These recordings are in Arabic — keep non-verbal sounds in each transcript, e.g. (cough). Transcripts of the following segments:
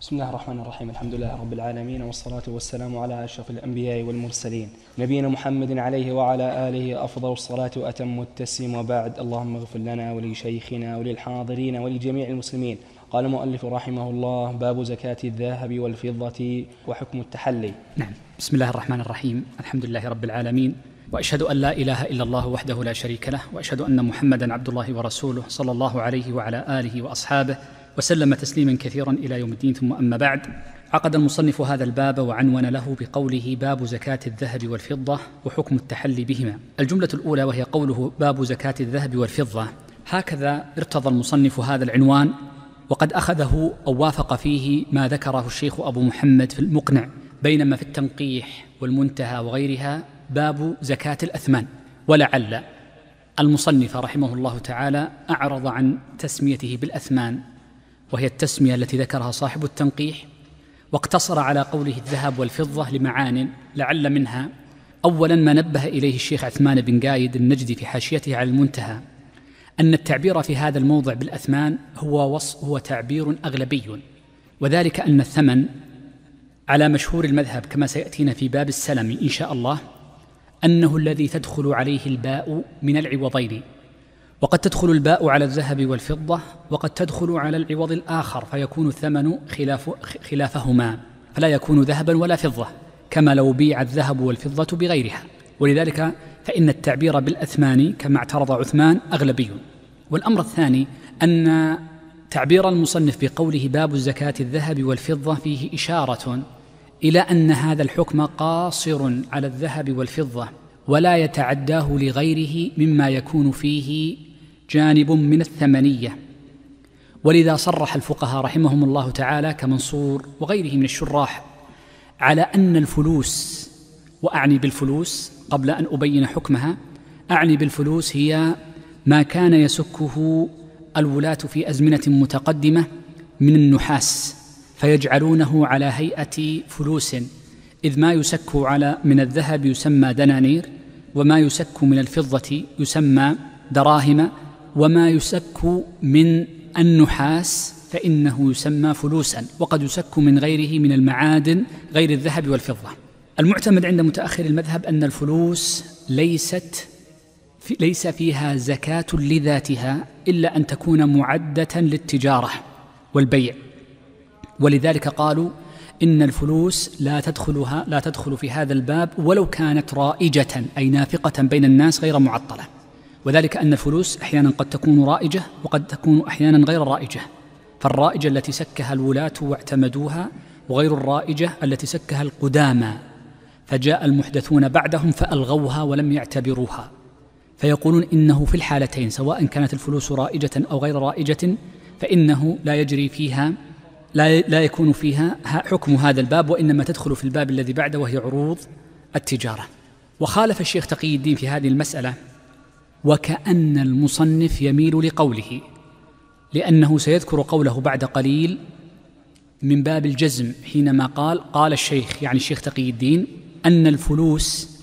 بسم الله الرحمن الرحيم. الحمد لله رب العالمين والصلاة والسلام على أشرف الأنبياء والمرسلين. نبينا محمد عليه وعلى آله أفضل الصلاة وأتم التسليم. وبعد اللهم اغفر لنا ولشيخنا وللحاضرين ولجميع المسلمين. قال المؤلف رحمه الله باب زكاة الذهب والفضة وحكم التحلي. نعم. بسم الله الرحمن الرحيم. الحمد لله رب العالمين. وأشهد أن لا إله إلا الله وحده لا شريك له وأشهد أن محمدا عبد الله ورسوله صلى الله عليه وعلى آله وأصحابه. وسلم تسليما كثيرا إلى يوم الدين. ثم أما بعد عقد المصنف هذا الباب وعنون له بقوله باب زكاة الذهب والفضة وحكم التحلي بهما. الجملة الأولى وهي قوله باب زكاة الذهب والفضة. هكذا ارتضى المصنف هذا العنوان وقد أخذه أو وافق فيه ما ذكره الشيخ أبو محمد في المقنع بينما في التنقيح والمنتهى وغيرها باب زكاة الأثمان. ولعل المصنف رحمه الله تعالى أعرض عن تسميته بالأثمان. وهي التسمية التي ذكرها صاحب التنقيح واقتصر على قوله الذهب والفضة لمعان لعل منها. أولا ما نبه إليه الشيخ عثمان بن قايد النجدي في حاشيته على المنتهى أن التعبير في هذا الموضع بالأثمان هو وصف هو تعبير أغلبي. وذلك أن الثمن على مشهور المذهب كما سيأتينا في باب السلم إن شاء الله أنه الذي تدخل عليه الباء من العوضين. وقد تدخل الباء على الذهب والفضة وقد تدخل على العوض الآخر فيكون الثمن خلاف خلافهما فلا يكون ذهبا ولا فضة كما لو بيع الذهب والفضة بغيرها. ولذلك فإن التعبير بالأثمان كما اعترض عثمان أغلبي. والأمر الثاني أن تعبير المصنف بقوله باب زكاة الذهب والفضة فيه إشارة إلى أن هذا الحكم قاصر على الذهب والفضة ولا يتعداه لغيره مما يكون فيه جانب من الثمنية. ولذا صرح الفقهاء رحمهم الله تعالى كمنصور وغيره من الشراح على أن الفلوس وأعني بالفلوس قبل أن أبين حكمها أعني بالفلوس هي ما كان يسكه الولاة في أزمنة متقدمة من النحاس فيجعلونه على هيئة فلوس إذ ما يسك على من الذهب يسمى دنانير وما يسك من الفضة يسمى دراهم وما يسك من النحاس فإنه يسمى فلوسا وقد يسك من غيره من المعادن غير الذهب والفضة. المعتمد عند متأخر المذهب أن الفلوس ليست في ليس فيها زكاة لذاتها إلا أن تكون معدة للتجارة والبيع. ولذلك قالوا إن الفلوس لا تدخلها لا تدخل في هذا الباب ولو كانت رائجة أي نافقة بين الناس غير معطلة. وذلك أن الفلوس أحيانا قد تكون رائجة وقد تكون أحيانا غير رائجة. فالرائجة التي سكها الولاة واعتمدوها وغير الرائجة التي سكها القدامى. فجاء المحدثون بعدهم فألغوها ولم يعتبروها. فيقولون إنه في الحالتين سواء كانت الفلوس رائجة أو غير رائجة فإنه لا يجري فيها لا لا يكون فيها حكم هذا الباب وإنما تدخل في الباب الذي بعده وهي عروض التجارة. وخالف الشيخ تقي الدين في هذه المسألة وكأن المصنف يميل لقوله لأنه سيذكر قوله بعد قليل من باب الجزم حينما قال قال الشيخ يعني الشيخ تقي الدين أن الفلوس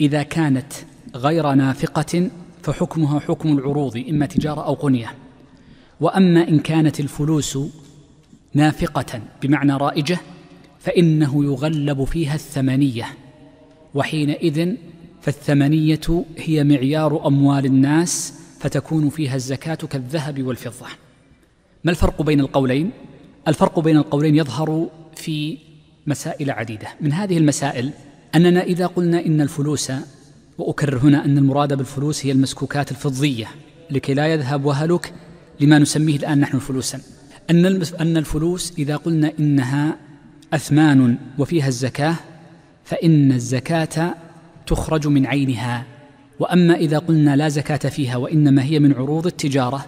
إذا كانت غير نافقة فحكمها حكم العروض إما تجارة أو قنية. وأما إن كانت الفلوس نافقة بمعنى رائجة فإنه يغلب فيها الثمنية وحينئذ فالثمنية هي معيار أموال الناس فتكون فيها الزكاة كالذهب والفضة. ما الفرق بين القولين؟ الفرق بين القولين يظهر في مسائل عديدة. من هذه المسائل أننا إذا قلنا إن الفلوس وأكرر هنا أن المراد بالفلوس هي المسكوكات الفضية لكي لا يذهب وهلك لما نسميه الآن نحن فلوسا. أن أن الفلوس إذا قلنا إنها أثمان وفيها الزكاة فإن الزكاة تخرج من عينها وأما إذا قلنا لا زكاة فيها وإنما هي من عروض التجارة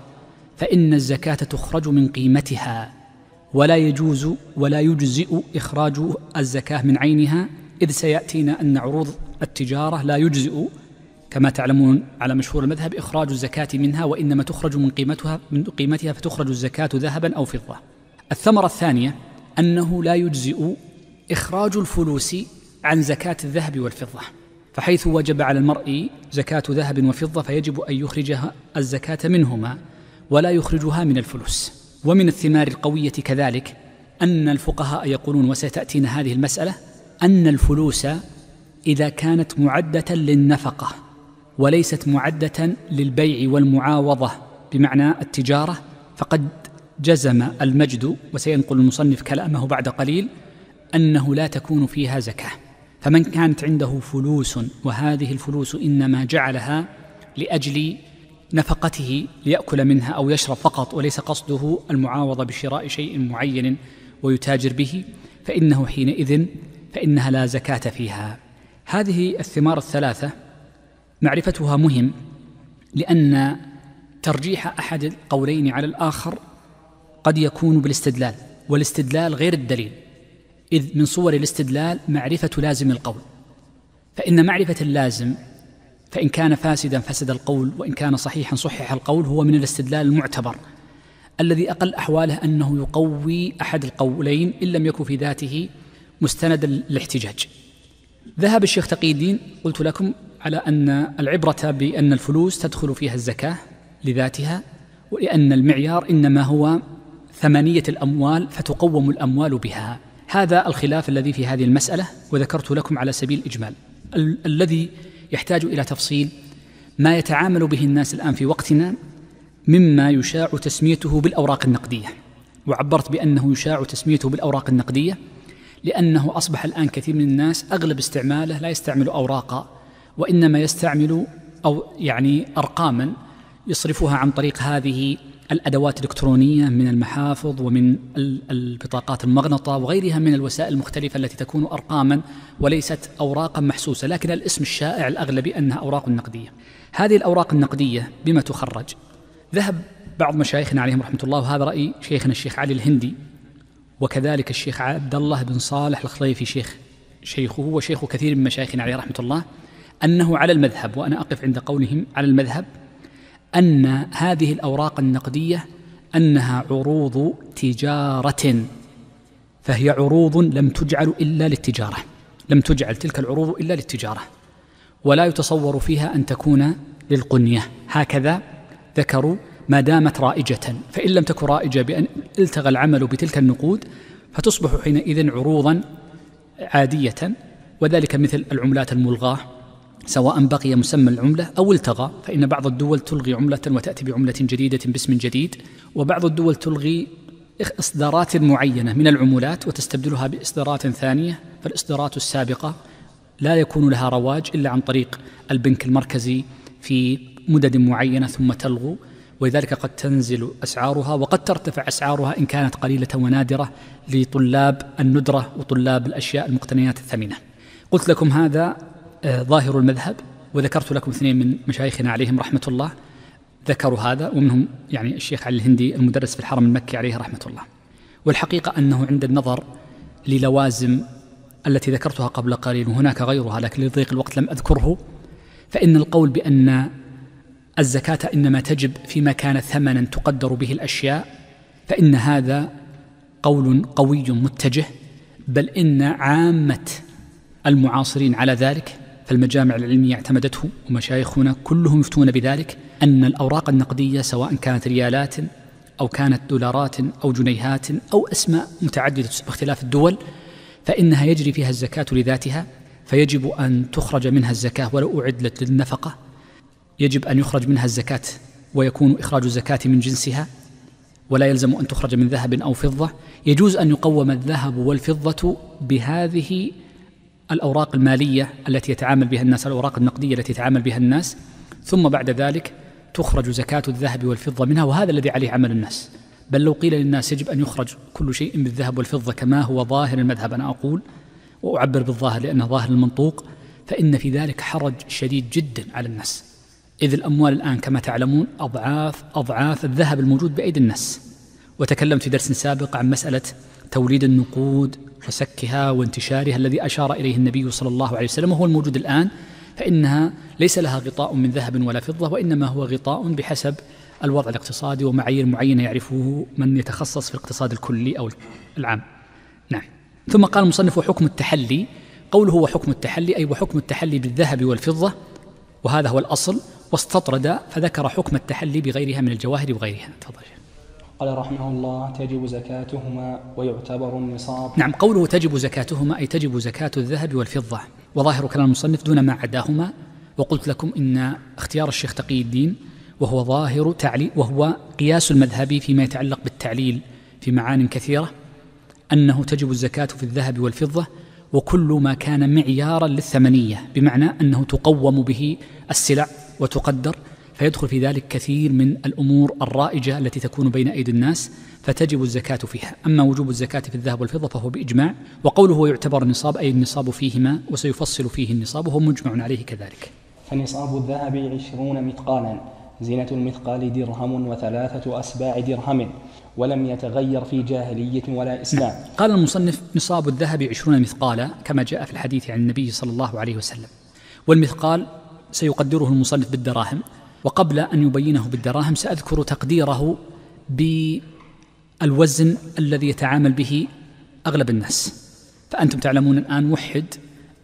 فإن الزكاة تخرج من قيمتها ولا يجوز ولا يجزئ إخراج الزكاة من عينها إذ سيأتينا أن عروض التجارة لا يجزئ كما تعلمون على مشهور المذهب إخراج الزكاة منها وإنما تخرج من قيمتها من قيمتها فتخرج الزكاة ذهبا أو فضة. الثمرة الثانية أنه لا يجزئ إخراج الفلوس عن زكاة الذهب والفضة. فحيث وجب على المرء زكاة ذهب وفضة فيجب أن يخرج الزكاة منهما ولا يخرجها من الفلوس. ومن الثمار القوية كذلك أن الفقهاء يقولون وستأتينا هذه المسألة أن الفلوس إذا كانت معدة للنفقة وليست معدة للبيع والمعاوضة بمعنى التجارة فقد جزم المجد وسينقل المصنف كلامه بعد قليل أنه لا تكون فيها زكاة فمن كانت عنده فلوس وهذه الفلوس إنما جعلها لأجل نفقته ليأكل منها أو يشرب فقط وليس قصده المعاوضة بشراء شيء معين ويتاجر به فإنه حينئذ فإنها لا زكاة فيها. هذه الثمار الثلاثة معرفتها مهم لأن ترجيح أحد القولين على الآخر قد يكون بالاستدلال والاستدلال غير الدليل. إذ من صور الاستدلال معرفة لازم القول. فإن معرفة اللازم فإن كان فاسدا فسد القول وإن كان صحيحا صحح القول هو من الاستدلال المعتبر. الذي أقل أحواله أنه يقوي أحد القولين إن لم يكن في ذاته مستند الاحتجاج. ذهب الشيخ تقي الدين قلت لكم على أن العبرة بأن الفلوس تدخل فيها الزكاة لذاتها ولأن المعيار إنما هو ثمانية الأموال فتقوم الأموال بها. هذا الخلاف الذي في هذه المسألة وذكرت لكم على سبيل الإجمال. ال- الذي يحتاج إلى تفصيل ما يتعامل به الناس الآن في وقتنا مما يشاع تسميته بالأوراق النقدية. وعبرت بأنه يشاع تسميته بالأوراق النقدية لأنه أصبح الآن كثير من الناس أغلب استعماله لا يستعمل أوراقا وإنما يستعمل أو يعني أرقاما يصرفها عن طريق هذه الأدوات الإلكترونية من المحافظ ومن البطاقات المغنطة وغيرها من الوسائل المختلفة التي تكون ارقاما وليست اوراقا محسوسة لكن الاسم الشائع الأغلبي أنها أوراق نقدية. هذه الأوراق النقدية بما تخرج؟ ذهب بعض مشايخنا عليهم رحمة الله وهذا رأي شيخنا الشيخ علي الهندي وكذلك الشيخ عبد الله بن صالح الخليفي شيخ شيخه وشيخ كثير من مشايخنا عليه رحمة الله أنه على المذهب وأنا أقف عند قولهم على المذهب أن هذه الأوراق النقدية أنها عروض تجارة فهي عروض لم تجعل إلا للتجارة لم تجعل تلك العروض إلا للتجارة ولا يتصور فيها أن تكون للقنية. هكذا ذكروا ما دامت رائجة فإن لم تكن رائجة بأن التغى العمل بتلك النقود فتصبح حينئذ عروضا عادية وذلك مثل العملات الملغاة. سواء بقي مسمى العملة أو التغى فإن بعض الدول تلغي عملة وتأتي بعملة جديدة باسم جديد وبعض الدول تلغي إصدارات معينة من العملات وتستبدلها بإصدارات ثانية فالإصدارات السابقة لا يكون لها رواج إلا عن طريق البنك المركزي في مدد معينة ثم تلغو ولذلك قد تنزل أسعارها وقد ترتفع أسعارها إن كانت قليلة ونادرة لطلاب الندرة وطلاب الأشياء المقتنيات الثمينة. قلت لكم هذا ظاهر المذهب وذكرت لكم اثنين من مشايخنا عليهم رحمة الله ذكروا هذا ومنهم يعني الشيخ علي الهندي المدرس في الحرم المكي عليه رحمة الله. والحقيقة أنه عند النظر للوازم التي ذكرتها قبل قليل وهناك غيرها لكن لضيق الوقت لم أذكره فإن القول بأن الزكاة إنما تجب فيما كان ثمنا تقدر به الأشياء فإن هذا قول قوي متجه بل إن عامة المعاصرين على ذلك فالمجامع العلمية اعتمدته ومشايخنا كلهم يفتون بذلك أن الأوراق النقدية سواء كانت ريالات أو كانت دولارات أو جنيهات أو أسماء متعددة باختلاف الدول فإنها يجري فيها الزكاة لذاتها فيجب أن تخرج منها الزكاة ولو أعدلت للنفقة. يجب أن يخرج منها الزكاة ويكون إخراج الزكاة من جنسها ولا يلزم أن تخرج من ذهب أو فضة. يجوز أن يقوم الذهب والفضة بهذه الأوراق المالية التي يتعامل بها الناس الأوراق النقدية التي يتعامل بها الناس. ثم بعد ذلك تخرج زكاة الذهب والفضة منها وهذا الذي عليه عمل الناس. بل لو قيل للناس يجب أن يخرج كل شيء بالذهب والفضة كما هو ظاهر المذهب أنا أقول وأعبر بالظاهر لأنه ظاهر المنطوق فإن في ذلك حرج شديد جدا على الناس. إذ الأموال الآن كما تعلمون أضعاف أضعاف الذهب الموجود بأيدي الناس. وتكلمت في درس سابق عن مسألة توليد النقود وسكها وانتشارها الذي أشار إليه النبي صلى الله عليه وسلم وهو الموجود الآن فإنها ليس لها غطاء من ذهب ولا فضة وإنما هو غطاء بحسب الوضع الاقتصادي ومعايير معينة يعرفه من يتخصص في الاقتصاد الكلي أو العام. نعم. ثم قال المصنف وحكم التحلي قوله هو حكم التحلي أي وحكم التحلي بالذهب والفضة وهذا هو الأصل واستطرد فذكر حكم التحلي بغيرها من الجواهر وغيرها. تفضل قال رحمه الله تجب زكاتهما ويعتبر النصاب. نعم قوله تجب زكاتهما أي تجب زكاة الذهب والفضة. وظاهر كلام المصنف دون ما عداهما وقلت لكم إن اختيار الشيخ تقي الدين وهو ظاهر تعليل وهو قياس المذهبي فيما يتعلق بالتعليل في معان كثيرة أنه تجب الزكاة في الذهب والفضة وكل ما كان معيارا للثمنية بمعنى أنه تقوم به السلع وتقدر فيدخل في ذلك كثير من الأمور الرائجة التي تكون بين أيدي الناس فتجب الزكاة فيها. أما وجوب الزكاة في الذهب والفضة فهو بإجماع وقوله يعتبر النصاب أي النصاب فيهما وسيفصل فيه النصاب وهو مجمع عليه كذلك. فنصاب الذهب عشرون مثقالا زينة المثقال درهم وثلاثة أسباع درهم ولم يتغير في جاهلية ولا إسلام. نعم. قال المصنف نصاب الذهب عشرون مثقالا كما جاء في الحديث عن النبي صلى الله عليه وسلم. والمثقال سيقدره المصنف بالدراهم وقبل أن يبينه بالدراهم سأذكر تقديره بالوزن الذي يتعامل به أغلب الناس. فأنتم تعلمون الآن وحد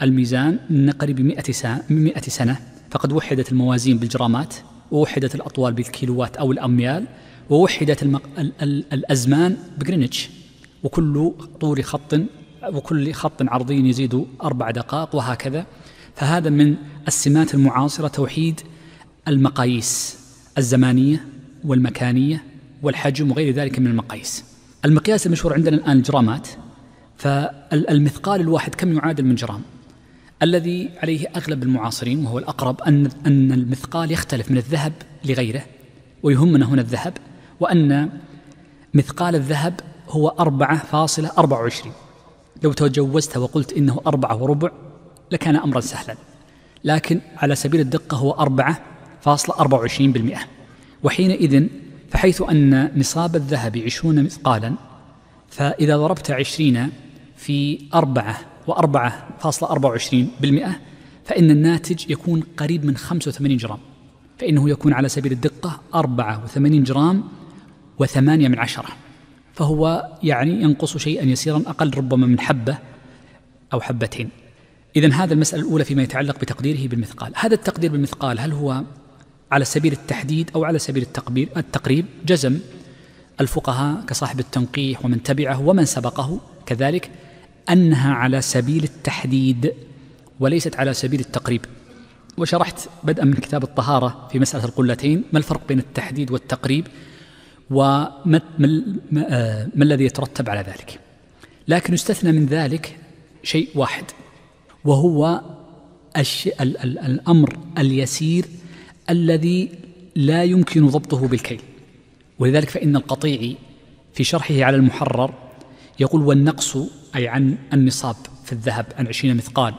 الميزان من قريب مئة سنة, مئة سنة. فقد وحدت الموازين بالجرامات ووحدت الأطوال بالكيلوات أو الأميال ووحدت المق... ال... ال... الأزمان بجرينتش وكل طول خط وكل خط عرضي يزيد أربع دقائق وهكذا. فهذا من السمات المعاصرة توحيد المقاييس الزمانية والمكانية والحجم وغير ذلك من المقاييس. المقياس المشهور عندنا الآن الجرامات فالمثقال الواحد كم يعادل من جرام؟ الذي عليه أغلب المعاصرين وهو الأقرب أن أن المثقال يختلف من الذهب لغيره ويهمنا هنا الذهب وأن مثقال الذهب هو أربعة فاصلة أربعة وعشرين. لو تجوزت وقلت إنه أربعة وربع لكان أمرا سهلا لكن على سبيل الدقة هو أربعة فاصلة أربعة وعشرين بالمئة. وحينئذ فحيث أن نصاب الذهب عشرون مثقالا فإذا ضربت عشرين في أربعة وأربعة فاصلة أربعة وعشرين بالمئة فإن الناتج يكون قريب من خمسة وثمانين جرام. فإنه يكون على سبيل الدقة أربعة وثمانين جرام وثمانية من عشرة. فهو يعني ينقص شيئا يسيرا أقل ربما من حبة أو حبتين. إذا هذا المسألة الأولى فيما يتعلق بتقديره بالمثقال. هذا التقدير بالمثقال هل هو على سبيل التحديد أو على سبيل التقبير التقريب جزم الفقهاء كصاحب التنقيح ومن تبعه ومن سبقه كذلك أنها على سبيل التحديد وليست على سبيل التقريب. وشرحت بدءا من كتاب الطهارة في مسألة القلتين ما الفرق بين التحديد والتقريب وما ما, آه، ما الذي يترتب على ذلك. لكن يستثنى من ذلك شيء واحد وهو الش... ال... ال... الأمر اليسير الذي لا يمكن ضبطه بالكيل. ولذلك فإن القطيعي في شرحه على المحرر يقول والنقص أي عن النصاب في الذهب عن عشرين مثقال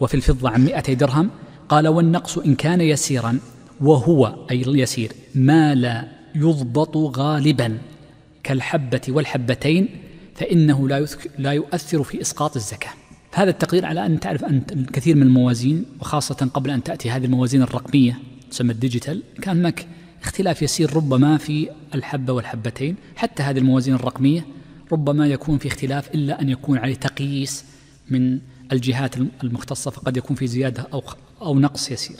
وفي الفضة عن مئتي درهم قال والنقص إن كان يسيرا وهو أي اليسير ما لا يضبط غالبا كالحبة والحبتين فإنه لا لا يؤثر في إسقاط الزكاة. هذا التقدير على أن تعرف أن الكثير من الموازين وخاصة قبل أن تأتي هذه الموازين الرقمية تسمى الديجيتال هناك اختلاف يسير ربما في الحبة والحبتين حتى هذه الموازين الرقمية ربما يكون في اختلاف إلا أن يكون عليه تقييس من الجهات المختصة فقد يكون في زيادة أو أو نقص يسير.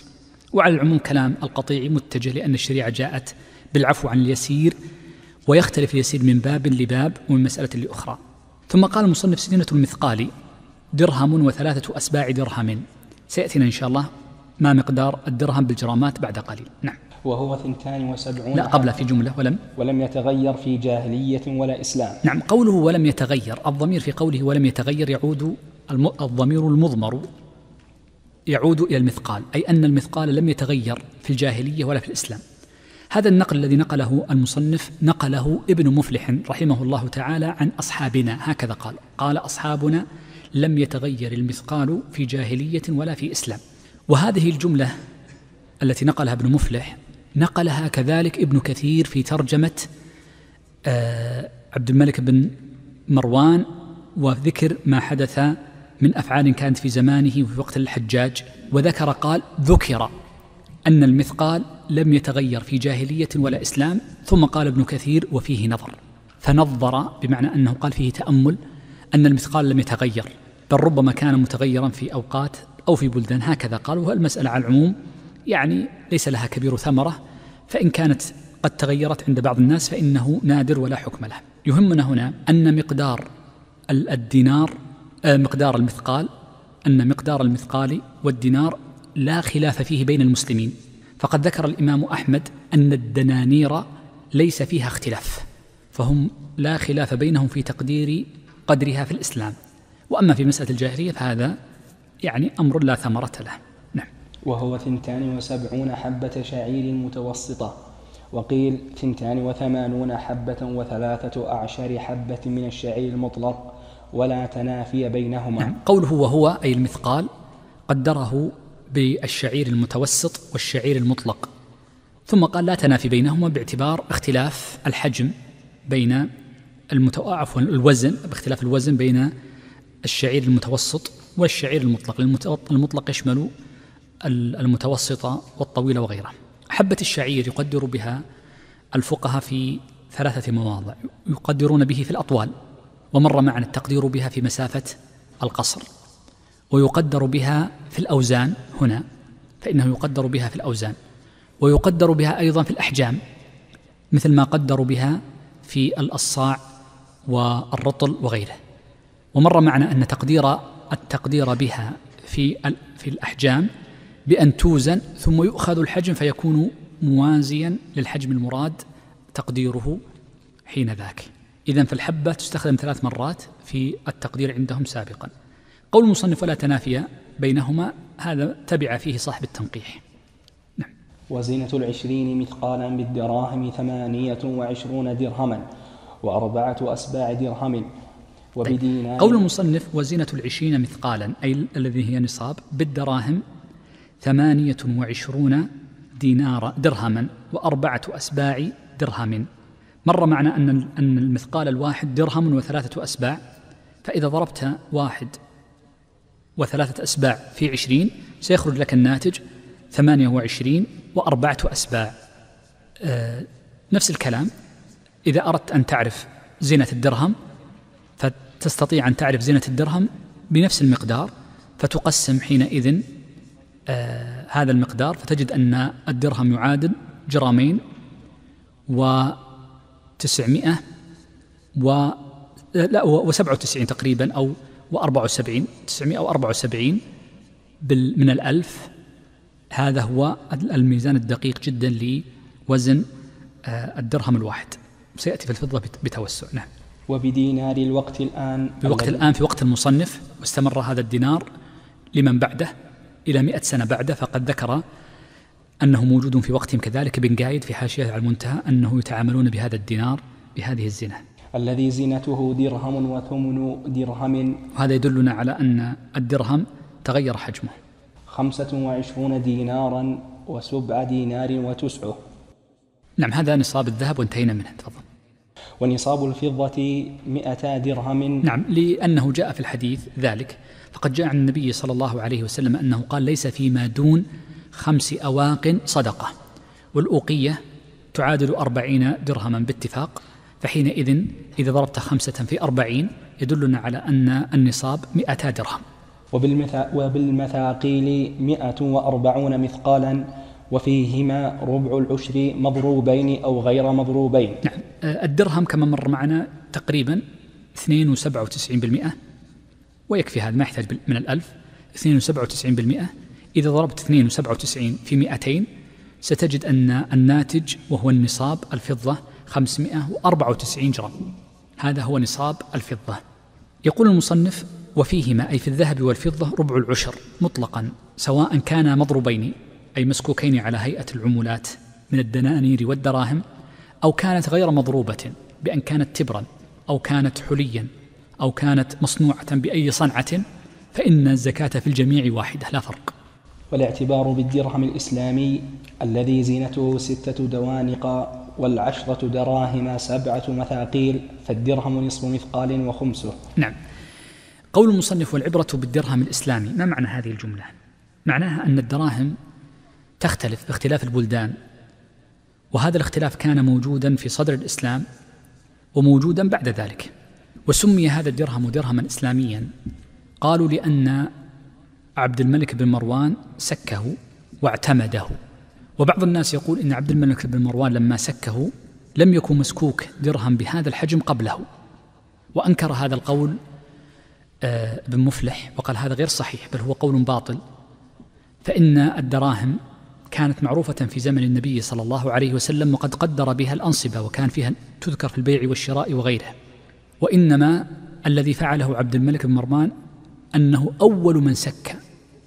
وعلى العموم كلام القطيع متجه لأن الشريعة جاءت بالعفو عن اليسير ويختلف اليسير من باب لباب ومن مسألة لأخرى. ثم قال المصنف سنة المثقال درهم وثلاثة أسباع درهم. سيأتينا إن شاء الله ما مقدار الدرهم بالجرامات بعد قليل. نعم. وهو ثنتان وسبعون لا قبل في جملة ولم؟ ولم يتغير في جاهلية ولا إسلام. نعم قوله ولم يتغير الضمير في قوله ولم يتغير يعود الضمير المضمر يعود إلى المثقال أي أن المثقال لم يتغير في الجاهلية ولا في الإسلام. هذا النقل الذي نقله المصنف نقله ابن مفلح رحمه الله تعالى عن أصحابنا. هكذا قال قال أصحابنا لم يتغير المثقال في جاهلية ولا في إسلام. وهذه الجملة التي نقلها ابن مفلح نقلها كذلك ابن كثير في ترجمة آه، عبد الملك بن مروان وذكر ما حدث من أفعال كانت في زمانه وفي وقت الحجاج وذكر قال ذكر أن المثقال لم يتغير في جاهلية ولا إسلام ثم قال ابن كثير وفيه نظر فنظر بمعنى أنه قال فيه تأمل أن المثقال لم يتغير بل ربما كان متغيرا في أوقات أو في بلدان هكذا قال والمسألة على العموم يعني ليس لها كبير ثمرة فإن كانت قد تغيرت عند بعض الناس فإنه نادر ولا حكم له. يهمنا هنا أن مقدار الدينار آه، مقدار المثقال أن مقدار المثقال والدينار لا خلاف فيه بين المسلمين. فقد ذكر الإمام أحمد أن الدنانير ليس فيها اختلاف فهم لا خلاف بينهم في تقدير قدرها في الإسلام. وأما في مسألة الجاهلية فهذا يعني أمر لا ثمرة له. نعم. وهو ثنتان وسبعون حبة شعير متوسطة. وقيل ثنتان وثمانون حبة وثلاثة أعشر حبة من الشعير المطلق ولا تنافي بينهما. نعم. قوله وهو أي المثقال قدره بالشعير المتوسط والشعير المطلق. ثم قال لا تنافي بينهما باعتبار اختلاف الحجم بين المتو... عفوا الوزن باختلاف الوزن بين الشعير المتوسط والشعير المطلق المطلق يشمل المتوسطة والطويلة وغيرها. حبة الشعير يقدر بها الفقهاء في ثلاثة مواضع يقدرون به في الأطوال ومر معنا التقدير بها في مسافة القصر ويقدر بها في الأوزان هنا فإنه يقدر بها في الأوزان ويقدر بها أيضا في الأحجام مثل ما قدروا بها في الأصاع والرطل وغيره. ومر معنا أن تقدير التقدير بها في في الأحجام بأن توزن ثم يؤخذ الحجم فيكون موازيا للحجم المراد تقديره حين ذاك. إذا فالحبة تستخدم ثلاث مرات في التقدير عندهم سابقا. قول المصنف ولا تنافي بينهما هذا تبع فيه صاحب التنقيح. نعم. وزينة العشرين مثقالا بالدراهم ثمانية وعشرون درهما وأربعة أسباع درهم. وبدينار قول المصنف وزينة العشرين مثقالا أي الذي هي نصاب بالدراهم ثمانية وعشرون دينار درهما وأربعة أسباع درهم مر معنا أن أن المثقال الواحد درهم وثلاثة أسباع. فإذا ضربت واحد وثلاثة أسباع في عشرين سيخرج لك الناتج ثمانية وعشرين وأربعة أسباع. آه نفس الكلام. إذا أردت أن تعرف زينة الدرهم فتستطيع أن تعرف زينة الدرهم بنفس المقدار فتقسم حينئذ آه هذا المقدار فتجد أن الدرهم يعادل جرامين وتسعمائة و لا وسبعة وتسعين تقريبا أو وأربعة وسبعين تسعمائة أو أربعة وسبعين من الألف. هذا هو الميزان الدقيق جدا لوزن آه، الدرهم الواحد. سيأتي في الفضة بتوسع. نعم. وبدينار الوقت الآن في الوقت الآن في وقت المصنف واستمر هذا الدينار لمن بعده إلى مئة سنة بعده فقد ذكر أنه موجود في وقتهم كذلك ابن قايد في حاشية على المنتهى أنه يتعاملون بهذا الدينار بهذه الزنا. الذي زينته درهم وثمن درهم. وهذا يدلنا على أن الدرهم تغير حجمه. خمسة وعشرون دينارا وسبع دينار وتسعة. نعم هذا نصاب الذهب وانتهينا منه. تفضل. ونصاب الفضة مئتا درهم. نعم لأنه جاء في الحديث ذلك. فقد جاء عن النبي صلى الله عليه وسلم أنه قال ليس فيما دون خمس أواق صدقة. والأوقية تعادل أربعين درهما باتفاق. فحينئذ إذا ضربت خمسة في أربعين يدلنا على أن النصاب مئتا درهم. وبالمثاقيل مئة وأربعون مثقالا وفيهما ربع العشر مضروبين أو غير مضروبين. نعم. الدرهم كما مر معنا تقريبا 2.97% ويكفي هذا ما يحتاج من الألف. 2.97% إذا ضربت 2.97 في 200 ستجد أن الناتج وهو النصاب الفضة 594 جرام. هذا هو نصاب الفضة. يقول المصنف وفيهما أي في الذهب والفضة ربع العشر مطلقا سواء كانا مضروبين. أي مسكوكين على هيئة العمولات من الدنانير والدراهم أو كانت غير مضروبة بأن كانت تبرا أو كانت حليا أو كانت مصنوعة بأي صنعة فإن الزكاة في الجميع واحدة لا فرق. والاعتبار بالدرهم الإسلامي الذي زينته ستة دوانق والعشرة دراهم سبعة مثاقيل فالدرهم نصف مثقال وخمسه. نعم. قول المصنف والعبرة بالدرهم الإسلامي ما معنى هذه الجملة؟ معناها أن الدراهم تختلف باختلاف البلدان وهذا الاختلاف كان موجودا في صدر الإسلام وموجودا بعد ذلك وسمي هذا الدرهم درهما إسلاميا. قالوا لأن عبد الملك بن مروان سكه واعتمده وبعض الناس يقول إن عبد الملك بن مروان لما سكه لم يكن مسكوك درهم بهذا الحجم قبله وأنكر هذا القول آه، ابن مفلح وقال هذا غير صحيح بل هو قول باطل فإن الدراهم كانت معروفة في زمن النبي صلى الله عليه وسلم وقد قدر بها الأنصبة وكان فيها تذكر في البيع والشراء وغيره وإنما الذي فعله عبد الملك بن مروان أنه أول من سك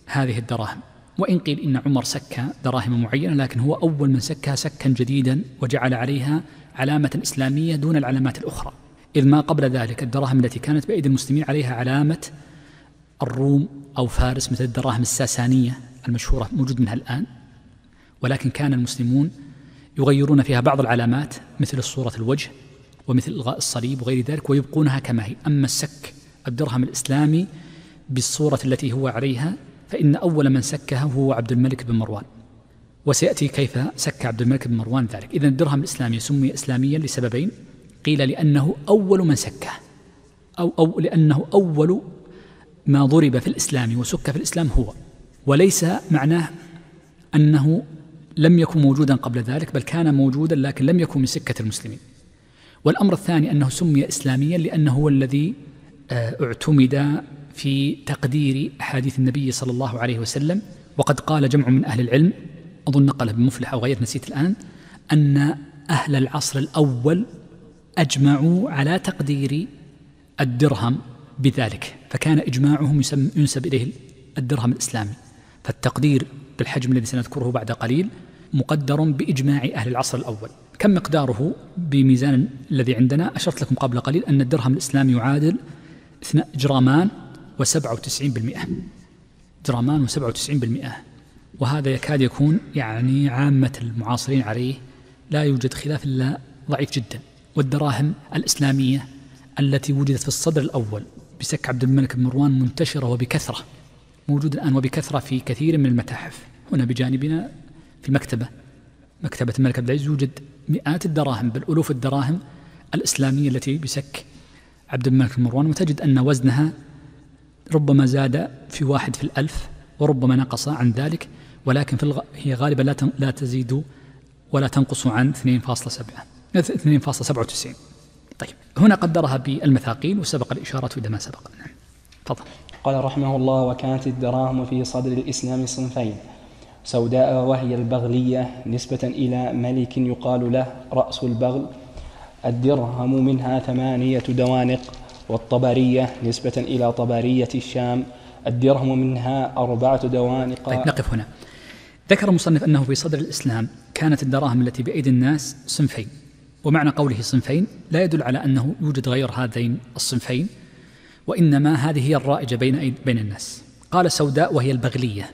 هذه الدراهم. وإن قيل إن عمر سك دراهم معينة لكن هو أول من سكها سكا جديدا وجعل عليها علامة إسلامية دون العلامات الأخرى. إذ ما قبل ذلك الدراهم التي كانت بأيدي المسلمين عليها علامة الروم أو فارس مثل الدراهم الساسانية المشهورة موجود منها الآن. ولكن كان المسلمون يغيرون فيها بعض العلامات مثل صورة الوجه ومثل إلغاء الصليب وغير ذلك ويبقونها كما هي. أما السك الدرهم الإسلامي بالصورة التي هو عليها فإن أول من سكها هو عبد الملك بن مروان. وسيأتي كيف سك عبد الملك بن مروان ذلك. إذا الدرهم الإسلامي سمي إسلاميا لسببين. قيل لأنه أول من سكه أو, أو لأنه أول ما ضرب في الإسلام وسك في الإسلام هو. وليس معناه أنه لم يكن موجودا قبل ذلك بل كان موجودا لكن لم يكن من سكة المسلمين. والأمر الثاني أنه سمي إسلاميا لأنه هو الذي آه، اعتمد في تقدير أحاديث النبي صلى الله عليه وسلم. وقد قال جمع من أهل العلم أظن نقله بمفلح أو غير نسيت الآن أن أهل العصر الأول أجمعوا على تقدير الدرهم بذلك. فكان إجماعهم ينسب إليه الدرهم الإسلامي. فالتقدير بالحجم الذي سنذكره بعد قليل مقدر بإجماع أهل العصر الأول. كم مقداره بميزان الذي عندنا؟ أشرت لكم قبل قليل أن الدرهم الإسلامي يعادل جرامان وسبعة وتسعين بالمئة. جرامان وسبعة وتسعين بالمئة. وهذا يكاد يكون يعني عامة المعاصرين عليه لا يوجد خلاف إلا ضعيف جدا. والدراهم الإسلامية التي وجدت في الصدر الأول بسك عبد الملك بن مروان منتشرة وبكثرة موجود الآن وبكثرة في كثير من المتاحف. هنا بجانبنا في مكتبة مكتبة الملك عبد العزيز يوجد مئات الدراهم بل ألوف الدراهم الإسلامية التي بسك عبد الملك مروان وتجد أن وزنها ربما زاد في واحد في الألف وربما نقص عن ذلك ولكن في الغ... هي غالبا لا لا تزيد ولا تنقص عن 2.7 2.97 طيب هنا قدرها بالمثاقيل وسبق الإشارة إلى ما سبق. نعم تفضل. قال رحمه الله وكانت الدراهم في صدر الإسلام صنفين سوداء وهي البغلية نسبة إلى ملك يقال له رأس البغل. الدرهم منها ثمانية دوانق والطبرية نسبة إلى طبرية الشام. الدرهم منها أربعة دوانق. طيب نقف هنا. ذكر المصنف أنه في صدر الإسلام كانت الدراهم التي بأيدي الناس صنفين ومعنى قوله صنفين لا يدل على أنه يوجد غير هذين الصنفين وإنما هذه هي الرائجة بين بين الناس. قال سوداء وهي البغلية.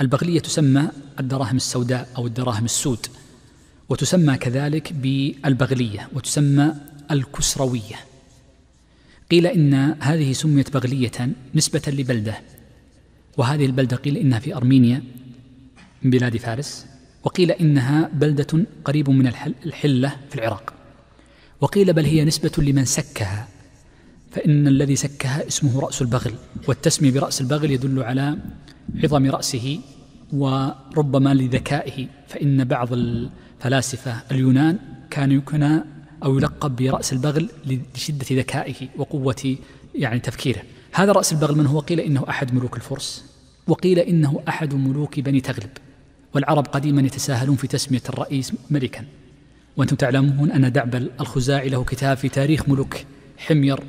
البغلية تسمى الدراهم السوداء أو الدراهم السود وتسمى كذلك بالبغلية وتسمى الكسروية. قيل إن هذه سميت بغلية نسبة لبلدة وهذه البلدة قيل إنها في أرمينيا من بلاد فارس وقيل إنها بلدة قريب من الحلة في العراق. وقيل بل هي نسبة لمن سكها. فإن الذي سكها اسمه رأس البغل والتسمية برأس البغل يدل على عظم رأسه وربما لذكائه فإن بعض الفلاسفة اليونان كان يكنى أو يلقب برأس البغل لشدة ذكائه وقوة يعني تفكيره. هذا رأس البغل من هو؟ قيل إنه أحد ملوك الفرس وقيل إنه أحد ملوك بني تغلب والعرب قديما يتساهلون في تسمية الرئيس ملكا. وأنتم تعلمون أن دعبل الخزاعي له كتاب في تاريخ ملوك حمير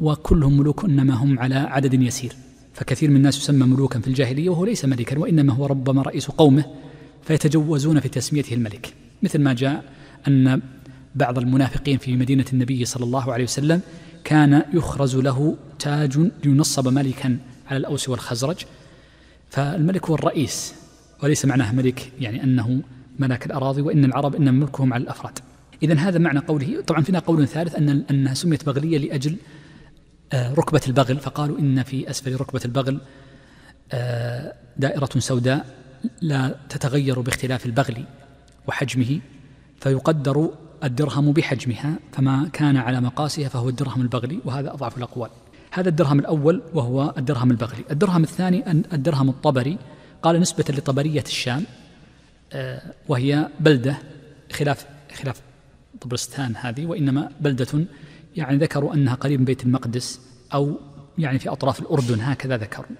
وكلهم ملوك إنما هم على عدد يسير. فكثير من الناس يسمى ملوكا في الجاهلية وهو ليس ملكا وإنما هو ربما رئيس قومه فيتجوزون في تسميته الملك. مثل ما جاء أن بعض المنافقين في مدينة النبي صلى الله عليه وسلم كان يخرز له تاج لينصب ملكا على الأوس والخزرج. فالملك هو الرئيس وليس معناه ملك يعني أنه ملك الأراضي وإن العرب إنما ملكهم على الأفراد. إذا هذا معنى قوله طبعا فينا قول ثالث أن أنها سميت بغلية لأجل ركبة البغل فقالوا إن في أسفل ركبة البغل آه، دائرة سوداء لا تتغير باختلاف البغل وحجمه فيقدر الدرهم بحجمها فما كان على مقاسها فهو الدرهم البغلي وهذا أضعف الأقوال. هذا الدرهم الأول وهو الدرهم البغلي. الدرهم الثاني الدرهم الطبري قال نسبة لطبرية الشام آه، وهي بلدة خلاف خلاف طبرستان هذه وإنما بلدة يعني ذكروا أنها قريب من بيت المقدس أو يعني في أطراف الأردن هكذا ذكروا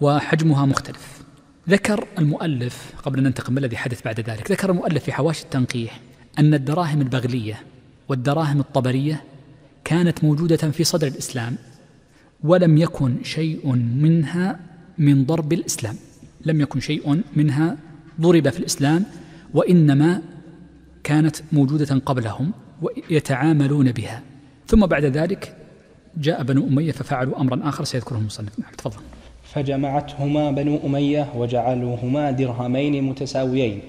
وحجمها مختلف. ذكر المؤلف قبل أن ننتقل ما الذي حدث بعد ذلك؟ ذكر المؤلف في حواشي التنقيح أن الدراهم البغلية والدراهم الطبرية كانت موجودة في صدر الإسلام ولم يكن شيء منها من ضرب الإسلام. لم يكن شيء منها ضرب في الإسلام وإنما كانت موجودة قبلهم ويتعاملون بها. ثم بعد ذلك جاء بنو أمية ففعلوا أمرا آخر سيذكره المصنف. نعم تفضل. فجمعتهما بنو أمية وجعلوهما درهمين متساويين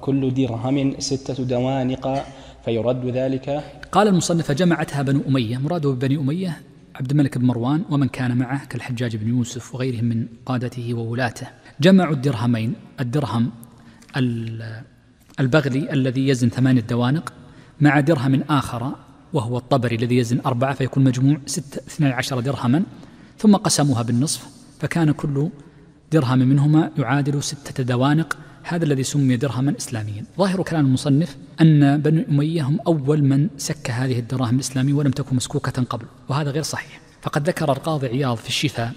كل درهم ستة دوانق فيرد ذلك. قال المصنف جمعتها بنو أمية. مراده ببني أمية عبد الملك بن مروان ومن كان معه كالحجاج بن يوسف وغيرهم من قادته وولاته. جمعوا الدرهمين الدرهم البغلي الذي يزن ثمانية دوانق مع درهم آخر وهو الطبري الذي يزن أربعة فيكون مجموع ستة اثني عشر درهما ثم قسموها بالنصف فكان كل درهم منهما يعادل ستة دوانق هذا الذي سمي درهما إسلاميا. ظاهر كلام المصنف أن بني أمية هم أول من سك هذه الدراهم الإسلامية ولم تكن مسكوكة قبل وهذا غير صحيح. فقد ذكر القاضي عياض في الشفاء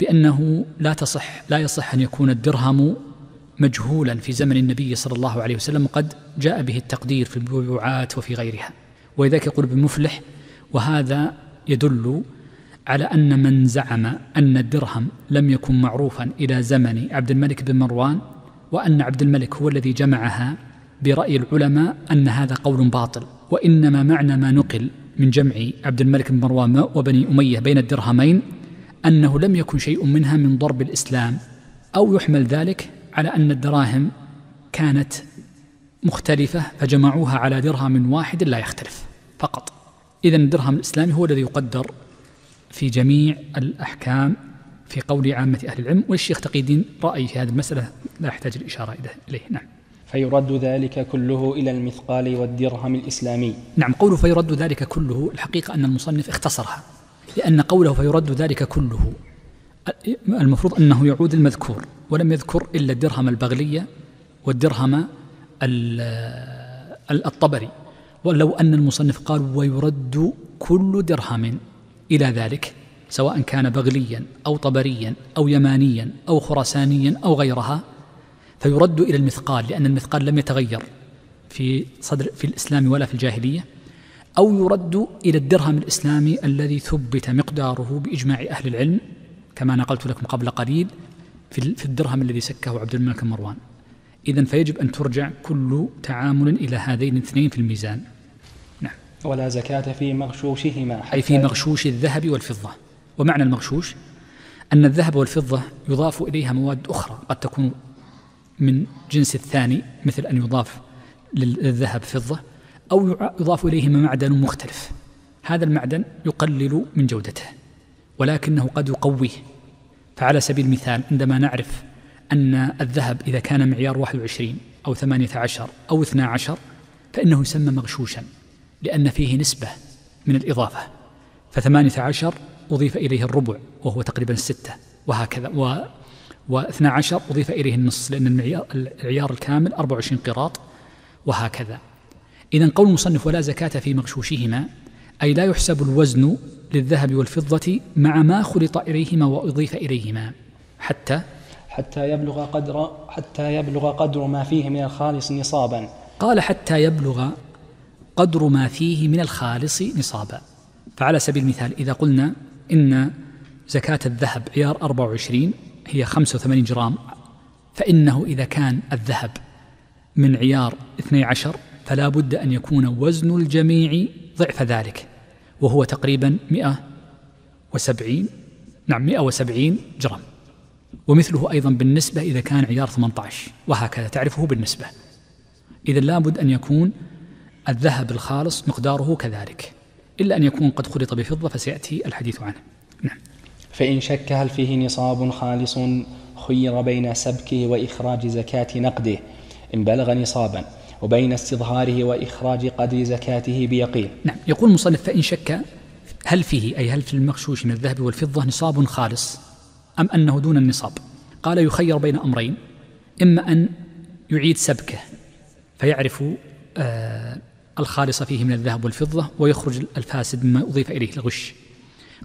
بأنه لا تصح لا يصح أن يكون الدرهم مجهولا في زمن النبي صلى الله عليه وسلم وقد جاء به التقدير في البيوعات وفي غيرها. ولذلك يقول ابن مفلح وهذا يدل على أن من زعم أن الدرهم لم يكن معروفا إلى زمن عبد الملك بن مروان وأن عبد الملك هو الذي جمعها برأي العلماء أن هذا قول باطل. وإنما معنى ما نقل من جمع عبد الملك بن مروان وبني أمية بين الدرهمين أنه لم يكن شيء منها من ضرب الإسلام أو يحمل ذلك على أن الدراهم كانت مختلفة فجمعوها على درهم واحد لا يختلف. فقط. إذا الدرهم الإسلامي هو الذي يقدر في جميع الأحكام في قول عامة أهل العلم والشيخ تقي الدين رأي في هذه المسألة لا يحتاج الإشارة إليه نعم. فيرد ذلك كله إلى المثقال والدرهم الإسلامي. نعم قوله فيرد ذلك كله الحقيقة أن المصنف اختصرها لأن قوله فيرد ذلك كله المفروض أنه يعود المذكور ولم يذكر إلا الدرهم البغلية والدرهم الطبري. ولو أن المصنف قال ويرد كل درهم إلى ذلك سواء كان بغليا أو طبريا أو يمانيا أو خراسانيا أو غيرها فيرد إلى المثقال لأن المثقال لم يتغير في صدر في الإسلام ولا في الجاهلية أو يرد إلى الدرهم الإسلامي الذي ثبت مقداره بإجماع أهل العلم كما نقلت لكم قبل قليل في الدرهم الذي سكه عبد الملك مروان. إذا فيجب أن ترجع كل تعامل إلى هذين الاثنين في الميزان. نعم. ولا زكاة في مغشوشهما أي في مغشوش الذهب والفضة. ومعنى المغشوش؟ أن الذهب والفضة يضاف إليها مواد أخرى قد تكون من جنس الثاني مثل أن يضاف للذهب فضة أو يضاف إليهما معدن مختلف. هذا المعدن يقلل من جودته ولكنه قد يقويه. فعلى سبيل المثال عندما نعرف أن الذهب إذا كان معيار 21 أو 18 أو 12 فإنه يسمى مغشوشا لأن فيه نسبة من الإضافة. فثمانية عشر أضيف إليه الربع وهو تقريبا الستة وهكذا. و واثنا عشر أضيف إليه النص لأن المعيار العيار الكامل 24 قراط وهكذا. إذا قول المصنف ولا زكاة في مغشوشهما أي لا يحسب الوزن للذهب والفضة مع ما خلط إليهما وأضيف إليهما حتى حتى يبلغ قدر حتى يبلغ قدر ما فيه من الخالص نصابا. قال حتى يبلغ قدر ما فيه من الخالص نصابا. فعلى سبيل المثال إذا قلنا إن زكاة الذهب عيار 24 هي 85 جرام فإنه إذا كان الذهب من عيار 12 فلا بد أن يكون وزن الجميع ضعف ذلك وهو تقريبا 170 نعم 170 جرام. ومثله أيضا بالنسبة إذا كان عيار 18 وهكذا تعرفه بالنسبة. إذا لابد أن يكون الذهب الخالص مقداره كذلك. إلا أن يكون قد خلط بفضة فسيأتي الحديث عنه. نعم. فإن شك هل فيه نصاب خالص خير بين سبكه وإخراج زكاة نقده؟ إن بلغ نصابا وبين استظهاره وإخراج قدر زكاته بيقين. نعم. يقول المصنف فإن شك هل فيه أي هل في المغشوش من الذهب والفضة نصاب خالص؟ أم أنه دون النصاب؟ قال يخير بين أمرين. إما أن يعيد سبكه فيعرف آه الخالص فيه من الذهب والفضة ويخرج الفاسد مما أضيف إليه الغش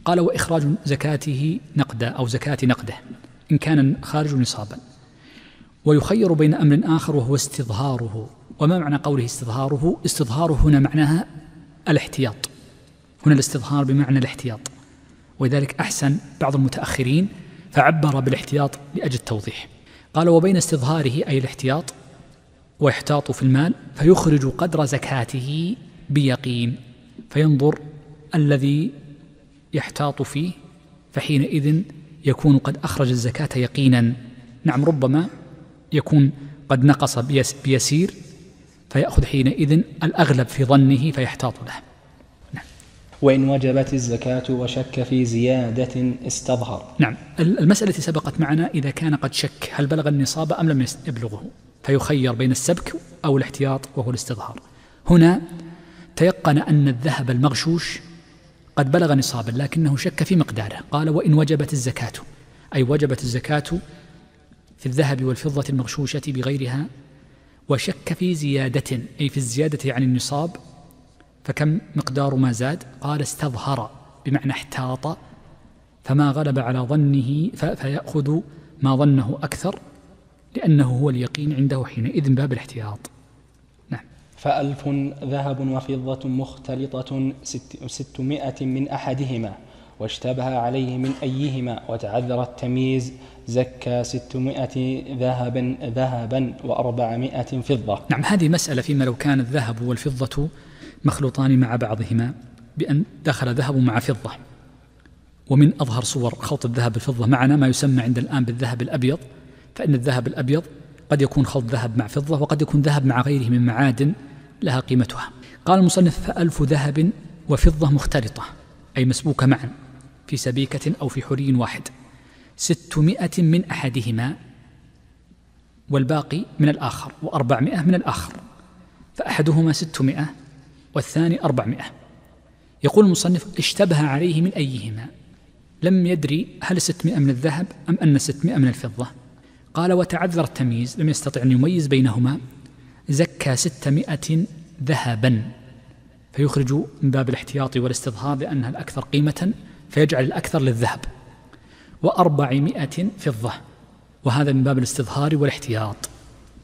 قال وإخراج زكاته نقدا أو زكاة نقده إن كان خارج نصابا. ويخير بين أمر آخر وهو استظهاره. وما معنى قوله استظهاره؟ استظهاره هنا معناها الاحتياط. هنا الاستظهار بمعنى الاحتياط. ولذلك أحسن بعض المتأخرين فعبر بالاحتياط لأجل التوضيح قال وبين استظهاره أي الاحتياط ويحتاط في المال فيخرج قدر زكاته بيقين فينظر الذي يحتاط فيه فحينئذ يكون قد أخرج الزكاة يقينا نعم ربما يكون قد نقص بيسير فيأخذ حينئذ الأغلب في ظنه فيحتاط له. وإن وجبت الزكاة وشك في زيادة استظهر. نعم. المسألة سبقت معنا إذا كان قد شك هل بلغ النصاب أم لم يبلغه؟ فيخير بين السبك أو الاحتياط وهو الاستظهار. هنا تيقن أن الذهب المغشوش قد بلغ نصابا لكنه شك في مقداره. قال وإن وجبت الزكاة. أي وجبت الزكاة في الذهب والفضة المغشوشة بغيرها وشك في زيادة أي في الزيادة عن النصاب فكم مقدار ما زاد؟ قال استظهر بمعنى احتاط فما غلب على ظنه فيأخذ ما ظنه أكثر لأنه هو اليقين عنده حينئذ باب الاحتياط. نعم. فألف ذهب وفضة مختلطة ست ستمائة من أحدهما واشتبه عليه من أيهما وتعذر التمييز زكى ستمائة ذهبا ذهبا وأربعمائة فضة. نعم هذه مسألة فيما لو كان الذهب والفضة مخلوطان مع بعضهما بأن دخل ذهب مع فضة. ومن أظهر صور خلط الذهب بالفضة معنا ما يسمى عند الآن بالذهب الأبيض فإن الذهب الأبيض قد يكون خلط ذهب مع فضة وقد يكون ذهب مع غيره من معادن لها قيمتها. قال المصنف فألف ذهب وفضة مختلطة أي مسبوكة معا في سبيكة أو في حري واحد. ستمائة من أحدهما والباقي من الآخر وأربعمائة من الآخر فأحدهما ستمائة والثاني أربعمائة. يقول المصنف اشتبه عليه من أيهما؟ لم يدري هل ستمائة من الذهب أم أن ستمائة من الفضة. قال وتعذر التمييز لم يستطع أن يميز بينهما. زكى ستمائة ذهبا. فيخرج من باب الاحتياط والاستظهار لأنها الأكثر قيمة فيجعل الأكثر للذهب. وأربعمائة فضة. وهذا من باب الاستظهار والاحتياط.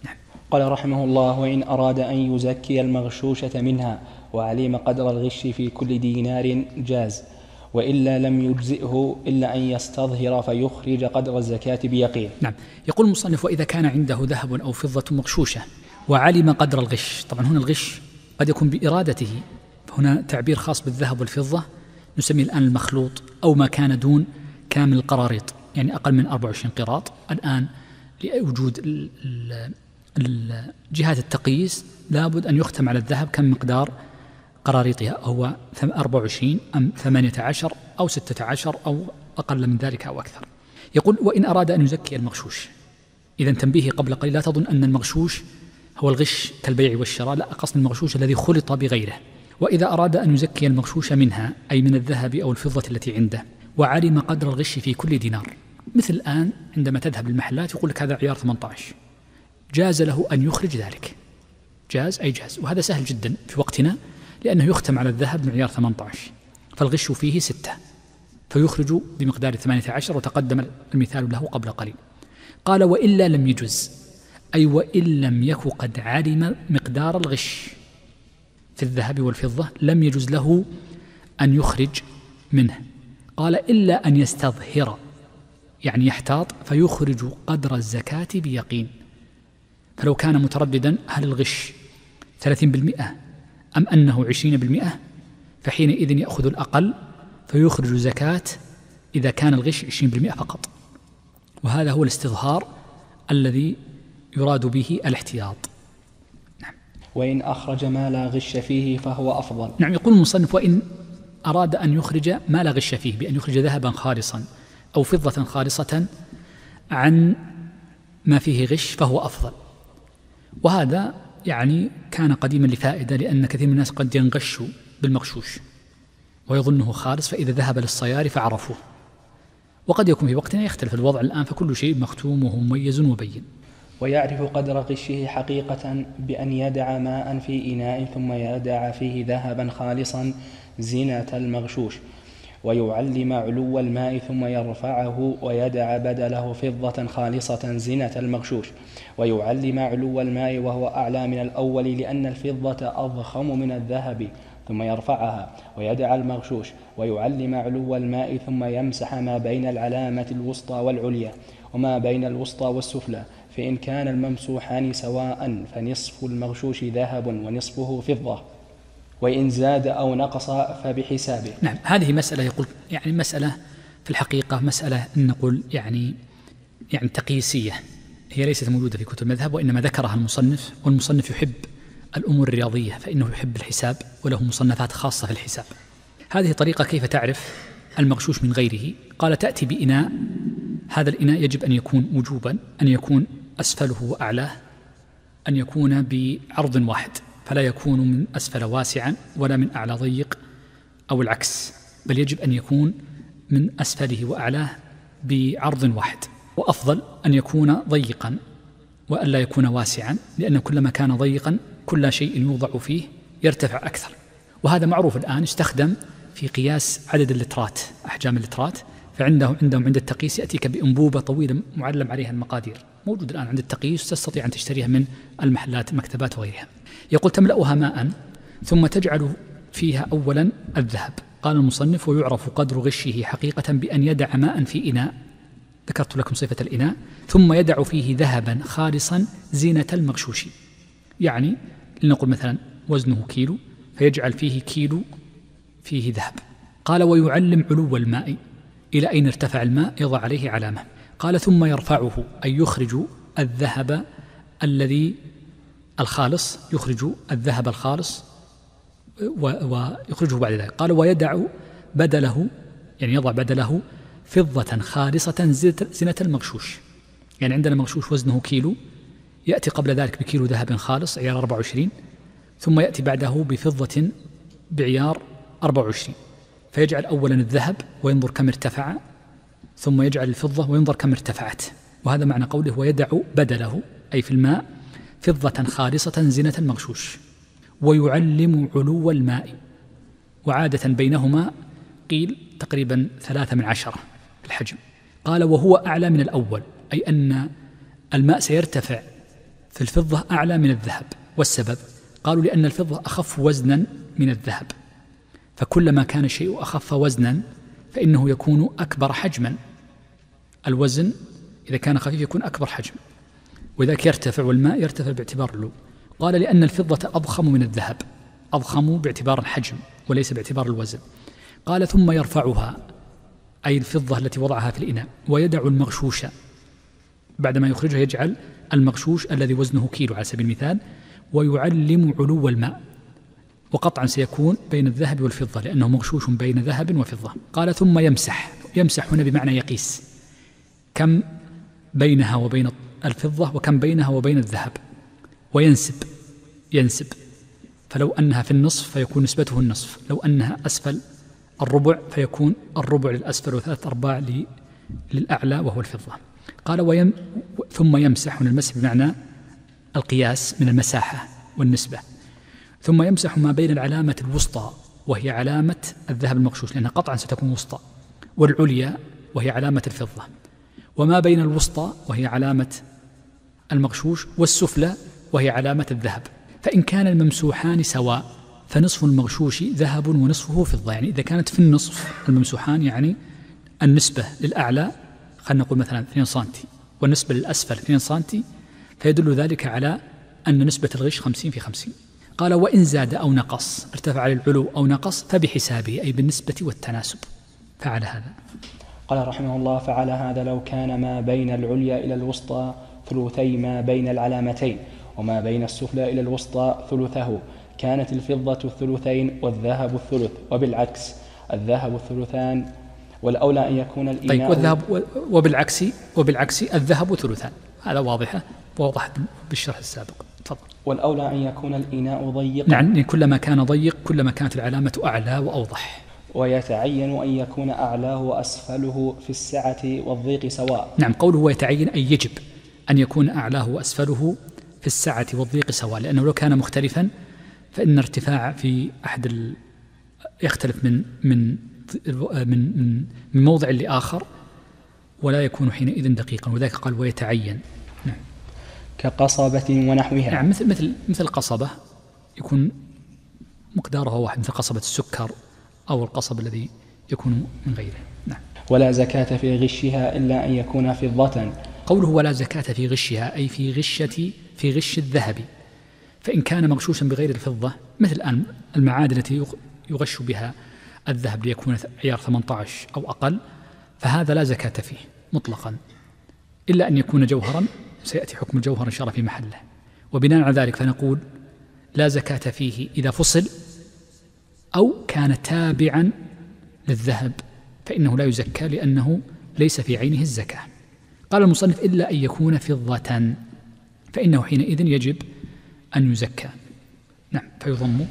نعم. قال رحمه الله وإن أراد أن يزكي المغشوشة منها وعلم قدر الغش في كل دينار جاز. وإلا لم يجزئه إلا أن يستظهر فيخرج قدر الزكاة بيقين. نعم. يقول المصنف وإذا كان عنده ذهب أو فضة مغشوشة وعلم قدر الغش طبعا هنا الغش قد يكون بإرادته. هنا تعبير خاص بالذهب والفضة نسميه الآن المخلوط أو ما كان دون كامل القراريط يعني أقل من 24 قراط. الآن لوجود جهات التقييس لابد أن يختم على الذهب كم مقدار قراريطها هو 24 أم 18 أو 16 أو أقل من ذلك أو أكثر. يقول وإن أراد أن يزكي المغشوش. إذا تنبيه قبل قليل لا تظن أن المغشوش هو الغش كالبيع والشراء لا قصد المغشوش الذي خلط بغيره. وإذا أراد أن يزكي المغشوش منها أي من الذهب أو الفضة التي عنده وعلم قدر الغش في كل دينار. مثل الآن عندما تذهب للمحلات يقول لك هذا عيار 18 جاز له أن يخرج ذلك. جاز أي جاز. وهذا سهل جدا في وقتنا. لأنه يختم على الذهب من عيار 18 فالغش فيه ستة. فيخرج بمقدار 18 وتقدم المثال له قبل قليل. قال وإلا لم يجز. أي وإن لم يك قد علم مقدار الغش في الذهب والفضة لم يجز له أن يخرج منه. قال إلا أن يستظهر يعني يحتاط فيخرج قدر الزكاة بيقين. فلو كان مترددا هل الغش ثلاثين بالمئة أم أنه عشرين بالمئة؟ فحينئذ يأخذ الأقل فيخرج زكاة إذا كان الغش عشرين بالمئة فقط. وهذا هو الاستظهار الذي يراد به الاحتياط. نعم. وإن أخرج ما لا غش فيه فهو أفضل. نعم يقول المصنف وإن أراد أن يخرج ما لا غش فيه بأن يخرج ذهبا خالصا أو فضة خالصة عن ما فيه غش فهو أفضل. وهذا يعني كان قديما لفائدة لأن كثير من الناس قد ينغشوا بالمغشوش ويظنه خالص فإذا ذهب للصيار فعرفوه. وقد يكون في وقتنا يختلف الوضع الآن فكل شيء مختوم وهو مميز وبين. ويعرف قدر غشه حقيقة بأن يدع ماء في إناء ثم يدع فيه ذهبا خالصا زينة المغشوش. ويعلم علو الماء ثم يرفعه ويدع بدله فضة خالصة زنة المغشوش. ويعلم علو الماء وهو أعلى من الأول لأن الفضة أضخم من الذهب ثم يرفعها ويدع المغشوش. ويعلم علو الماء ثم يمسح ما بين العلامة الوسطى والعليا وما بين الوسطى والسفلى. فإن كان الممسوحان سواء فنصف المغشوش ذهب ونصفه فضة. وإن زاد أو نقص فبحسابه. نعم هذه مسألة يقول يعني مسألة في الحقيقة مسألة نقول يعني يعني تقييسية هي ليست موجودة في كتب المذهب وإنما ذكرها المصنف والمصنف يحب الأمور الرياضية فإنه يحب الحساب وله مصنفات خاصة في الحساب. هذه طريقة كيف تعرف المغشوش من غيره؟ قال تأتي بإناء. هذا الإناء يجب أن يكون وجوبا أن يكون أسفله وأعلاه أن يكون بعرض واحد. فلا يكون من أسفل واسعا ولا من أعلى ضيق أو العكس بل يجب أن يكون من أسفله وأعلاه بعرض واحد. وأفضل أن يكون ضيقا وألا يكون واسعا لأن كلما كان ضيقا كل شيء يوضع فيه يرتفع أكثر. وهذا معروف الآن يستخدم في قياس عدد اللترات أحجام اللترات. فعندهم عندهم عند التقييس يأتيك بأنبوبة طويلة معلم عليها المقادير. موجود الآن عند التقييس تستطيع أن تشتريها من المحلات المكتبات وغيرها. يقول تملأها ماء ثم تجعل فيها أولا الذهب. قال المصنف ويعرف قدر غشه حقيقة بأن يدع ماء في إناء. ذكرت لكم صفة الإناء. ثم يدع فيه ذهبا خالصا زينة المغشوش. يعني لنقول مثلا وزنه كيلو فيجعل فيه كيلو فيه ذهب. قال ويعلم علو الماء. إلى أين ارتفع الماء؟ يضع عليه علامة. قال ثم يرفعه أي يخرج الذهب الذي الخالص يخرج الذهب الخالص ويخرجه بعد ذلك. قال ويدع بدله يعني يضع بدله فضة خالصة زنة المغشوش. يعني عندنا مغشوش وزنه كيلو يأتي قبل ذلك بكيلو ذهب خالص عيار 24 ثم يأتي بعده بفضة بعيار 24 فيجعل أولا الذهب وينظر كم ارتفع ثم يجعل الفضة وينظر كم ارتفعت. وهذا معنى قوله ويدع بدله أي في الماء فضة خالصة زنة المغشوش ويعلم علو الماء. وعادة بينهما قيل تقريبا ثلاثة من عشرة الحجم. قال وهو أعلى من الأول أي أن الماء سيرتفع في الفضة أعلى من الذهب. والسبب؟ قالوا لأن الفضة أخف وزنا من الذهب. فكلما كان الشيء أخف وزنا فإنه يكون أكبر حجما. الوزن إذا كان خفيف يكون أكبر حجم. وذلك يرتفع والماء يرتفع باعتبار اللو قال لأن الفضة أضخم من الذهب. أضخم باعتبار الحجم وليس باعتبار الوزن. قال ثم يرفعها أي الفضة التي وضعها في الإناء ويدع المغشوش. بعدما يخرجها يجعل المغشوش الذي وزنه كيلو على سبيل المثال ويعلم علو الماء. وقطعا سيكون بين الذهب والفضة لأنه مغشوش بين ذهب وفضة. قال ثم يمسح. يمسح هنا بمعنى يقيس. كم بينها وبين الفضة وكم بينها وبين الذهب. وينسب ينسب. فلو أنها في النصف فيكون نسبته النصف. لو أنها أسفل الربع فيكون الربع للأسفل وثلاث أرباع للأعلى وهو الفضة. قال ويم ثم يمسح هنا المسح بمعنى القياس من المساحة والنسبة. ثم يمسح ما بين العلامة الوسطى وهي علامة الذهب المغشوش لأنها قطعا ستكون وسطى والعليا وهي علامة الفضة. وما بين الوسطى وهي علامة المغشوش والسفلى وهي علامة الذهب. فإن كان الممسوحان سواء فنصف المغشوش ذهب ونصفه فضة. يعني إذا كانت في النصف الممسوحان يعني النسبة للأعلى خلينا نقول مثلا 2 سنتي والنسبة للأسفل 2 سنتي فيدل ذلك على أن نسبة الغش 50 في 50 قال وإن زاد أو نقص ارتفع للعلو أو نقص فبحسابه أي بالنسبة والتناسب. فعل هذا. قال رحمه الله فعل هذا لو كان ما بين العليا إلى الوسطى ثلثي ما بين العلامتين وما بين السفلى إلى الوسطى ثلثه. كانت الفضة الثلثين والذهب الثلث وبالعكس الذهب الثلثان. والأولى أن يكون الإناء طيب والذهب وبالعكس وبالعكس الذهب ثلثان. هذا واضحة ووضحت بالشرح السابق. تفضل. والأولى أن يكون الإناء ضيقا. نعم يعني كلما كان ضيق كلما كانت العلامة أعلى وأوضح. ويتعين أن يكون أعلاه وأسفله في السعة والضيق سواء. نعم قوله ويتعين أي يجب أن يكون أعلاه وأسفله في السعة والضيق سواء لأنه لو كان مختلفا فإن ارتفاع في أحد ال... يختلف من من من من موضع لآخر ولا يكون حينئذ دقيقا وذلك قال ويتعين. نعم. كقصبة ونحوها. نعم مثل مثل مثل قصبة يكون مقدارها واحد مثل قصبة السكر أو القصب الذي يكون من غيره. نعم. ولا زكاة في غشها إلا أن يكون فضة. قوله ولا زكاة في غشها أي في غشة في غش الذهب. فإن كان مغشوشا بغير الفضة مثل الآن المعادن التي يغش بها الذهب ليكون عيار 18 أو أقل فهذا لا زكاة فيه مطلقا. إلا أن يكون جوهرا سيأتي حكم الجوهر إن شاء الله في محله. وبناء على ذلك فنقول لا زكاة فيه إذا فصل أو كان تابعا للذهب فإنه لا يزكى لأنه ليس في عينه الزكاة. قال المصنف إلا أن يكون فضة فإنه حينئذ يجب أن يزكى. نعم فيضم.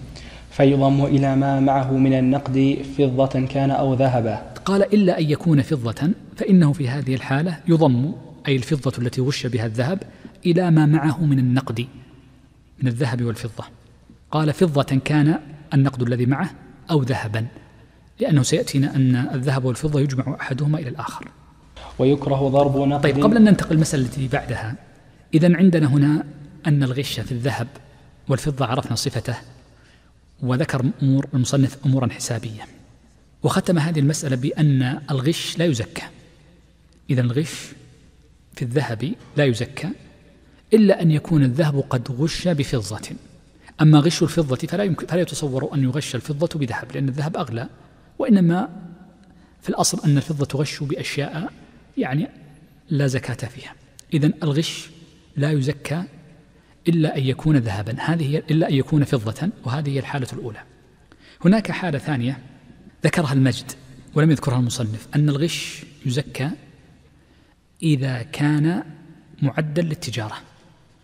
فيضم إلى ما معه من النقد فضة كان أو ذهبا. قال إلا أن يكون فضة فإنه في هذه الحالة يضم أي الفضة التي غش بها الذهب إلى ما معه من النقد من الذهب والفضة. قال فضة كان النقد الذي معه أو ذهبا لأنه سيأتينا أن الذهب والفضة يجمع أحدهما إلى الآخر. ويكره ضرب نقد. طيب قبل أن ننتقل المسألة التي بعدها إذا عندنا هنا أن الغش في الذهب والفضة عرفنا صفته وذكر أمور المصنف أمورا حسابية. وختم هذه المسألة بأن الغش لا يزكى. إذا الغش في الذهب لا يزكى إلا أن يكون الذهب قد غش بفضة. أما غش الفضة فلا يمكن فلا يتصور أن يغش الفضة بذهب لأن الذهب أغلى وإنما في الأصل أن الفضة تغش بأشياء يعني لا زكاة فيها. إذا الغش لا يزكى إلا أن يكون ذهبا. هذه إلا أن يكون فضة وهذه هي الحالة الأولى. هناك حالة ثانية ذكرها المجد ولم يذكرها المصنف أن الغش يزكى إذا كان معدا للتجارة.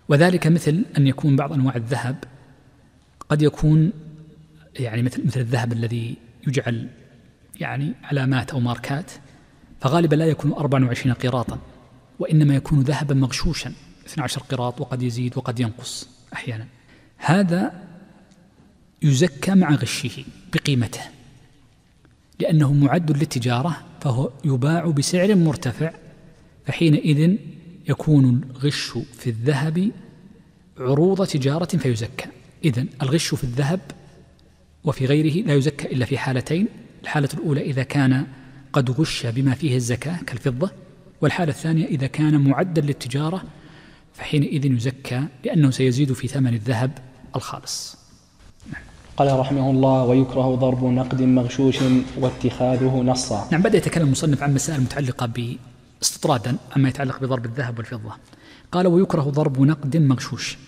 وذلك مثل أن يكون بعض أنواع الذهب قد يكون يعني مثل مثل الذهب الذي يجعل يعني علامات أو ماركات فغالبا لا يكون 24 قراطا وإنما يكون ذهبا مغشوشا 12 قراط وقد يزيد وقد ينقص أحيانا. هذا يزكى مع غشه بقيمته لأنه معد للتجارة فهو يباع بسعر مرتفع فحينئذ يكون الغش في الذهب عروض تجارة فيزكى. إذن الغش في الذهب وفي غيره لا يزكى إلا في حالتين. الحالة الأولى إذا كان قد غش بما فيه الزكاة كالفضة والحالة الثانية إذا كان معدا للتجارة فحينئذ يزكى لأنه سيزيد في ثمن الذهب الخالص. قال رحمه الله ويكره ضرب نقد مغشوش واتخاذه نصا. نعم بدأ يتكلم المصنف عن مسائل متعلقة باستطرادا عما يتعلق بضرب الذهب والفضة. قال ويكره ضرب نقد مغشوش.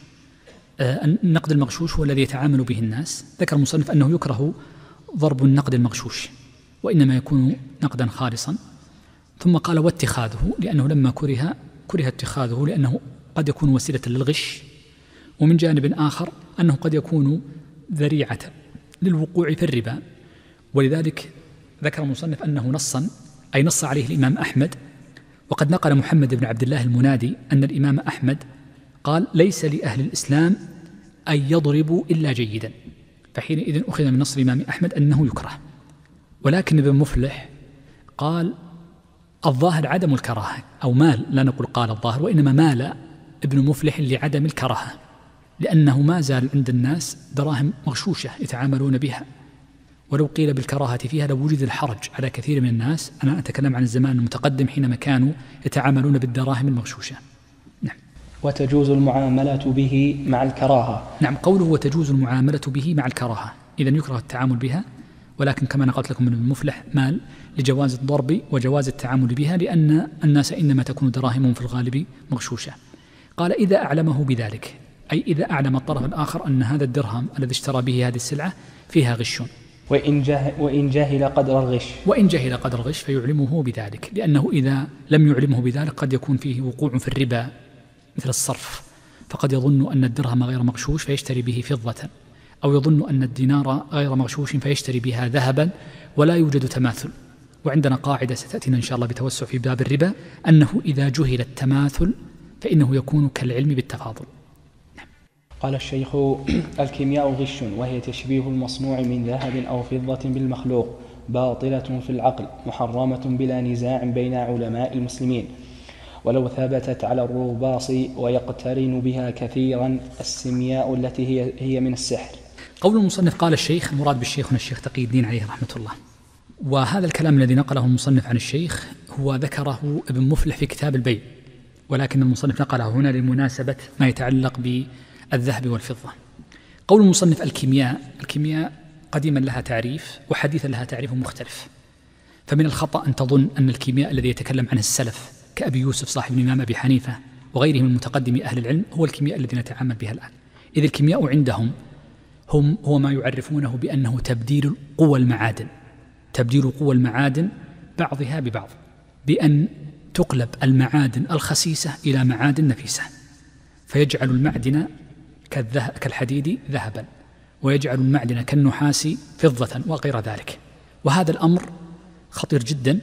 النقد المغشوش هو الذي يتعامل به الناس. ذكر المصنف أنه يكره ضرب النقد المغشوش وإنما يكون نقدا خالصا. ثم قال واتخاذه لأنه لما كره كره اتخاذه لأنه قد يكون وسيلة للغش. ومن جانب آخر أنه قد يكون ذريعة للوقوع في الربا. ولذلك ذكر المصنف أنه نصا أي نص عليه الإمام أحمد. وقد نقل محمد بن عبد الله المنادي أن الإمام أحمد قال ليس لأهل الإسلام أن يضربوا إلا جيدا. فحينئذ أخذ من نص الإمام أحمد أنه يكره. ولكن ابن مفلح قال الظاهر عدم الكراهة. أو مال لا نقول قال الظاهر وإنما مال ابن مفلح لعدم الكراهة لأنه ما زال عند الناس دراهم مغشوشة يتعاملون بها. ولو قيل بالكراهة فيها لوجد الحرج على كثير من الناس. أنا أتكلم عن الزمان المتقدم حينما كانوا يتعاملون بالدراهم المغشوشة. وتجوز المعاملة به مع الكراهة. نعم قوله وتجوز المعاملة به مع الكراهة. إذا يكره التعامل بها ولكن كما نقلت لكم من المفلح مال لجواز الضرب وجواز التعامل بها لأن الناس إنما تكون دراهمهم في الغالب مغشوشة. قال إذا أعلمه بذلك. أي إذا أعلم الطرف الآخر أن هذا الدرهم الذي اشترى به هذه السلعة فيها غش. وإن جهل, وإن جهل قدر الغش. وإن جهل قدر الغش فيعلمه بذلك لأنه إذا لم يعلمه بذلك قد يكون فيه وقوع في الربا. مثل الصرف فقد يظن أن الدرهم غير مغشوش فيشتري به فضة أو يظن أن الدينار غير مغشوش فيشتري بها ذهبا ولا يوجد تماثل. وعندنا قاعدة ستأتينا إن شاء الله بتوسع في باب الربا أنه إذا جهل التماثل فإنه يكون كالعلم بالتفاضل. نعم. قال الشيخ (clears throat) الكيمياء غش وهي تشبيه المصنوع من ذهب أو فضة بالمخلوق باطلة في العقل محرمة بلا نزاع بين علماء المسلمين. ولو ثبتت على الروباص ويقترن بها كثيرا السمياء التي هي هي من السحر. قول المصنف قال الشيخ المراد بالشيخ هنا الشيخ تقي الدين عليه رحمة الله. وهذا الكلام الذي نقله المصنف عن الشيخ هو ذكره ابن مفلح في كتاب البيع ولكن المصنف نقله هنا لمناسبة ما يتعلق بالذهب والفضة قول المصنف الكيمياء الكيمياء قديما لها تعريف وحديثا لها تعريف مختلف فمن الخطأ أن تظن أن الكيمياء الذي يتكلم عنه السلف كأبي يوسف صاحب الإمام أبي حنيفة وغيره من متقدمي أهل العلم هو الكيمياء الذي نتعامل بها الآن. إذ الكيمياء عندهم هم هو ما يعرفونه بأنه تبديل قوى المعادن. تبديل قوى المعادن بعضها ببعض بأن تقلب المعادن الخسيسة إلى معادن نفيسة. فيجعل المعدن كالحديد ذهبا ويجعل المعدن كالنحاس فضة وغير ذلك. وهذا الأمر خطير جدا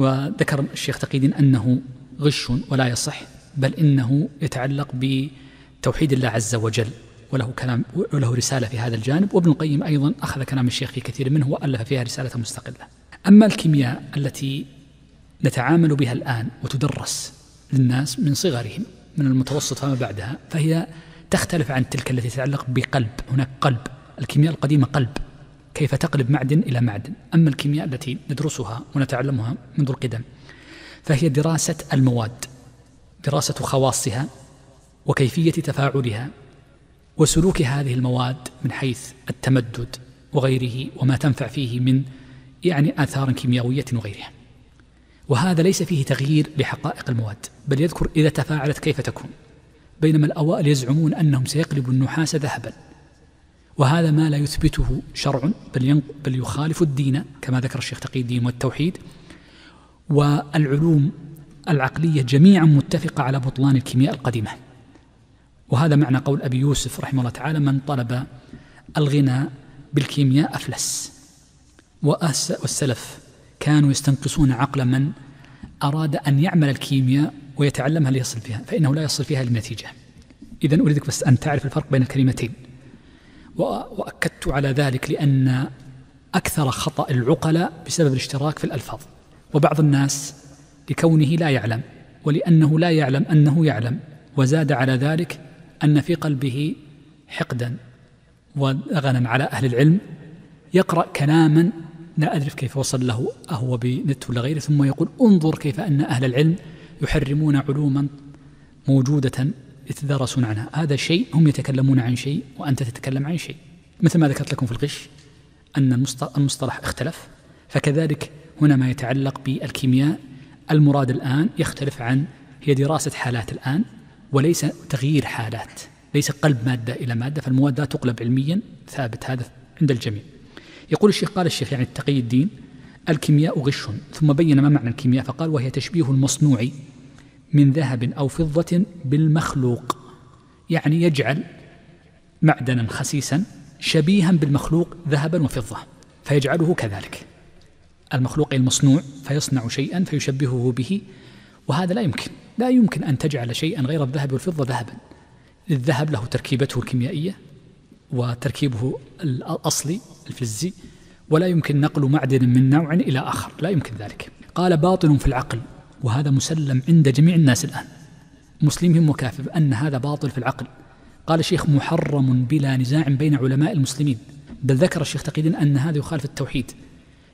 وذكر الشيخ تقيد أنه غش ولا يصح بل إنه يتعلق بتوحيد الله عز وجل وله كلام وله رسالة في هذا الجانب. وابن القيم أيضا أخذ كلام الشيخ في كثير منه وألف فيها رسالة مستقلة. أما الكيمياء التي نتعامل بها الآن وتدرس للناس من صغرهم من المتوسط فما بعدها فهي تختلف عن تلك التي تتعلق بقلب. هناك قلب الكيمياء القديمة قلب. كيف تقلب معدن إلى معدن. أما الكيمياء التي ندرسها ونتعلمها منذ القدم فهي دراسة المواد دراسة خواصها وكيفية تفاعلها وسلوك هذه المواد من حيث التمدد وغيره وما تنفع فيه من يعني آثار كيميائية وغيرها. وهذا ليس فيه تغيير لحقائق المواد بل يذكر إذا تفاعلت كيف تكون. بينما الأوائل يزعمون أنهم سيقلبوا النحاس ذهبا. وهذا ما لا يثبته شرع بل, بل يخالف الدين كما ذكر الشيخ تقي الدين والتوحيد. والعلوم العقلية جميعا متفقة على بطلان الكيمياء القديمة. وهذا معنى قول أبي يوسف رحمه الله تعالى من طلب الغنى بالكيمياء أفلس والسلف كانوا يستنقصون عقل من أراد أن يعمل الكيمياء ويتعلمها ليصل فيها فإنه لا يصل فيها للنتيجة. إذا أريدك بس أن تعرف الفرق بين الكلمتين وأكدت على ذلك لأن أكثر خطأ العقلاء بسبب الاشتراك في الألفاظ وبعض الناس لكونه لا يعلم ولأنه لا يعلم أنه يعلم وزاد على ذلك أن في قلبه حقدا وغنا على أهل العلم يقرأ كلاما لا أدري كيف وصل له أهو بنت ولا غيره ثم يقول انظر كيف أن أهل العلم يحرمون علوما موجودة يتدارسون عنها. هذا شيء هم يتكلمون عن شيء وأنت تتكلم عن شيء. مثل ما ذكرت لكم في الغش أن المصطلح اختلف. فكذلك هنا ما يتعلق بالكيمياء المراد الآن يختلف عن هي دراسة حالات الآن وليس تغيير حالات ليس قلب مادة إلى مادة فالمواد لا تقلب علميا ثابت هذا عند الجميع. يقول الشيخ قال الشيخ يعني تقي الدين الكيمياء غش ثم بين ما معنى الكيمياء فقال وهي تشبيه المصنوع من ذهب أو فضة بالمخلوق. يعني يجعل معدنا خسيسا شبيها بالمخلوق ذهبا وفضة فيجعله كذلك. المخلوق المصنوع فيصنع شيئا فيشبهه به وهذا لا يمكن لا يمكن أن تجعل شيئا غير الذهب والفضة ذهبا. الذهب له تركيبته الكيميائية وتركيبه الأصلي الفزي ولا يمكن نقل معدن من نوع إلى آخر لا يمكن ذلك. قال باطل في العقل وهذا مسلم عند جميع الناس الآن. مسلمهم وكافر أن هذا باطل في العقل. قال الشيخ محرم بلا نزاع بين علماء المسلمين. بل ذكر الشيخ تقييد أن هذا يخالف التوحيد.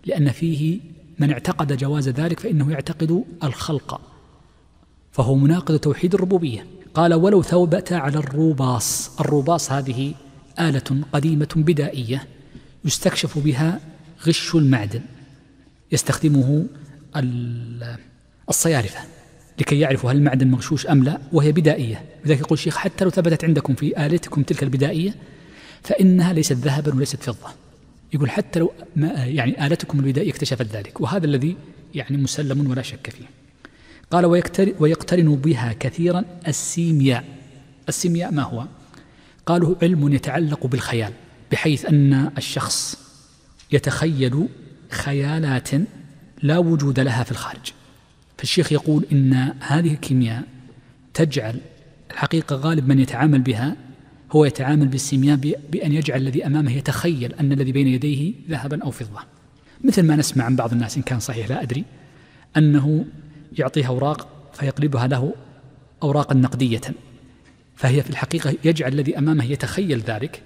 لأن فيه من اعتقد جواز ذلك فإنه يعتقد الخلق. فهو مناقض توحيد الربوبية. قال ولو ثوبت على الروباص الروباص هذه آلة قديمة بدائية يستكشف بها غش المعدن. يستخدمه الصيارفة لكي يعرفوا هل المعدن مغشوش أم لا وهي بدائية. لذلك يقول الشيخ حتى لو ثبتت عندكم في آلتكم تلك البدائية فإنها ليست ذهبا وليست فضة. يقول حتى لو ما يعني آلتكم البدائية اكتشفت ذلك وهذا الذي يعني مسلم ولا شك فيه. قال ويقترن بها كثيرا السيمياء. السيمياء ما هو؟ قالوا علم يتعلق بالخيال بحيث أن الشخص يتخيل خيالات لا وجود لها في الخارج. فالشيخ يقول إن هذه الكيمياء تجعل الحقيقة غالب من يتعامل بها هو يتعامل بالسيمياء بأن يجعل الذي أمامه يتخيل أن الذي بين يديه ذهبا أو فضة. مثل ما نسمع عن بعض الناس إن كان صحيح لا أدري. أنه يعطيها أوراق فيقلبها له أوراقا نقدية. فهي في الحقيقة يجعل الذي أمامه يتخيل ذلك.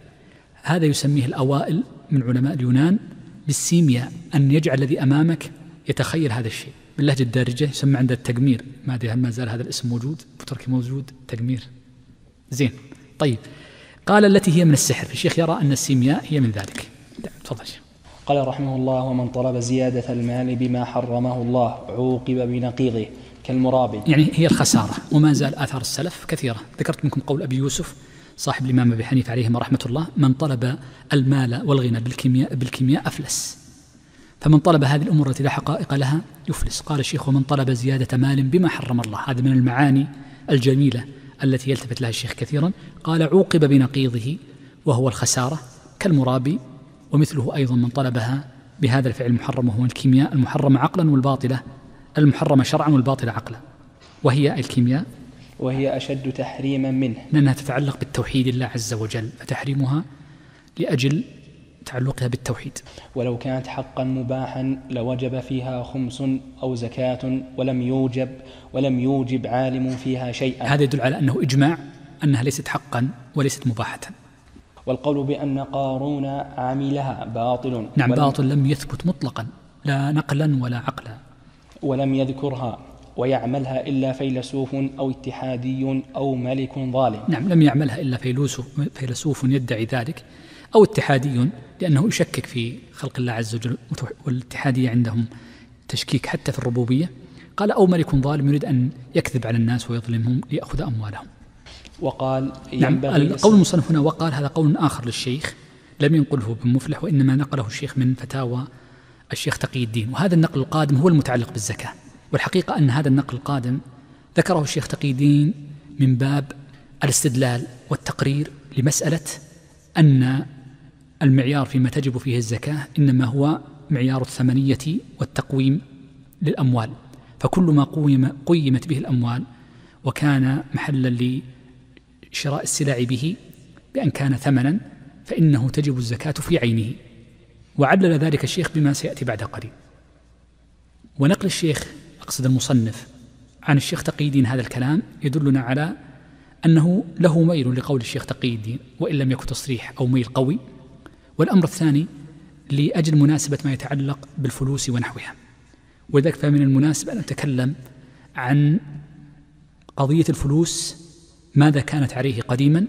هذا يسميه الأوائل من علماء اليونان بالسيمياء أن يجعل الذي أمامك يتخيل هذا الشيء. باللهجة الدارجة يسمى عند التقمير. ما أدري هل ما زال هذا الاسم موجود. بتركي موجود. تقمير. زين. طيب. قال التي هي من السحر. الشيخ يرى أن السيمياء هي من ذلك. تفضل قال رحمه الله ومن طلب زيادة المال بما حرمه الله عوقب بنقيضه كالمرابي يعني هي الخسارة. وما زال آثار السلف كثيرة. ذكرت منكم قول أبي يوسف صاحب الإمام أبي حنيفة عليهما رحمة الله من طلب المال والغنى بالكيمياء, بالكيمياء أفلس. فمن طلب هذه الأمور التي لا حقائق لها يفلس. قال الشيخ ومن طلب زيادة مال بما حرم الله. هذا من المعاني الجميلة التي يلتفت لها الشيخ كثيرا. قال عوقب بنقيضه وهو الخسارة كالمرابي ومثله أيضا من طلبها بهذا الفعل المحرم وهو الكيمياء المحرمة عقلا والباطلة المحرمة شرعا والباطلة عقلا. وهي الكيمياء؟ وهي أشد تحريما منه. لأنها تتعلق بالتوحيد الله عز وجل فتحريمها لأجل تعلقها بالتوحيد. ولو كانت حقا مباحا لوجب فيها خمس أو زكاة ولم يوجب ولم يوجب عالم فيها شيئا. هذا يدل على أنه إجماع أنها ليست حقا وليست مباحة. والقول بأن قارون عملها باطل. نعم باطل لم يثبت مطلقا لا نقلا ولا عقلا. ولم يذكرها ويعملها إلا فيلسوف أو اتحادي أو ملك ظالم. نعم لم يعملها إلا فيلسوف, فيلسوف يدعي ذلك. أو اتحادي لأنه يشكك في خلق الله عز وجل والاتحادية عندهم تشكيك حتى في الربوبية. قال أو ملك ظالم يريد أن يكذب على الناس ويظلمهم ليأخذ أموالهم. وقال نعم القول المصنف هنا وقال هذا قول آخر للشيخ لم ينقله ابن مفلح وإنما نقله الشيخ من فتاوى الشيخ تقي الدين. وهذا النقل القادم هو المتعلق بالزكاة. والحقيقة أن هذا النقل القادم ذكره الشيخ تقي الدين من باب الاستدلال والتقرير لمسألة أن المعيار فيما تجب فيه الزكاة إنما هو معيار الثمنية والتقويم للأموال. فكل ما قوم قيمت به الأموال وكان محلا لشراء السلع به بأن كان ثمنا فإنه تجب الزكاة في عينه. وعلل ذلك الشيخ بما سيأتي بعد قليل. ونقل الشيخ أقصد المصنف عن الشيخ تقي الدين هذا الكلام يدلنا على أنه له ميل لقول الشيخ تقي الدين وإن لم يكن تصريح أو ميل قوي والأمر الثاني لأجل مناسبة ما يتعلق بالفلوس ونحوها. ولذلك فمن المناسب أن نتكلم عن قضية الفلوس ماذا كانت عليه قديما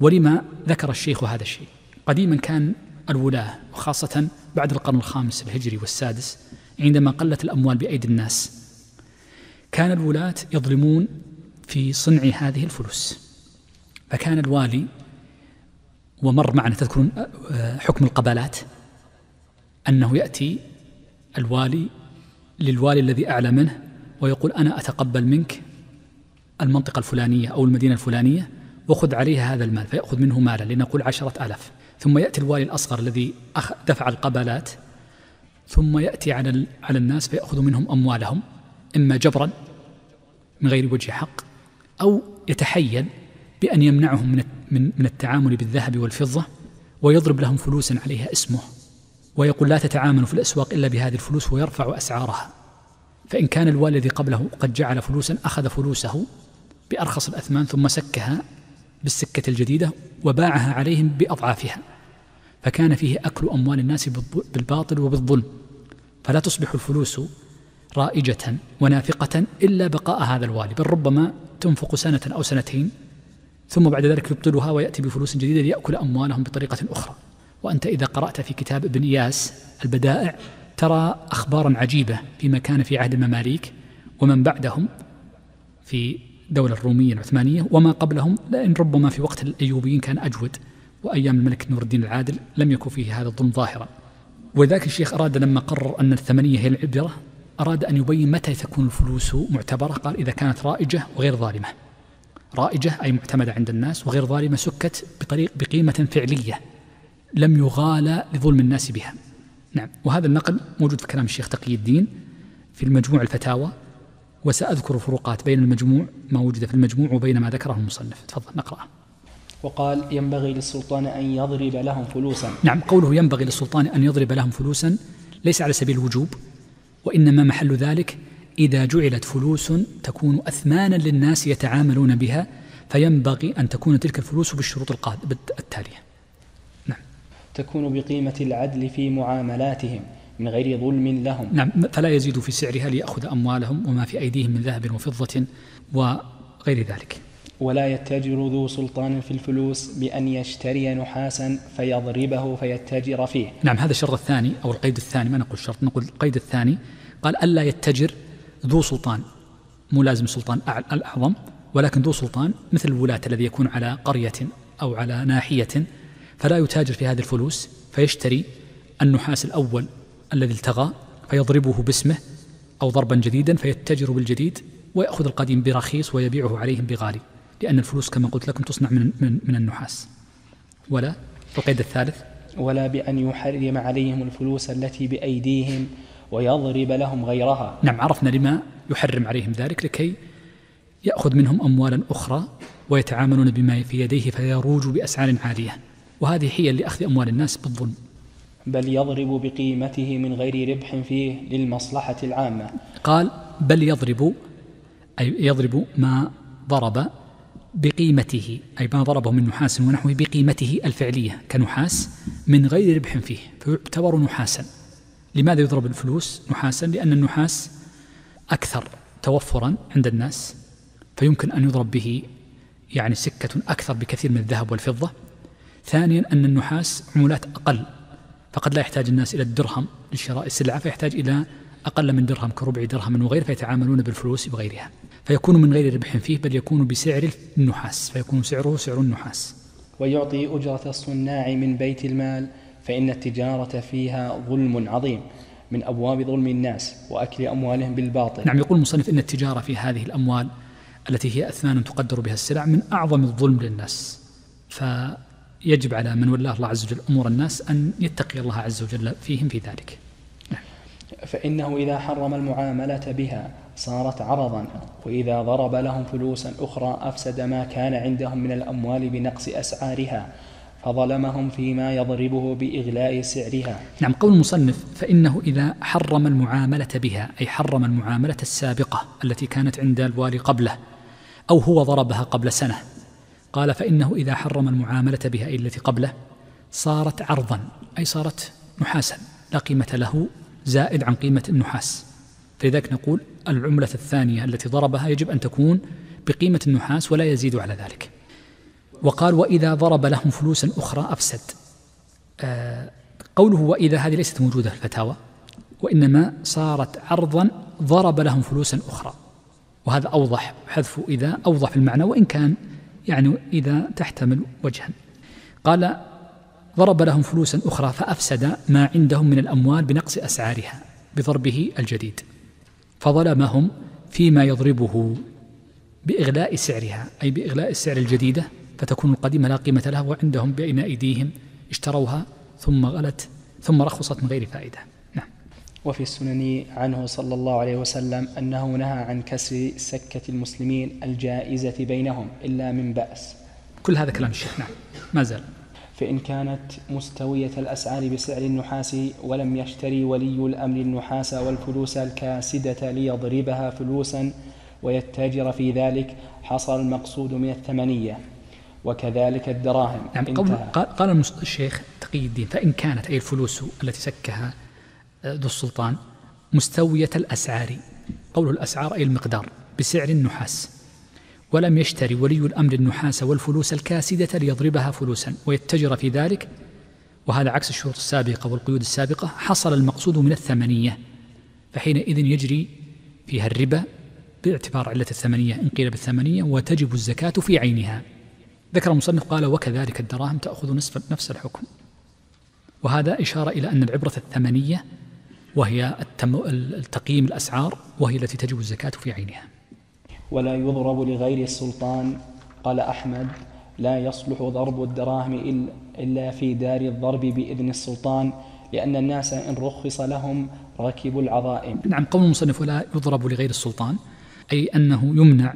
ولما ذكر الشيخ هذا الشيء. قديما كان الولاة وخاصة بعد القرن الخامس الهجري والسادس عندما قلت الأموال بأيدي الناس كان الولاة يظلمون في صنع هذه الفلوس. فكان الوالي ومر معنا تذكرون آه، حكم القبلات أنه يأتي الوالي للوالي الذي أعلى منه ويقول أنا أتقبل منك المنطقة الفلانية أو المدينة الفلانية وخذ عليها هذا المال فيأخذ منه مالا لنقول عشرة ألاف. ثم يأتي الوالي الأصغر الذي دفع القبلات ثم يأتي على على الناس فيأخذ منهم أموالهم إما جبرا من غير وجه حق أو يتحيل بأن يمنعهم من من التعامل بالذهب والفضة ويضرب لهم فلوسا عليها اسمه ويقول لا تتعاملوا في الأسواق إلا بهذه الفلوس ويرفع أسعارها. فإن كان الوالي الذي قبله قد جعل فلوسا أخذ فلوسه بأرخص الأثمان ثم سكها بالسكة الجديدة وباعها عليهم بأضعافها. فكان فيه أكل أموال الناس بالباطل وبالظلم. فلا تصبح الفلوس رائجة ونافقة إلا بقاء هذا الوالي. بل ربما تنفق سنة أو سنتين ثم بعد ذلك يبطلها ويأتي بفلوس جديدة ليأكل أموالهم بطريقة أخرى. وأنت إذا قرأت في كتاب ابن إياس البدائع ترى أخبارا عجيبة فيما كان في عهد المماليك ومن بعدهم في الدولة الرومية العثمانية وما قبلهم لأن ربما في وقت الأيوبيين كان أجود وأيام الملك نور الدين العادل لم يكن فيه هذا الظلم ظاهرا. وذاك الشيخ أراد لما قرر أن الثمنية هي العبرة أراد أن يبين متى تكون الفلوس معتبرة قال إذا كانت رائجة وغير ظالمة. رائجة أي معتمدة عند الناس وغير ظالمة سكت بطريق بقيمة فعلية لم يغالى لظلم الناس بها. نعم وهذا النقل موجود في كلام الشيخ تقي الدين في المجموع الفتاوى وسأذكر فروقات بين المجموع ما وجد في المجموع وبين ما ذكره المصنف. تفضل نقرأ وقال ينبغي للسلطان أن يضرب لهم فلوسا. نعم قوله ينبغي للسلطان أن يضرب لهم فلوسا ليس على سبيل الوجوب وإنما محل ذلك إذا جعلت فلوس تكون أثمانا للناس يتعاملون بها فينبغي أن تكون تلك الفلوس بالشروط التالية نعم. تكون بقيمة العدل في معاملاتهم من غير ظلم لهم. نعم. فلا يزيد في سعرها ليأخذ أموالهم وما في أيديهم من ذهب وفضة وغير ذلك. ولا يتجر ذو سلطان في الفلوس بأن يشتري نحاسا فيضربه فيتجر فيه. نعم. هذا الشرط الثاني أو القيد الثاني. ما نقول شرط؟ نقول القيد الثاني قال ألا يتجر ذو سلطان. مو لازم سلطان الأعظم ولكن ذو سلطان مثل الولاة الذي يكون على قرية أو على ناحية فلا يتاجر في هذه الفلوس فيشتري النحاس الأول الذي التغى فيضربه باسمه أو ضربا جديدا فيتجر بالجديد ويأخذ القديم برخيص ويبيعه عليهم بغالي. لأن الفلوس كما قلت لكم تصنع من, من, من النحاس. ولا القيد الثالث. ولا بأن يحرم عليهم الفلوس التي بأيديهم ويضرب لهم غيرها. نعم عرفنا لما يحرم عليهم ذلك لكي يأخذ منهم أموالا أخرى ويتعاملون بما في يديه فيروج بأسعار عالية. وهذه حيل لأخذ أموال الناس بالظلم. بل يضرب بقيمته من غير ربح فيه للمصلحة العامة. قال بل يضرب أي يضرب ما ضرب بقيمته أي ما ضربه من نحاس ونحوه بقيمته الفعلية كنحاس من غير ربح فيه فيعتبر نحاسا. لماذا يضرب الفلوس نحاسا؟ لأن النحاس أكثر توفرا عند الناس فيمكن أن يضرب به يعني سكة أكثر بكثير من الذهب والفضة. ثانيا أن النحاس عمولات أقل فقد لا يحتاج الناس إلى الدرهم لشراء السلعة فيحتاج إلى أقل من درهم كربع درهم وغيره فيتعاملون بالفلوس وغيرها فيكون من غير ربح فيه بل يكون بسعر النحاس فيكون سعره سعر النحاس. ويعطي أجرة الصناع من بيت المال. فإن التجارة فيها ظلم عظيم من أبواب ظلم الناس وأكل أموالهم بالباطل. نعم يقول المصنف إن التجارة في هذه الأموال التي هي أثمان تقدر بها السلع من أعظم الظلم للناس. فيجب على من ولاه الله عز وجل أمور الناس أن يتقي الله عز وجل فيهم في ذلك. فإنه إذا حرم المعاملة بها صارت عرضا وإذا ضرب لهم فلوسا أخرى أفسد ما كان عندهم من الأموال بنقص أسعارها. فظلمهم فيما يضربه بإغلاء سعرها. نعم قول المصنف فإنه إذا حرم المعاملة بها أي حرم المعاملة السابقة التي كانت عند الوالي قبله أو هو ضربها قبل سنة قال فإنه إذا حرم المعاملة بها أي التي قبله صارت عرضا أي صارت نحاسا لا قيمة له زائد عن قيمة النحاس. فلذلك نقول العملة الثانية التي ضربها يجب أن تكون بقيمة النحاس ولا يزيد على ذلك. وقال وإذا ضرب لهم فلوسا أخرى أفسد. آه قوله وإذا هذه ليست موجودة في الفتاوى وإنما صارت عرضا ضرب لهم فلوسا أخرى. وهذا أوضح حذف إذا أوضح في المعنى وإن كان يعني إذا تحتمل وجها. قال ضرب لهم فلوسا أخرى فأفسد ما عندهم من الأموال بنقص أسعارها بضربه الجديد. فظلمهم فيما يضربه بإغلاء سعرها أي بإغلاء السعر الجديدة فتكون القديمة لا قيمة لها وعندهم بين أيديهم اشتروها ثم غلت ثم رخصت من غير فائدة. نعم. وفي السنن عنه صلى الله عليه وسلم أنه نهى عن كسر سكة المسلمين الجائزة بينهم إلا من بأس. كل هذا كلام الشيخ. نعم. ما زال. فإن كانت مستوية الأسعار بسعر النحاس ولم يشتري ولي الأمر النحاس والفلوس الكاسدة ليضربها فلوسا ويتاجر في ذلك حصل المقصود من الثمنية. وكذلك الدراهم. نعم قال, قال الشيخ تقي الدين فإن كانت أي الفلوس التي سكها آه، ذو السلطان مستوية الأسعار قوله الأسعار أي المقدار بسعر النحاس. ولم يشتري ولي الأمر النحاس والفلوس الكاسدة ليضربها فلوسا ويتجر في ذلك. وهذا عكس الشروط السابقة والقيود السابقة حصل المقصود من الثمنية. فحينئذ يجري فيها الربا باعتبار علة الثمنية إن قيل بالثمنية وتجب الزكاة في عينها. ذكر المصنف قال وكذلك الدراهم تأخذ نصف نفس الحكم. وهذا إشارة إلى أن العبرة الثمنية وهي التقييم الأسعار وهي التي تجب الزكاة في عينها. ولا يضرب لغير السلطان قال أحمد لا يصلح ضرب الدراهم إلا في دار الضرب بإذن السلطان لأن الناس إن رخص لهم ركبوا العظائم. نعم قول المصنف ولا يضرب لغير السلطان أي أنه يمنع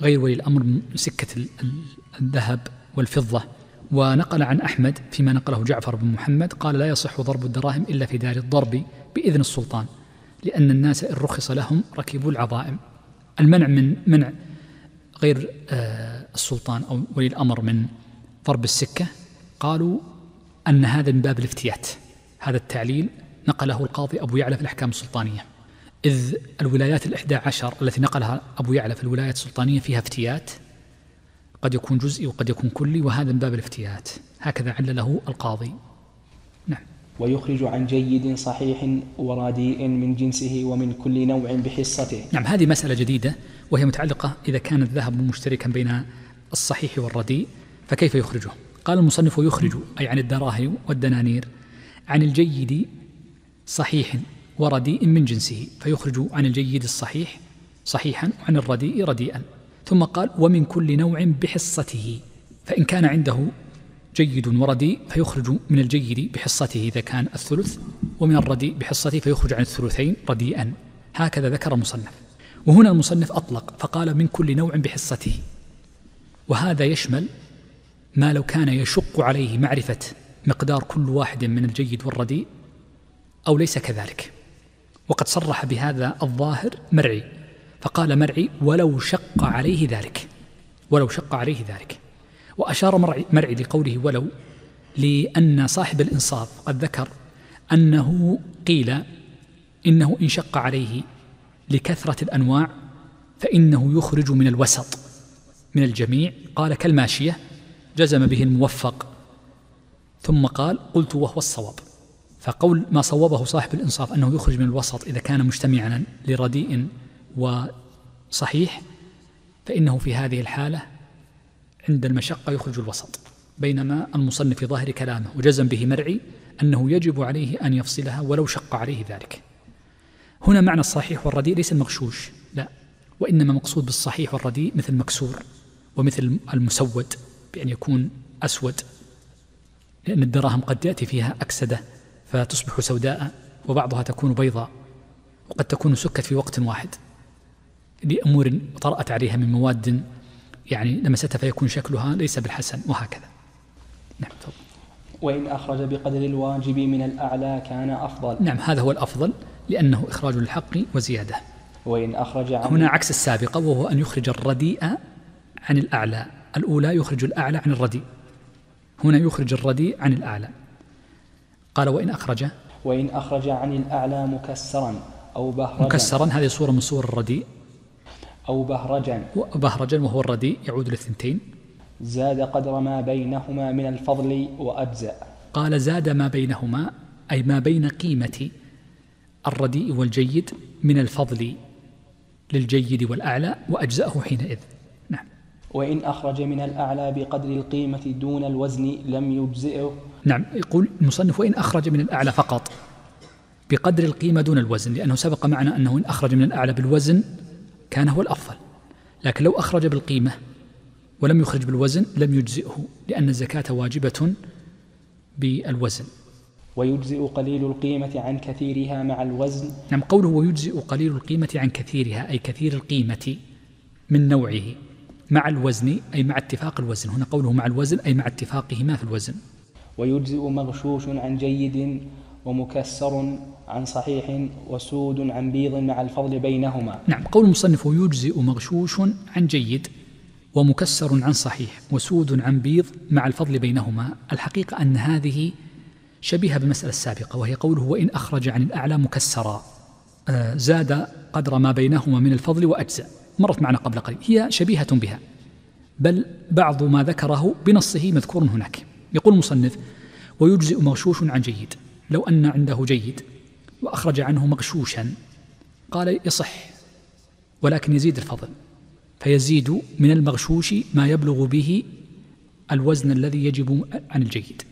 غير ولي الأمر من سكة الذهب والفضة. ونقل عن أحمد فيما نقله جعفر بن محمد قال لا يصح ضرب الدراهم إلا في دار الضرب بإذن السلطان لأن الناس إن رخص لهم ركبوا العظائم. المنع من منع غير آه، السلطان أو ولي الأمر من ضرب السكة. قالوا أن هذا من باب الافتيات. هذا التعليل نقله القاضي أبو يعلى في الأحكام السلطانية. إذ الولايات الإحدى عشر التي نقلها أبو يعلى في الولايات السلطانية فيها افتيات قد يكون جزئي وقد يكون كلي وهذا من باب الافتيات. هكذا علله القاضي. نعم. ويخرج عن جيد صحيح ورديء من جنسه ومن كل نوع بحصته. نعم هذه مسألة جديدة وهي متعلقة إذا كان الذهب مشتركا بين الصحيح والرديء فكيف يخرجه؟ قال المصنف يخرج أي عن الدراهم والدنانير عن الجيد صحيح ورديء من جنسه فيخرج عن الجيد الصحيح صحيحا وعن الرديء رديئا. ثم قال ومن كل نوع بحصته فإن كان عنده جيد ورديء فيخرج من الجيد بحصته إذا كان الثلث ومن الرديء بحصته فيخرج عن الثلثين رديئا. هكذا ذكر المصنف. وهنا المصنف أطلق فقال من كل نوع بحصته. وهذا يشمل ما لو كان يشق عليه معرفة مقدار كل واحد من الجيد والرديء أو ليس كذلك. وقد صرح بهذا الظاهر مرعي. فقال مرعي ولو شق عليه ذلك. ولو شق عليه ذلك. وأشار مرعي, مرعي لقوله ولو لأن صاحب الإنصاف قد ذكر أنه قيل إنه إن شق عليه لكثرة الأنواع فإنه يخرج من الوسط من الجميع. قال كالماشية. جزم به الموفق. ثم قال قلت وهو الصواب. فقول ما صوبه صاحب الإنصاف أنه يخرج من الوسط إذا كان مجتمعا لرديء وصحيح فإنه في هذه الحالة عند المشقة يخرج الوسط بينما المصنف في ظاهر كلامه وجزم به مرعي أنه يجب عليه أن يفصلها ولو شق عليه ذلك. هنا معنى الصحيح والرديء ليس المغشوش لا وإنما مقصود بالصحيح والرديء مثل مكسور ومثل المسود بأن يكون أسود لأن الدراهم قد يأتي فيها أكسدة فتصبح سوداء وبعضها تكون بيضاء وقد تكون سكت في وقت واحد. لأمور طرأت عليها من مواد يعني لمستها فيكون شكلها ليس بالحسن وهكذا. نعم فضل. وإن أخرج بقدر الواجب من الأعلى كان أفضل. نعم هذا هو الأفضل لأنه إخراج الحق وزيادة. وإن أخرج عن هنا عكس السابقة وهو أن يخرج الرديء عن الأعلى. الأولى يخرج الأعلى عن الرديء. هنا يخرج الرديء عن الأعلى. قال وإن أخرج. وإن أخرج عن الأعلى مكسرا أو بهرجا. مكسرا هذه صورة من صور الرديء. أو بهرجا. بهرجا وهو الرديء يعود للثنتين. زاد قدر ما بينهما من الفضل وأجزأ. قال زاد ما بينهما أي ما بين قيمة الرديء والجيد من الفضل للجيد والأعلى وأجزأه حينئذ. نعم. وإن أخرج من الأعلى بقدر القيمة دون الوزن لم يجزئه. نعم. يقول المصنف وإن أخرج من الأعلى فقط بقدر القيمة دون الوزن لأنه سبق معنا أنه إن أخرج من الأعلى بالوزن كان هو الأفضل لكن لو أخرج بالقيمة ولم يخرج بالوزن لم يجزئه لأن الزكاة واجبة بالوزن. ويجزئ قليل القيمة عن كثيرها مع الوزن. نعم قوله ويجزئ قليل القيمة عن كثيرها أي كثير القيمة من نوعه مع الوزن أي مع اتفاق الوزن. هنا قوله مع الوزن أي مع اتفاقهما في الوزن. ويجزئ مغشوش عن جيد ومكسر عن صحيح وسود عن بيض مع الفضل بينهما. نعم قول المصنف يجزئ مغشوش عن جيد ومكسر عن صحيح وسود عن بيض مع الفضل بينهما. الحقيقة أن هذه شبيهة بالمسألة السابقة وهي قوله وإن أخرج عن الأعلى مكسرا آه زاد قدر ما بينهما من الفضل وأجزأ. مرت معنا قبل قليل. هي شبيهة بها بل بعض ما ذكره بنصه مذكور هناك. يقول المصنف ويجزئ مغشوش عن جيد لو أن عنده جيد وأخرج عنه مغشوشا. قال يصح ولكن يزيد الفضل فيزيد من المغشوش ما يبلغ به الوزن الذي يجب عن الجيد.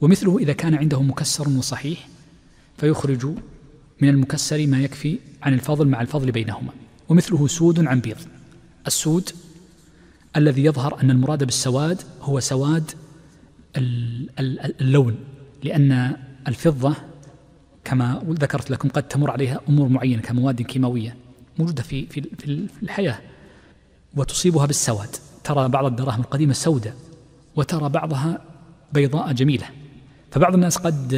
ومثله إذا كان عنده مكسر وصحيح فيخرج من المكسر ما يكفي عن الفضل مع الفضل بينهما. ومثله سود عن بيض. السود الذي يظهر أن المراد بالسواد هو سواد اللون لأن الفضة كما ذكرت لكم قد تمر عليها أمور معينة كمواد كيماوية موجودة في في في الحياة وتصيبها بالسواد. ترى بعض الدراهم القديمة سوداء وترى بعضها بيضاء جميلة. فبعض الناس قد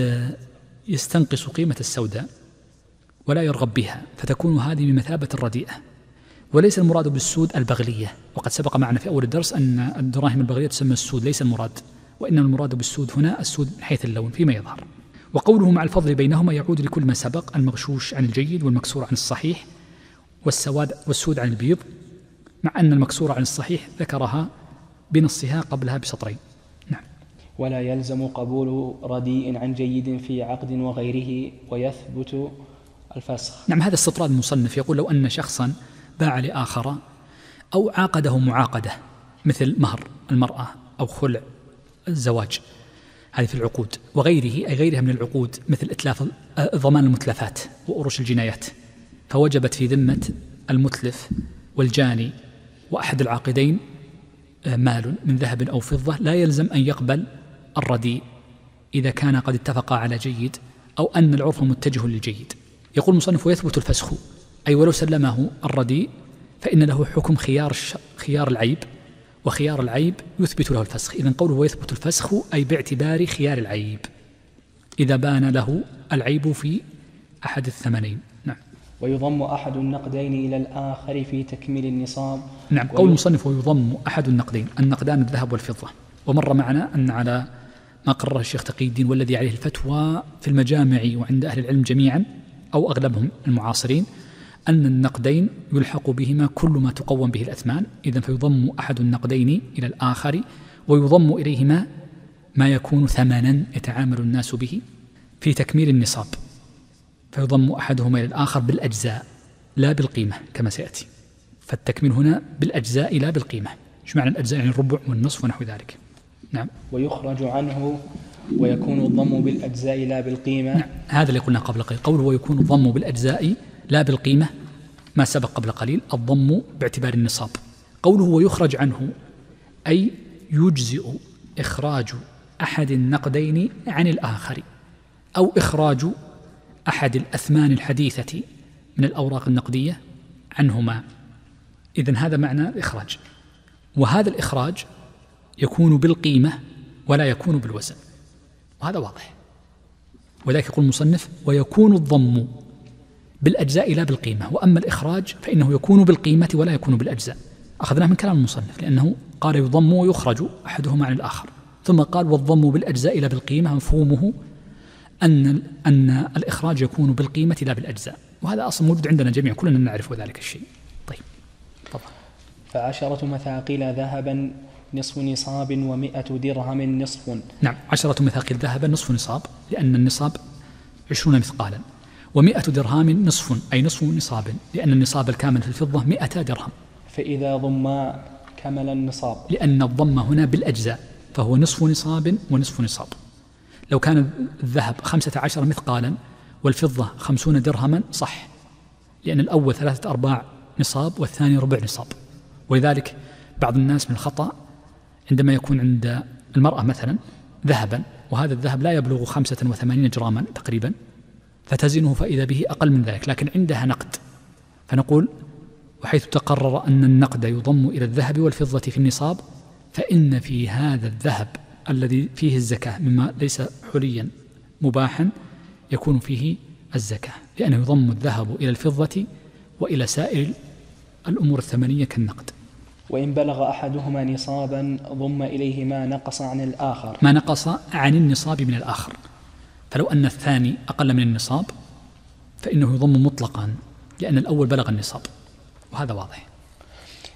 يستنقص قيمة السوداء ولا يرغب بها فتكون هذه بمثابة الرديئة وليس المراد بالسود البغلية. وقد سبق معنا في أول الدرس أن الدراهم البغلية تسمى السود ليس المراد. وإنما المراد بالسود هنا السود من حيث اللون فيما يظهر. وقوله مع الفضل بينهما يعود لكل ما سبق المغشوش عن الجيد والمكسور عن الصحيح والسواد والسود عن البيض مع أن المكسور عن الصحيح ذكرها بنصها قبلها بسطرين. نعم. ولا يلزم قبول رديء عن جيد في عقد وغيره ويثبت الفسخ. نعم هذا استطراد المصنف. يقول لو أن شخصا باع لآخر أو عاقده معاقدة مثل مهر المرأة أو خلع الزواج هذه في العقود وغيره أي غيرها من العقود مثل إتلاف ضمان المتلفات وأروش الجنايات. فوجبت في ذمة المتلف والجاني وأحد العاقدين آه، مال من ذهب أو فضة لا يلزم أن يقبل الرديء إذا كان قد اتفق على جيد أو أن العرف متجه للجيد. يقول المصنف ويثبت الفسخ أي ولو سلمه الرديء فإن له حكم خيار خيار العيب وخيار العيب يثبت له الفسخ. إذا قوله ويثبت الفسخ أي باعتبار خيار العيب. إذا بان له العيب في أحد الثمنين. نعم. ويضم أحد النقدين إلى الآخر في تكميل النصاب. نعم. قول المصنف ويضم أحد النقدين النقدان الذهب والفضة. ومر معنا أن على ما قرره الشيخ تقي الدين والذي عليه الفتوى في المجامع وعند أهل العلم جميعا أو أغلبهم المعاصرين أن النقدين يلحق بهما كل ما تقوم به الأثمان. إذا فيضم أحد النقدين إلى الآخر ويضم إليهما ما يكون ثمنا يتعامل الناس به في تكميل النصاب. فيضم أحدهما إلى الآخر بالأجزاء لا بالقيمة كما سيأتي. فالتكميل هنا بالأجزاء لا بالقيمة. إيش معنى الأجزاء؟ يعني الربع والنصف ونحو ذلك. نعم. ويخرج عنه ويكون الضم بالأجزاء لا بالقيمة. نعم. هذا اللي قلنا قبل قليل. قوله ويكون الضم بالأجزاء لا بالقيمة ما سبق قبل قليل الضم باعتبار النصاب. قوله ويخرج عنه أي يجزئ إخراج أحد النقدين عن الآخر أو إخراج أحد الأثمان الحديثة من الأوراق النقدية عنهما. إذن هذا معنى الإخراج. وهذا الإخراج يكون بالقيمة ولا يكون بالوزن. وهذا واضح. وذلك يقول المصنف ويكون الضم بالأجزاء لا بالقيمة وأما الإخراج فإنه يكون بالقيمة ولا يكون بالأجزاء. أخذناه من كلام المصنف لأنه قال يضم ويخرج أحدهما عن الآخر. ثم قال والضم بالأجزاء لا بالقيمة مفهومه أن أن الإخراج يكون بالقيمة لا بالأجزاء. وهذا أصلا موجود عندنا جميعا كلنا نعرف ذلك الشيء. طيب تفضل. فعشرة مثاقيل ذهبا نصف نصاب ومئة درهم نصف. نعم عشرة مثاقيل ذهبا نصف نصاب لأن النصاب عشرون مثقالا. ومئة درهم نصف أي نصف نصاب لأن النصاب الكامل في الفضة مئة درهم. فإذا ضما كمل النصاب. لأن الضم هنا بالأجزاء فهو نصف نصاب ونصف نصاب. لو كان الذهب خمسة عشر مثقالا والفضة خمسون درهما صح. لأن الأول ثلاثة أرباع نصاب والثاني ربع نصاب. ولذلك بعض الناس من الخطأ عندما يكون عند المرأة مثلا ذهبا وهذا الذهب لا يبلغ خمسة وثمانين جراما تقريبا فتزنه فإذا به أقل من ذلك. لكن عندها نقد. فنقول وحيث تقرر أن النقد يضم إلى الذهب والفضة في النصاب فإن في هذا الذهب الذي فيه الزكاة مما ليس حليا مباحا يكون فيه الزكاة. لأنه يضم الذهب إلى الفضة وإلى سائر الأمور الثمنية كالنقد. وإن بلغ أحدهما نصابا ضم إليه ما نقص عن الآخر. ما نقص عن النصاب من الآخر. فلو أن الثاني أقل من النصاب فإنه يضم مطلقا لأن الأول بلغ النصاب وهذا واضح.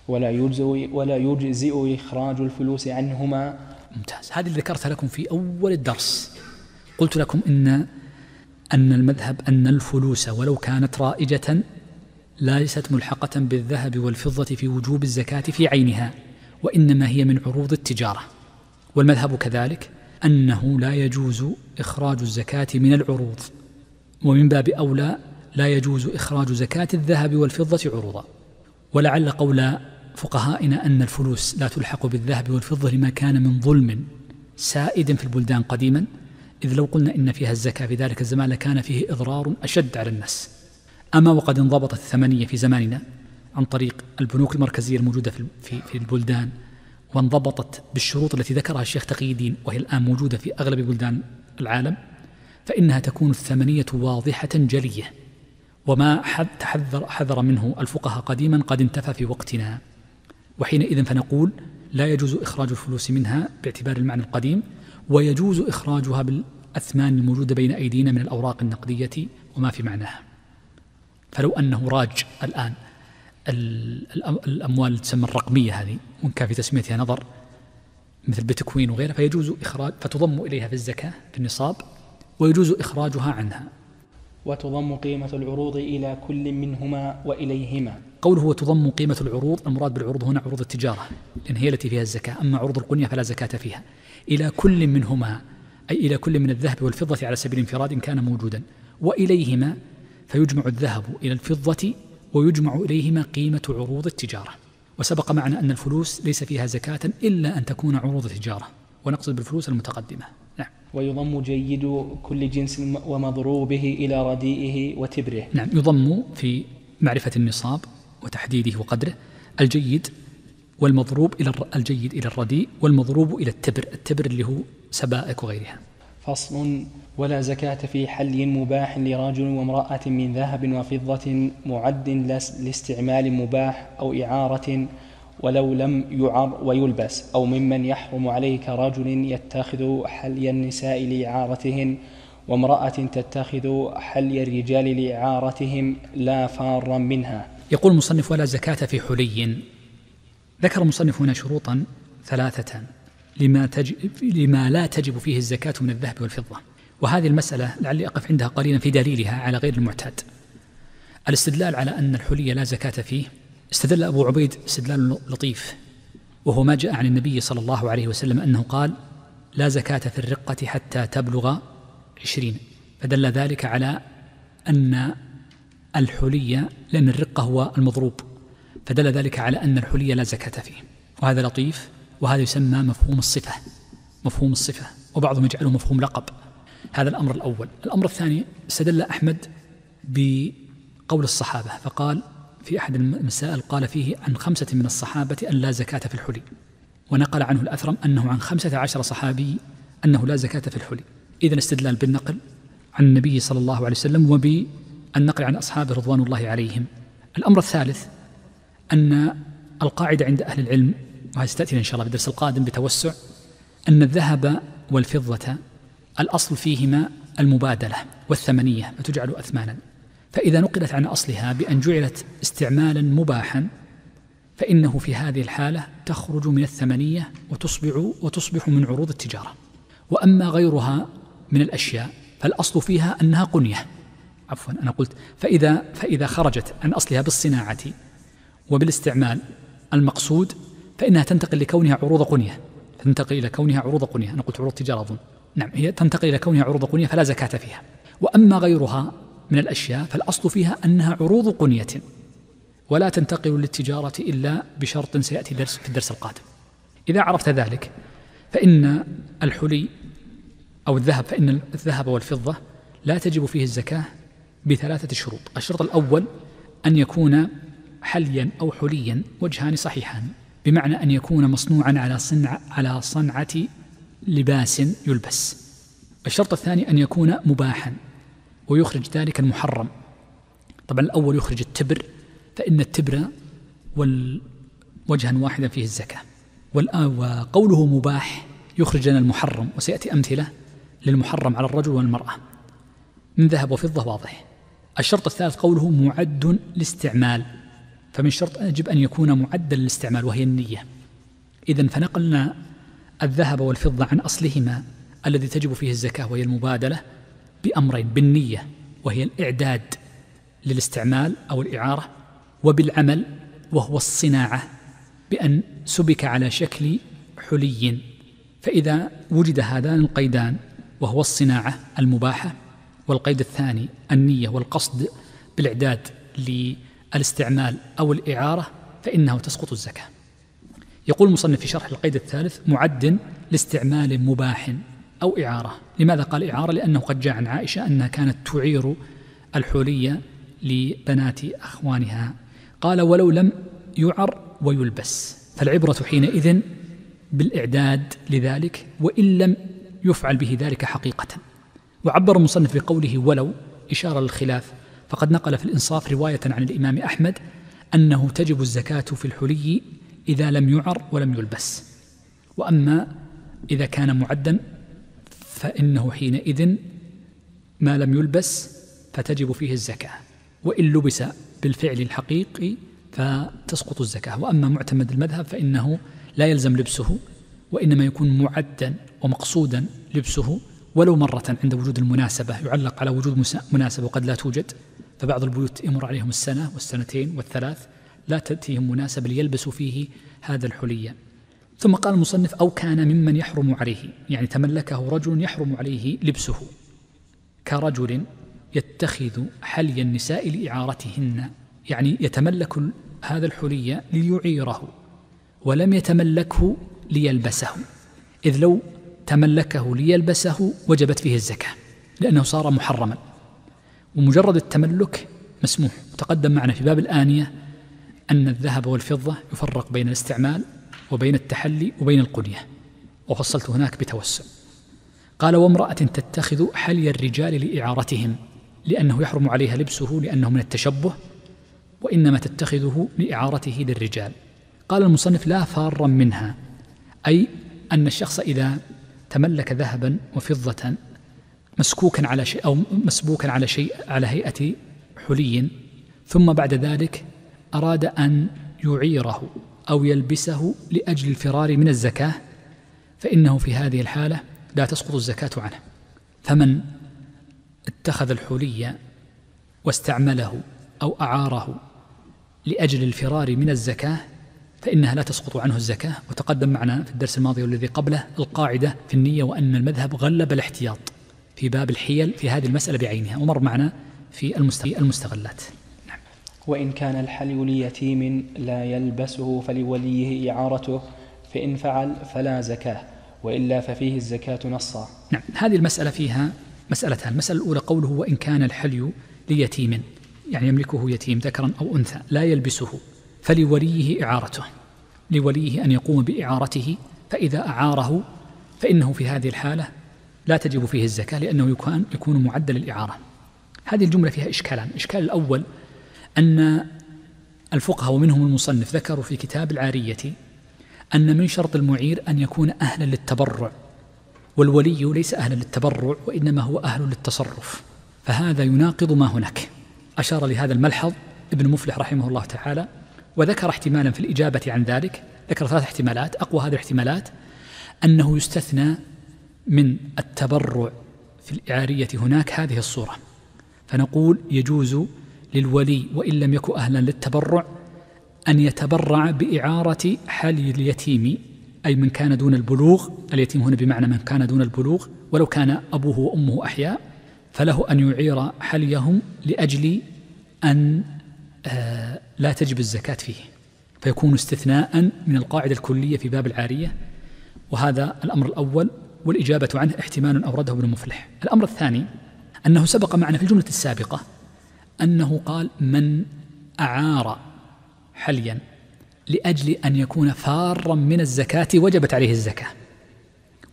ولا يجزئ ولا يجزئ إخراج الفلوس عنهما. ممتاز. هذه اللي ذكرتها لكم في أول الدرس. قلت لكم إن أن المذهب أن الفلوس ولو كانت رائجة ليست ملحقة بالذهب والفضة في وجوب الزكاة في عينها وإنما هي من عروض التجارة. والمذهب كذلك. أنه لا يجوز إخراج الزكاة من العروض ومن باب أولى لا يجوز إخراج زكاة الذهب والفضة عروضا. ولعل قول فقهائنا أن الفلوس لا تلحق بالذهب والفضة لما كان من ظلم سائد في البلدان قديما إذ لو قلنا إن فيها الزكاة في ذلك الزمان لكان فيه إضرار أشد على الناس. أما وقد انضبطت الثمانية في زماننا عن طريق البنوك المركزية الموجودة في البلدان وانضبطت بالشروط التي ذكرها الشيخ تقي الدين وهي الآن موجودة في أغلب بلدان العالم فإنها تكون الثمنية واضحة جلية. وما تحذر حذر منه الفقهاء قديما قد انتفى في وقتنا. وحينئذ فنقول لا يجوز إخراج الفلوس منها باعتبار المعنى القديم ويجوز إخراجها بالأثمان الموجودة بين أيدينا من الأوراق النقدية وما في معناها. فلو أنه راج الآن الأموال تسمى الرقمية هذه وإن كان في تسميتها نظر مثل بيتكوين وغيرها فيجوز إخراج فتضم إليها في الزكاة في النصاب ويجوز إخراجها عنها. وتضم قيمة العروض إلى كل منهما وإليهما. قوله وتضم قيمة العروض المراد بالعروض هنا عروض التجارة لأن هي التي فيها الزكاة. أما عروض القنية فلا زكاة فيها. إلى كل منهما أي إلى كل من الذهب والفضة على سبيل انفراد إن كان موجودا. وإليهما فيجمع الذهب إلى الفضة ويجمع إليهما قيمة عروض التجارة. وسبق معنا أن الفلوس ليس فيها زكاة إلا أن تكون عروض تجارة ونقصد بالفلوس المتقدمة. نعم. ويضم جيد كل جنس ومضروبه إلى رديئه وتبره. نعم. يضم في معرفة النصاب وتحديده وقدره الجيد والمضروب إلى الجيد إلى الرديء والمضروب إلى التبر التبر اللي هو سبائك وغيرها. فصل ولا زكاة في حلي مباح لرجل وامرأة من ذهب وفضة معد لاستعمال مباح أو إعارة ولو لم يعر ويلبس أو ممن يحرم عليه كرجل يتخذ حلي النساء لإعارتهن وامرأة تتخذ حلي الرجال لإعارتهم لا فارا منها. يقول المصنف ولا زكاة في حلي. ذكر المصنف هنا شروطا ثلاثة. لما, تجب لما لا تجب فيه الزكاة من الذهب والفضة. وهذه المسألة لعلي أقف عندها قليلا في دليلها على غير المعتاد. الاستدلال على أن الحلي لا زكاة فيه استدل أبو عبيد استدلال لطيف وهو ما جاء عن النبي صلى الله عليه وسلم أنه قال لا زكاة في الرقة حتى تبلغ عشرين فدل ذلك على أن الحلي لأن الرقة هو المضروب. فدل ذلك على أن الحلي لا زكاة فيه. وهذا لطيف وهذا يسمى مفهوم الصفة مفهوم الصفة وبعضهم يجعله مفهوم لقب. هذا الأمر الأول. الأمر الثاني استدل أحمد بقول الصحابة فقال في أحد المسائل قال فيه عن خمسة من الصحابة أن لا زكاة في الحلي ونقل عنه الأثرم أنه عن خمسة عشر صحابي أنه لا زكاة في الحلي. إذا استدلال بالنقل عن النبي صلى الله عليه وسلم وبالنقل عن أصحابه رضوان الله عليهم. الأمر الثالث أن القاعدة عند أهل العلم وهذه ستأتينا إن شاء الله في الدرس القادم بتوسع. أن الذهب والفضة الأصل فيهما المبادلة والثمنية فتجعل أثمانا. فإذا نقلت عن أصلها بأن جعلت استعمالا مباحا فإنه في هذه الحالة تخرج من الثمنية وتصبح وتصبح من عروض التجارة. وأما غيرها من الأشياء فالأصل فيها أنها قنية. عفوا أنا قلت فإذا فإذا خرجت عن أصلها بالصناعة وبالاستعمال المقصود فإنها تنتقل لكونها عروض قنية. تنتقل إلى كونها عروض قنية. أنا قلت عروض تجارة أظن. نعم هي تنتقل إلى كونها عروض قنية فلا زكاة فيها. وأما غيرها من الأشياء فالأصل فيها أنها عروض قنية. ولا تنتقل للتجارة إلا بشرط سيأتي درس في الدرس القادم. إذا عرفت ذلك فإن الحلي أو الذهب فإن الذهب والفضة لا تجب فيه الزكاة بثلاثة شروط. الشرط الأول أن يكون حليا أو حليا وجهان صحيحان. بمعنى أن يكون مصنوعا على صنع على صنعة لباس يلبس. الشرط الثاني أن يكون مباحا ويخرج ذلك المحرم. طبعا الأول يخرج التبر فإن التبر وجها واحدا فيه الزكاة. وقوله مباح يخرج لنا المحرم وسيأتي أمثلة للمحرم على الرجل والمرأة. من ذهب وفضة واضح. الشرط الثالث قوله معد لاستعمال. فمن شرط يجب أن يكون معدا للاستعمال وهي النية. إذا فنقلنا الذهب والفضة عن أصلهما الذي تجب فيه الزكاة وهي المبادلة بأمرين بالنية وهي الإعداد للاستعمال أو الإعارة وبالعمل وهو الصناعة بأن سبك على شكل حلي. فإذا وجد هذان القيدان وهو الصناعة المباحة والقيد الثاني النية والقصد بالإعداد للاستعمال أو الإعارة فإنه تسقط الزكاة. يقول المصنف في شرح القيد الثالث معد لاستعمال مباح أو إعارة. لماذا قال إعارة؟ لأنه قد جاء عن عائشة أنها كانت تعير الحولية لبنات أخوانها. قال ولو لم يعر ويلبس. فالعبرة حينئذ بالإعداد لذلك وإن لم يفعل به ذلك حقيقة. وعبر المصنف بقوله ولو إشارة للخلاف فقد نقل في الإنصاف رواية عن الإمام أحمد أنه تجب الزكاة في الحلي إذا لم يعر ولم يلبس. وأما إذا كان معدا فإنه حينئذ ما لم يلبس فتجب فيه الزكاة. وإن لبس بالفعل الحقيقي فتسقط الزكاة. وأما معتمد المذهب فإنه لا يلزم لبسه وإنما يكون معدا ومقصودا لبسه ولو مرة عند وجود المناسبة يعلق على وجود مناسبة وقد لا توجد فبعض البيوت يمر عليهم السنة والسنتين والثلاث لا تأتيهم مناسبة ليلبسوا فيه هذا الحلي. ثم قال المصنف أو كان ممن يحرم عليه يعني تملكه رجل يحرم عليه لبسه. كرجل يتخذ حلي النساء لإعارتهن يعني يتملك هذا الحلي ليعيره ولم يتملكه ليلبسه. إذ لو تملكه ليلبسه وجبت فيه الزكاة لأنه صار محرما. ومجرد التملك مسموح. وتقدم معنا في باب الآنية أن الذهب والفضة يفرق بين الاستعمال وبين التحلي وبين القنية. وفصلت هناك بتوسع. قال وامرأة تتخذ حلي الرجال لإعارتهم لأنه يحرم عليها لبسه لأنه من التشبه وإنما تتخذه لإعارته للرجال. قال المصنف لا فارا منها. أي أن الشخص إذا تملك ذهبا وفضة مسكوكا على شيء أو مسبوكا على شيء على هيئة حلي. ثم بعد ذلك أراد أن يعيره أو يلبسه لأجل الفرار من الزكاة فإنه في هذه الحالة لا تسقط الزكاة عنه. فمن اتخذ الحلي واستعمله أو أعاره لأجل الفرار من الزكاة فإنها لا تسقط عنه الزكاة. وتقدم معنا في الدرس الماضي والذي قبله القاعدة في النية وأن المذهب غلب الاحتياط في باب الحيل في هذه المسألة بعينها. ومر معنا في المستغلات. نعم. وإن كان الحلي ليتيم لا يلبسه فلوليه إعارته فإن فعل فلا زكاة وإلا ففيه الزكاة نصا. نعم. هذه المسألة فيها مسألتان. المسألة الأولى قوله وإن كان الحلي ليتيم يعني يملكه يتيم ذكرا أو أنثى لا يلبسه. فلوليه إعارته لوليه أن يقوم بإعارته فإذا أعاره فإنه في هذه الحالة لا تجب فيه الزكاة لأنه يكون, يكون معدل الإعارة. هذه الجملة فيها إشكالان. الإشكال الأول أن الفقهاء ومنهم المصنف ذكروا في كتاب العارية أن من شرط المعير أن يكون أهلا للتبرع والولي ليس أهلا للتبرع وإنما هو أهل للتصرف. فهذا يناقض ما هناك. أشار لهذا الملحظ ابن مفلح رحمه الله تعالى وذكر احتمالا في الإجابة عن ذلك ذكر ثلاث احتمالات أقوى هذه الاحتمالات أنه يستثنى من التبرع في الإعارية هناك هذه الصورة. فنقول يجوز للولي وإن لم يكن أهلا للتبرع أن يتبرع بإعارة حلي اليتيم أي من كان دون البلوغ اليتيم هنا بمعنى من كان دون البلوغ ولو كان أبوه وأمه أحياء فله أن يعير حليهم لأجل أن لا تجب الزكاة فيه فيكون استثناء من القاعدة الكلية في باب العارية وهذا الأمر الأول والإجابة عنه احتمال أورده ابن مفلح. الأمر الثاني أنه سبق معنا في الجملة السابقة أنه قال من أعار حليا لأجل أن يكون فارا من الزكاة وجبت عليه الزكاة.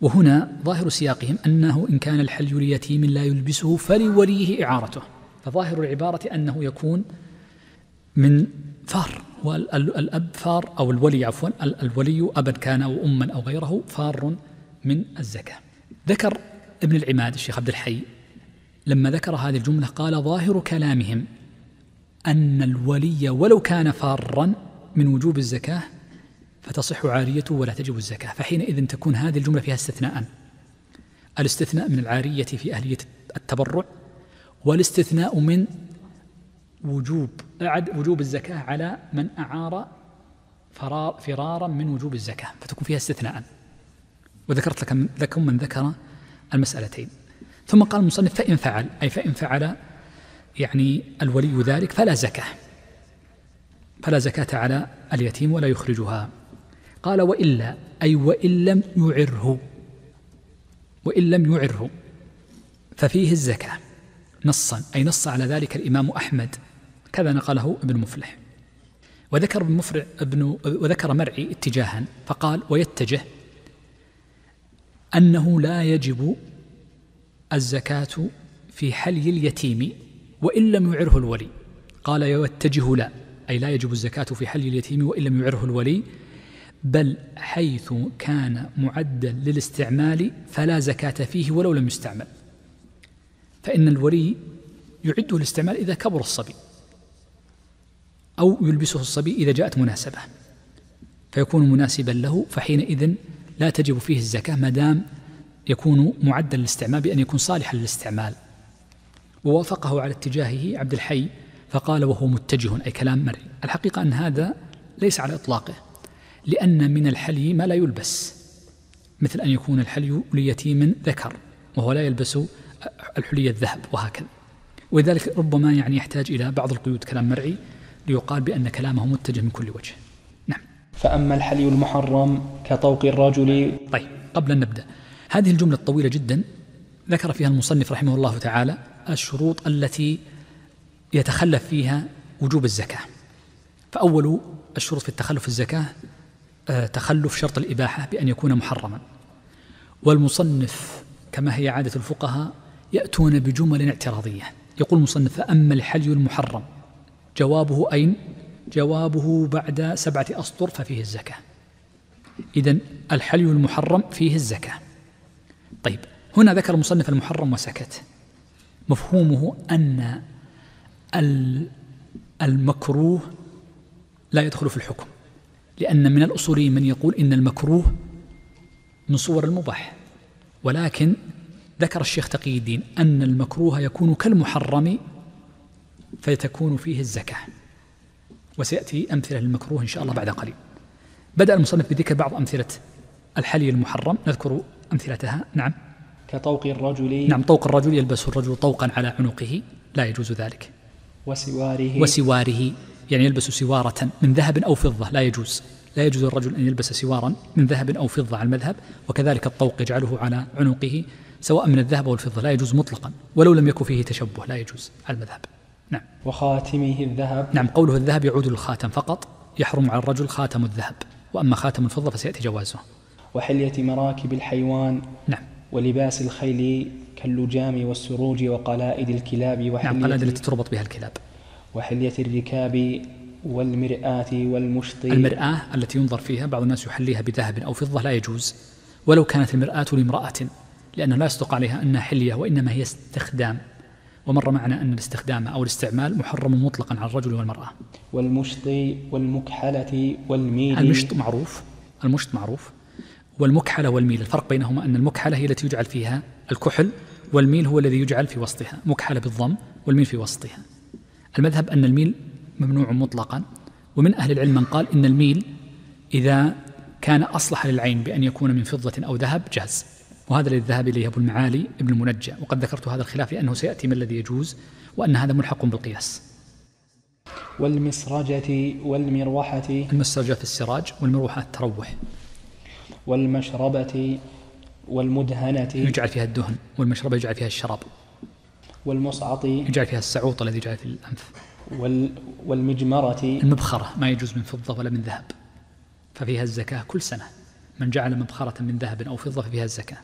وهنا ظاهر سياقهم أنه إن كان الحلي ليتيم لا يلبسه فلوليه إعارته فظاهر العبارة أنه يكون من فار والأب فار أو الولي عفوا الولي أبا كان أو أما أو غيره فار من الزكاة. ذكر ابن العماد الشيخ عبد الحي لما ذكر هذه الجملة قال ظاهر كلامهم أن الولي ولو كان فارا من وجوب الزكاة فتصح عاريته ولا تجب الزكاة. فحينئذ تكون هذه الجملة فيها استثناء. الاستثناء من العارية في أهلية التبرع والاستثناء من وجوب. وجوب الزكاة على من أعار فرار فرارا من وجوب الزكاة فتكون فيها استثناء. وذكرت لكم لكم من ذكر المسألتين. ثم قال المصنف فإن فعل أي فإن فعل يعني الولي ذلك فلا زكاة. فلا زكاة على اليتيم ولا يخرجها. قال وإلا أي وإن لم يعره. وإن لم يعره ففيه الزكاة نصا. أي نص على ذلك الإمام أحمد. كذا نقله ابن مفلح. وذكر ابن مفرع ابن وذكر مرعي اتجاها فقال ويتجه أنه لا يجب الزكاة في حلي اليتيم وإن لم يعره الولي. قال يتجه لا. أي لا يجب الزكاة في حلي اليتيم وإن لم يعره الولي بل حيث كان معدا للاستعمال فلا زكاة فيه ولو لم يستعمل. فإن الولي يعده الاستعمال إذا كبر الصبي. أو يلبسه الصبي إذا جاءت مناسبة. فيكون مناسبا له فحينئذ لا تجب فيه الزكاة ما دام يكون معدا للاستعمال بأن يكون صالحا للاستعمال. ووافقه على اتجاهه عبد الحي فقال وهو متجه أي كلام مرئي. الحقيقة أن هذا ليس على إطلاقه لأن من الحلي ما لا يلبس مثل أن يكون الحلي ليتيم ذكر وهو لا يلبس الحلي الذهب وهكذا. ولذلك ربما يعني يحتاج إلى بعض القيود كلام مرعي ليقال بأن كلامه متجه من كل وجه. نعم. فأما الحلي المحرم كطوق الرجل طيب قبل أن نبدأ هذه الجملة الطويلة جدا ذكر فيها المصنف رحمه الله تعالى الشروط التي يتخلف فيها وجوب الزكاة. فأول الشروط في التخلف الزكاة آه، تخلف شرط الإباحة بأن يكون محرما. والمصنف كما هي عادة الفقهاء يأتون بجمل اعتراضية. يقول المصنف فأما الحلي المحرم جوابه أين؟ جوابه بعد سبعة أسطر ففيه الزكاة. إذا الحلي المحرم فيه الزكاة. طيب هنا ذكر المصنف المحرم وسكت. مفهومه أن المكروه لا يدخل في الحكم لأن من الأصوليين من يقول إن المكروه من صور المباح. ولكن ذكر الشيخ تقي الدين أن المكروه يكون كالمحرم فتكون فيه الزكاة. وسيأتي أمثلة للمكروه إن شاء الله بعد قليل. بدأ المصنف بذكر بعض أمثلة الحلي المحرم. نذكر أمثلتها. نعم. كطوق الرجل. نعم طوق الرجل يلبس الرجل طوقا على عنقه. لا يجوز ذلك. وسواره. وسواره يعني يلبس سوارة من ذهب أو فضة. لا يجوز. لا يجوز الرجل أن يلبس سوارا من ذهب أو فضة على المذهب. وكذلك الطوق يجعله على عنقه سواء من الذهب أو الفضة. لا يجوز مطلقا. ولو لم يكن فيه تشبه لا يجوز على المذهب. نعم. وخاتمه الذهب. نعم قوله الذهب يعود للخاتم فقط يحرم على الرجل خاتم الذهب. وأما خاتم الفضة فسيأتي جوازه. وحلية مراكب الحيوان. نعم. ولباس الخيل كاللجام والسروج وقلائد الكلاب وحلية نعم قلائد التي تربط بها الكلاب. وحلية الركاب والمرآة والمشط. المرآة التي ينظر فيها بعض الناس يحليها بذهب أو فضة لا يجوز. ولو كانت المرآة لامرأة لأنه لا يصدق عليها أنها حلية وإنما هي استخدام. ومر معنا أن الاستخدام أو الاستعمال محرم مطلقا على الرجل والمرأة. والمشط والمكحلة والميل. المشط معروف المشط معروف. والمكحلة والميل الفرق بينهما أن المكحلة هي التي يجعل فيها الكحل والميل هو الذي يجعل في وسطها. مكحلة بالضم والميل في وسطها. المذهب أن الميل ممنوع مطلقا. ومن أهل العلم من قال إن الميل إذا كان أصلح للعين بأن يكون من فضة أو ذهب جاز. وهذا الذي ذهب إليه أبو المعالي ابن المنجى وقد ذكرت هذا الخلاف لأنه سيأتي ما الذي يجوز وأن هذا ملحق بالقياس. والمسرجة والمروحة المسرجة في السراج والمروحة تروح والمشربة والمدهنة يجعل فيها الدهن والمشربة يجعل فيها الشراب. والمصعط يجعل فيها السعوط الذي يجعل في الأنف. وال والمجمرة المبخرة ما يجوز من فضة ولا من ذهب. ففيها الزكاة كل سنة. من جعل مبخرة من ذهب أو فضة ففيها الزكاة.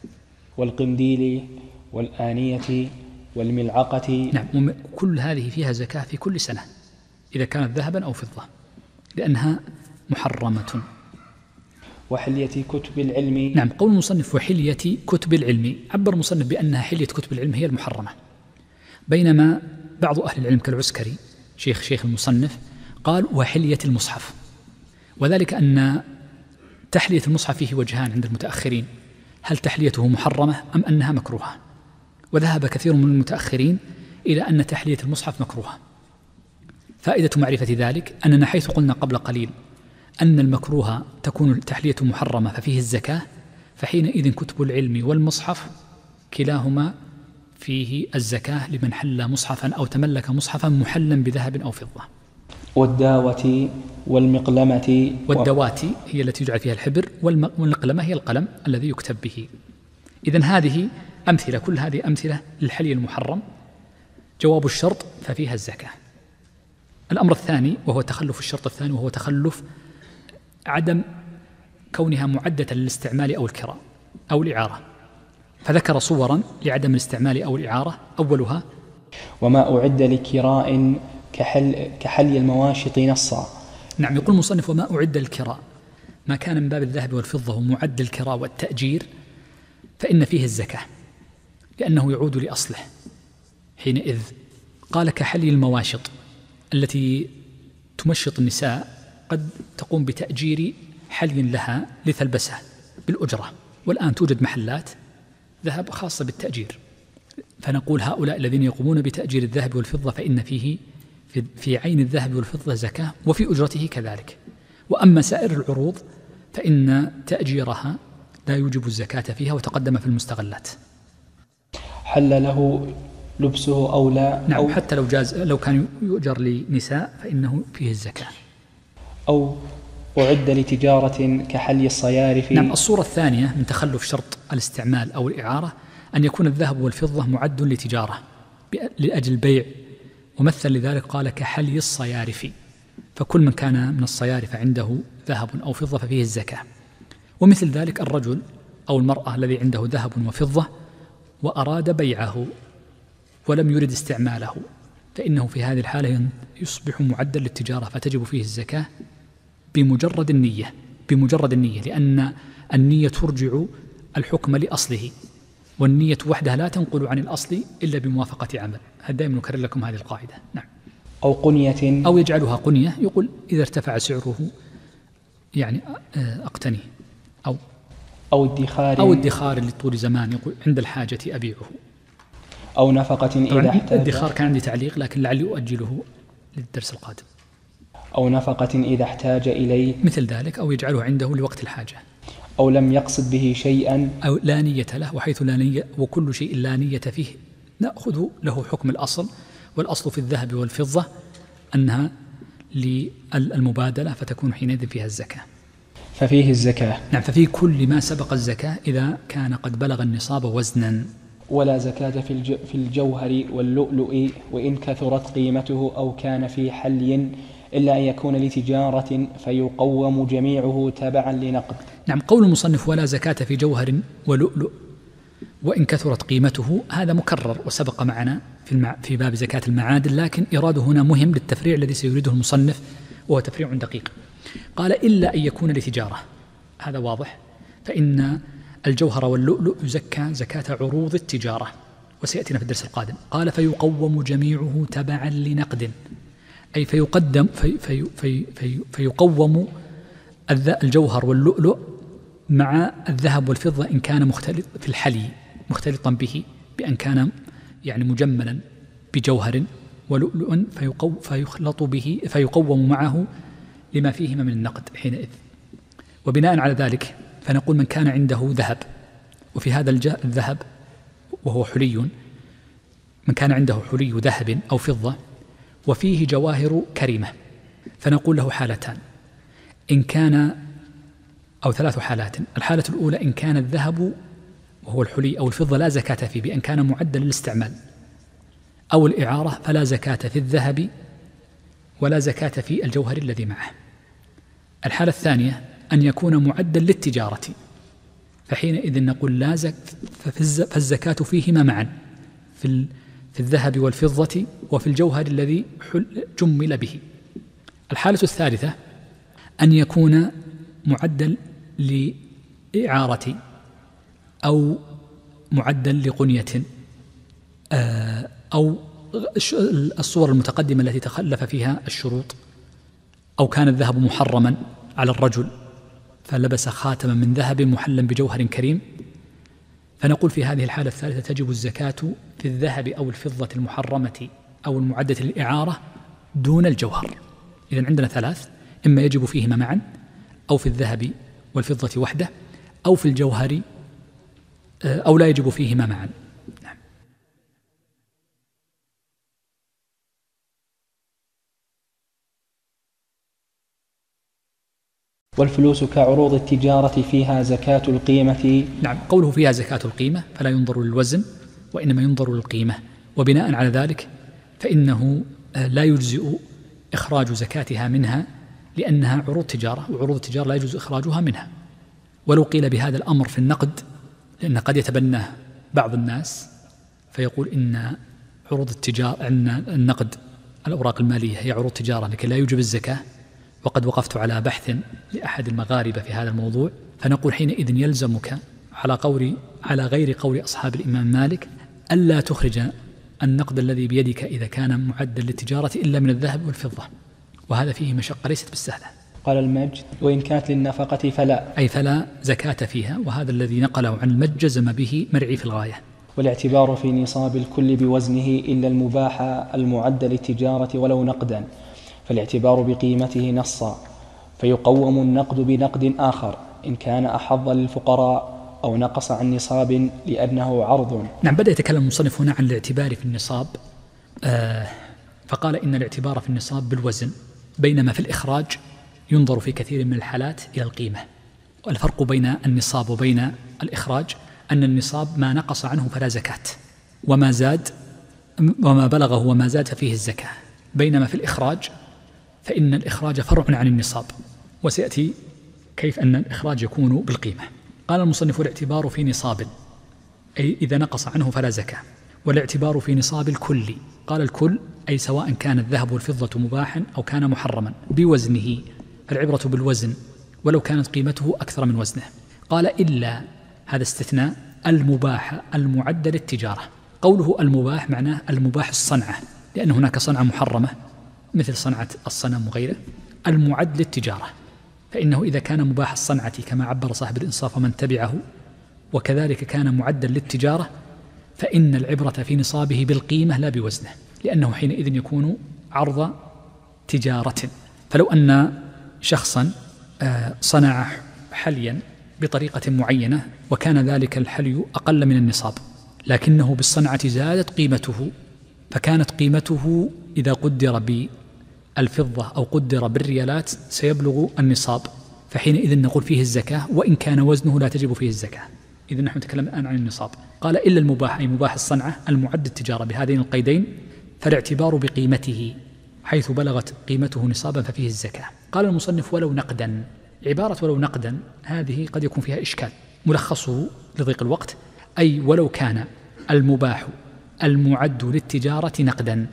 والقنديل والآنية والملعقة. نعم كل هذه فيها زكاة في كل سنة إذا كانت ذهبا أو فضة لأنها محرمة. وحلية كتب العلم. نعم قول المصنف وحلية كتب العلم عبر المصنف بأنها حلية كتب العلم هي المحرمة. بينما بعض أهل العلم كالعسكري شيخ شيخ المصنف قال وحلية المصحف. وذلك أن تحلية المصحف فيه وجهان عند المتأخرين. هل تحليته محرمة أم أنها مكروهة؟ وذهب كثير من المتأخرين إلى أن تحلية المصحف مكروهة. فائدة معرفة ذلك أننا حيث قلنا قبل قليل أن المكروه تكون التحلية محرمة ففيه الزكاة فحينئذ كتب العلم والمصحف كلاهما فيه الزكاة لمن حل مصحفا أو تملك مصحفا محلا بذهب أو فضة. والداوة والمقلمة والدوات هي التي يجعل فيها الحبر والمقلمة هي القلم الذي يكتب به. إذا هذه أمثلة كل هذه أمثلة للحلي المحرم. جواب الشرط ففيها الزكاة. الأمر الثاني وهو تخلف الشرط الثاني وهو تخلف عدم كونها معدة للاستعمال أو الكراء أو الإعارة. فذكر صورا لعدم الاستعمال أو الإعارة أولها. وما أعد لكراء كحل كحلي المواشط نصا. نعم يقول المصنف وما أعد الكراء. ما كان من باب الذهب والفضة ومعد الكراء والتأجير فإن فيه الزكاة لأنه يعود لأصله. حينئذ قال كحلي المواشط التي تمشط النساء قد تقوم بتأجير حلي لها لتلبسه بالأجرة والآن توجد محلات ذهب خاصة بالتأجير. فنقول هؤلاء الذين يقومون بتأجير الذهب والفضة فإن فيه في عين الذهب والفضة زكاة وفي أجرته كذلك. وأما سائر العروض فإن تأجيرها لا يوجب الزكاة فيها وتقدم في المستغلات. حل له لبسه أو لا؟ نعم أو حتى لو جاز لو كان يؤجر لنساء فإنه فيه الزكاة. أو أعد لتجارة كحلي الصيارف. نعم الصورة الثانية من تخلف شرط الاستعمال أو الإعارة أن يكون الذهب والفضة معد لتجارة لأجل البيع ومثل لذلك قال كحلي الصيارف فكل من كان من الصيارف عنده ذهب أو فضة ففيه الزكاة. ومثل ذلك الرجل أو المرأة الذي عنده ذهب وفضة وأراد بيعه ولم يرد استعماله فإنه في هذه الحالة يصبح معدا للتجارة فتجب فيه الزكاة بمجرد النية بمجرد النية لأن النية ترجع الحكم لأصله. والنية وحدها لا تنقل عن الأصل إلا بموافقة عمل. هذا دائما نكرر لكم هذه القاعدة. نعم. أو قنية. أو يجعلها قنية يقول إذا ارتفع سعره يعني آه، أقتني. أو أو ادخار. أو ادخار لطول زمان يقول عند الحاجة أبيعه. أو نفقة إذا احتاج. الادخار كان عندي تعليق لكن لعلي أؤجله للدرس القادم. أو نفقة إذا احتاج إليه. مثل ذلك أو يجعله عنده لوقت الحاجة. أو لم يقصد به شيئا. أو لا نية له وحيث لا نية وكل شيء لا نية فيه. نأخذ له حكم الأصل والأصل في الذهب والفضة أنها للمبادلة فتكون حينئذ فيها الزكاة. ففيه الزكاة. نعم ففي كل ما سبق الزكاة إذا كان قد بلغ النصاب وزنا. ولا زكاة في في الجوهر واللؤلؤ وإن كثرت قيمته أو كان في حلي إلا أن يكون لتجارة فيقوم جميعه تبعا لنقد. نعم قول المصنف ولا زكاة في جوهر ولؤلؤ وإن كثرت قيمته هذا مكرر وسبق معنا في, المع... في باب زكاة المعادن لكن إراده هنا مهم للتفريع الذي سيريده المصنف وهو تفريع دقيق. قال إلا أن يكون لتجارة. هذا واضح. فإن الجوهر واللؤلؤ يزكى زكاة عروض التجارة. وسيأتينا في الدرس القادم. قال فيقوم جميعه تبعا لنقد. أي فيقدم في في في في فيقوم الجوهر واللؤلؤ مع الذهب والفضة إن كان مختلط في الحلي مختلطا به بأن كان يعني مجملا بجوهر ولؤلؤ فيقو فيخلط به فيقوم معه لما فيهما من النقد حينئذ. وبناء على ذلك فنقول من كان عنده ذهب وفي هذا الذهب وهو حلي من كان عنده حلي ذهب أو فضة وفيه جواهر كريمة فنقول له حالتان. إن كان أو ثلاث حالات. الحالة الأولى إن كان الذهب وهو الحلي أو الفضة لا زكاة فيه بأن كان معدا للاستعمال. أو الإعارة فلا زكاة في الذهب ولا زكاة في الجوهر الذي معه. الحالة الثانية أن يكون معدا للتجارة. فحينئذ نقول لا زك فالزكاة فيهما معا في في الذهب والفضة وفي الجوهر الذي جمل به. الحالة الثالثة أن يكون معدل لإعارة أو معدل لقنية آه، أو الصور المتقدمة التي تخلف فيها الشروط أو كان الذهب محرما على الرجل فلبس خاتما من ذهب محلا بجوهر كريم. فنقول في هذه الحالة الثالثة تجب الزكاة في الذهب أو الفضة المحرمة أو المعدة للإعارة دون الجوهر. إذا عندنا ثلاث إما يجب فيهما معا أو في الذهب والفضة وحده أو في الجوهر آه، أو لا يجب فيهما معا. نعم. والفلوس كعروض التجارة فيها زكاة القيمة. نعم. قوله فيها زكاة القيمة فلا ينظر للوزن وإنما ينظر للقيمة. وبناء على ذلك فإنه آه، لا يجزئ إخراج زكاتها منها لأنها عروض تجارة وعروض التجارة لا يجوز إخراجها منها. ولو قيل بهذا الأمر في النقد لأن قد يتبناه بعض الناس فيقول إن عروض التجارة أن النقد الأوراق المالية هي عروض تجارة لكن لا يوجب الزكاة. وقد وقفت على بحث لأحد المغاربة في هذا الموضوع فنقول حينئذ يلزمك على قول على غير قول أصحاب الإمام مالك ألا تخرج النقد الذي بيدك إذا كان معدا للتجارة إلا من الذهب والفضة. وهذا فيه مشقة ليست بالسهلة. قال المجد وإن كانت للنفقة فلا. أي فلا زكاة فيها وهذا الذي نقله عن المجد جزم به مرعي في الغاية. والاعتبار في نصاب الكل بوزنه إلا المباح المعد للتجارة ولو نقدا فالاعتبار بقيمته نصا فيقوم النقد بنقد آخر إن كان أحظ للفقراء أو نقص عن نصاب لأنه عرض. نعم بدأ يتكلم المصنف هنا عن الاعتبار في النصاب. آه فقال إن الاعتبار في النصاب بالوزن. بينما في الإخراج ينظر في كثير من الحالات إلى القيمة. والفرق بين النصاب وبين الإخراج أن النصاب ما نقص عنه فلا زكاة وما زاد وما بلغه وما زاد ففيه الزكاة. بينما في الإخراج فإن الإخراج فرع عن النصاب وسيأتي كيف أن الإخراج يكون بالقيمة. قال المصنف الاعتبار في نصاب أي إذا نقص عنه فلا زكاة والاعتبار في نصاب الكل. قال الكل أي سواء كان الذهب والفضة مباحا أو كان محرما بوزنه العبرة بالوزن ولو كانت قيمته أكثر من وزنه. قال إلا هذا استثناء المباح المعد للتجارة. قوله المباح معناه المباح الصنعة لأن هناك صنعة محرمة مثل صنعة الصنم وغيره المعد للتجارة. فإنه إذا كان مباح الصنعة كما عبر صاحب الإنصاف ومن تبعه وكذلك كان معدا للتجارة فإن العبرة في نصابه بالقيمة لا بوزنه. لأنه حينئذ يكون عرض تجارة. فلو أن شخصا آه، صنع حليا بطريقة معينة وكان ذلك الحلي أقل من النصاب لكنه بالصنعة زادت قيمته فكانت قيمته إذا قدر بالفضة أو قدر بالريالات سيبلغ النصاب. فحينئذ نقول فيه الزكاة وإن كان وزنه لا تجب فيه الزكاة. إذا نحن نتكلم الآن عن النصاب. قال إلا المباح أي مباح الصنعة المعد التجارة بهذين القيدين فالاعتبار بقيمته حيث بلغت قيمته نصابا ففيه الزكاة. قال المصنف ولو نقدا. عبارة ولو نقدا هذه قد يكون فيها إشكال. ملخصه لضيق الوقت أي ولو كان المباح المعد للتجارة نقدا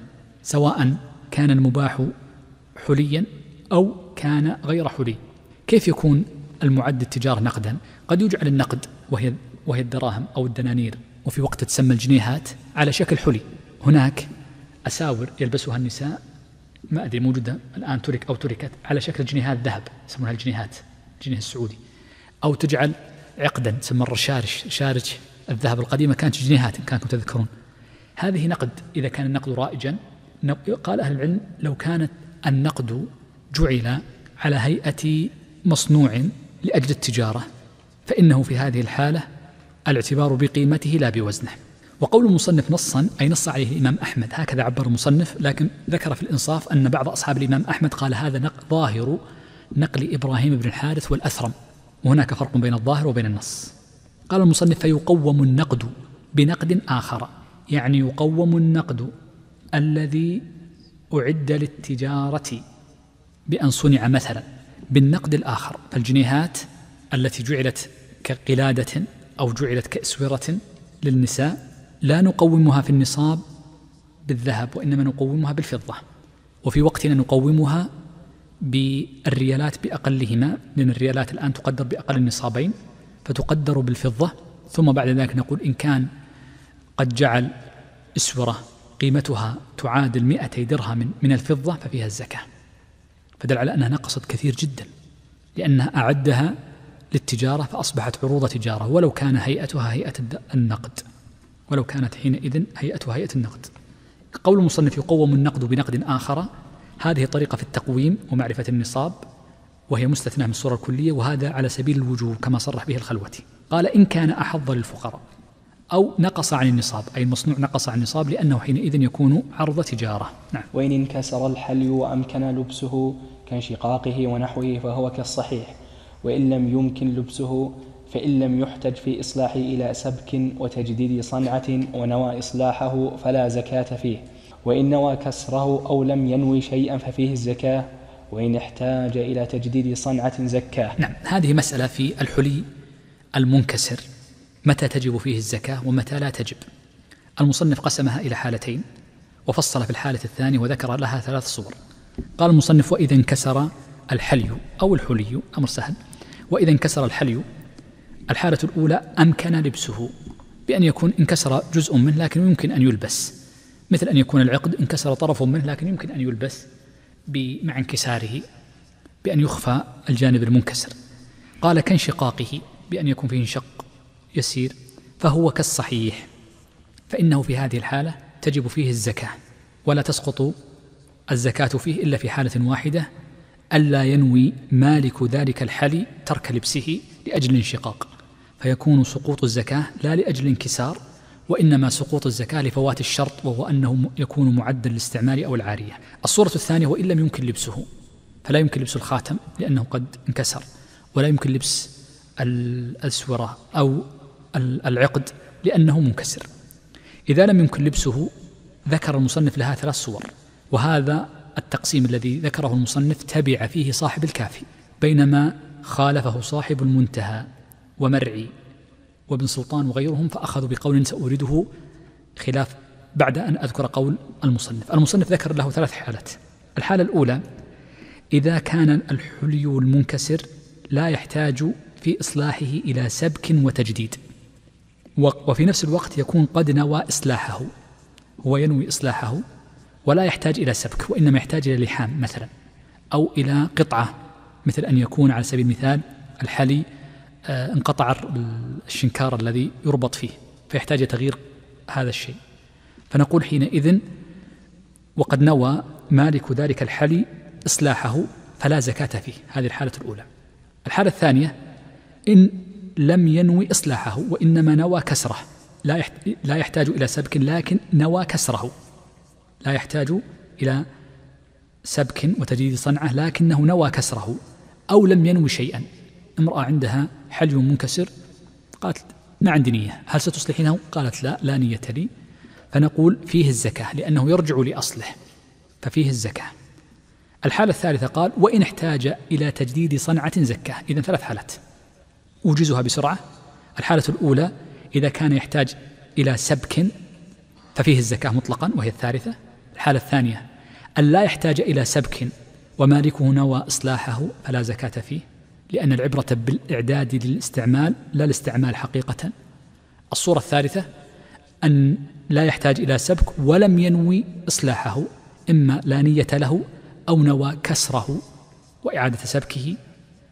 سواء كان المباح حليا أو كان غير حلي. كيف يكون المعد التجارة نقدا؟ قد يجعل النقد وهي وهي الدراهم أو الدنانير وفي وقت تسمى الجنيهات على شكل حلي. هناك أساور يلبسها النساء. ما أدري موجودة الآن ترك أو تركت على شكل جنيهات ذهب يسمونها الجنيهات الجنيه السعودي. أو تجعل عقدا تسمى الرشارش شارج الذهب القديمة. كانت جنيهات إن كانكم تذكرون. هذه نقد إذا كان النقد رائجا قال أهل العلم لو كانت النقد جعل على هيئة مصنوع لأجل التجارة فإنه في هذه الحالة الاعتبار بقيمته لا بوزنه. وقول المصنف نصا أي نص عليه الإمام أحمد. هكذا عبر المصنف لكن ذكر في الإنصاف أن بعض أصحاب الإمام أحمد قال هذا ظاهر نقل إبراهيم بن الحارث والأثرم. وهناك فرق بين الظاهر وبين النص. قال المصنف فيقوم النقد بنقد آخر. يعني يقوم النقد الذي أعد للتجارة بأن صنع مثلا بالنقد الآخر. فالجنيهات التي جعلت كقلادة أو جعلت كأسورة للنساء لا نقومها في النصاب بالذهب وإنما نقومها بالفضة. وفي وقتنا نقومها بالريالات بأقلهما لأن الريالات الآن تقدر بأقل النصابين فتقدر بالفضة. ثم بعد ذلك نقول إن كان قد جعل إسورة قيمتها تعادل مئتي درهم من الفضة ففيها الزكاة. فدل على أنها نقصت كثير جدا لأنها أعدها للتجارة فأصبحت عروض تجارة. ولو كان هيئتها هيئة النقد. ولو كانت حينئذ هيئتها هيئة النقد. قول المصنف يقوم النقد بنقد آخر. هذه طريقة في التقويم ومعرفة النصاب وهي مستثناة من الصورة الكلية وهذا على سبيل الوجوب كما صرح به الخلوتي قال إن كان أحظ للفقراء أو نقص عن النصاب أي المصنوع نقص عن النصاب لأنه حينئذ يكون عرض تجارة. نعم. وإن انكسر الحلي وأمكن لبسه كانشقاقه ونحوه فهو كالصحيح وإن لم يمكن لبسه فإن لم يحتج في إصلاحه إلى سبك وتجديد صنعة ونوى إصلاحه فلا زكاة فيه. وإن نوى كسره أو لم ينوي شيئا ففيه الزكاة. وإن احتاج إلى تجديد صنعة زكاة. نعم هذه مسألة في الحلي المنكسر. متى تجب فيه الزكاة ومتى لا تجب؟ المصنف قسمها إلى حالتين وفصل في الحالة الثانية وذكر لها ثلاث صور. قال المصنف وإذا انكسر الحلي أو الحلي. أمر سهل. وإذا انكسر الحلي الحالة الأولى أمكن لبسه بأن يكون انكسر جزء منه لكن يمكن أن يلبس. مثل أن يكون العقد انكسر طرف منه لكن يمكن أن يلبس مع انكساره بأن يخفى الجانب المنكسر. قال كانشقاقه بأن يكون فيه انشق يسير فهو كالصحيح فإنه في هذه الحالة تجب فيه الزكاة ولا تسقط الزكاة فيه إلا في حالة واحدة ألا ينوي مالك ذلك الحلي ترك لبسه لأجل انشقاق فيكون سقوط الزكاة لا لأجل انكسار وإنما سقوط الزكاة لفوات الشرط وهو أنه يكون معدا للاستعمال أو العارية. الصورة الثانية وإن لم يمكن لبسه. فلا يمكن لبس الخاتم لأنه قد انكسر ولا يمكن لبس الأسورة أو العقد لأنه منكسر. إذا لم يمكن لبسه ذكر المصنف لها ثلاث صور وهذا التقسيم الذي ذكره المصنف تبع فيه صاحب الكافي بينما خالفه صاحب المنتهى. ومرعي وابن سلطان وغيرهم فأخذوا بقول سأورده خلاف بعد أن أذكر قول المصنف. المصنف ذكر له ثلاث حالات. الحالة الأولى إذا كان الحلي المنكسر لا يحتاج في إصلاحه إلى سبك وتجديد وفي نفس الوقت يكون قد نوى إصلاحه هو ينوي إصلاحه ولا يحتاج إلى سبك وإنما يحتاج إلى لحام مثلا أو إلى قطعة مثل أن يكون على سبيل المثال الحلي انقطع الشنكار الذي يربط فيه فيحتاج تغيير هذا الشيء. فنقول حينئذ وقد نوى مالك ذلك الحلي إصلاحه فلا زكاة فيه. هذه الحالة الأولى. الحالة الثانية إن لم ينوي إصلاحه وإنما نوى كسره. لا لا يحتاج إلى سبك لكن نوى كسره. لا يحتاج إلى سبك وتجديد صنعة لكنه نوى كسره أو لم ينوي شيئا. امرأة عندها حلي منكسر. قالت ما عندي نية. هل ستصلحينه؟ قالت لا لا نية لي. فنقول فيه الزكاة لأنه يرجع لأصله. ففيه الزكاة. الحالة الثالثة قال وإن احتاج إلى تجديد صنعة زكاة. إذا ثلاث حالات. أوجزها بسرعة. الحالة الأولى إذا كان يحتاج إلى سبك ففيه الزكاة مطلقا وهي الثالثة. الحالة الثانية أن لا يحتاج إلى سبك ومالكه نوى إصلاحه فلا زكاة فيه. لأن العبرة بالإعداد للاستعمال لا الاستعمال حقيقة. الصورة الثالثة أن لا يحتاج إلى سبك ولم ينوي إصلاحه إما لا نية له أو نوى كسره وإعادة سبكه.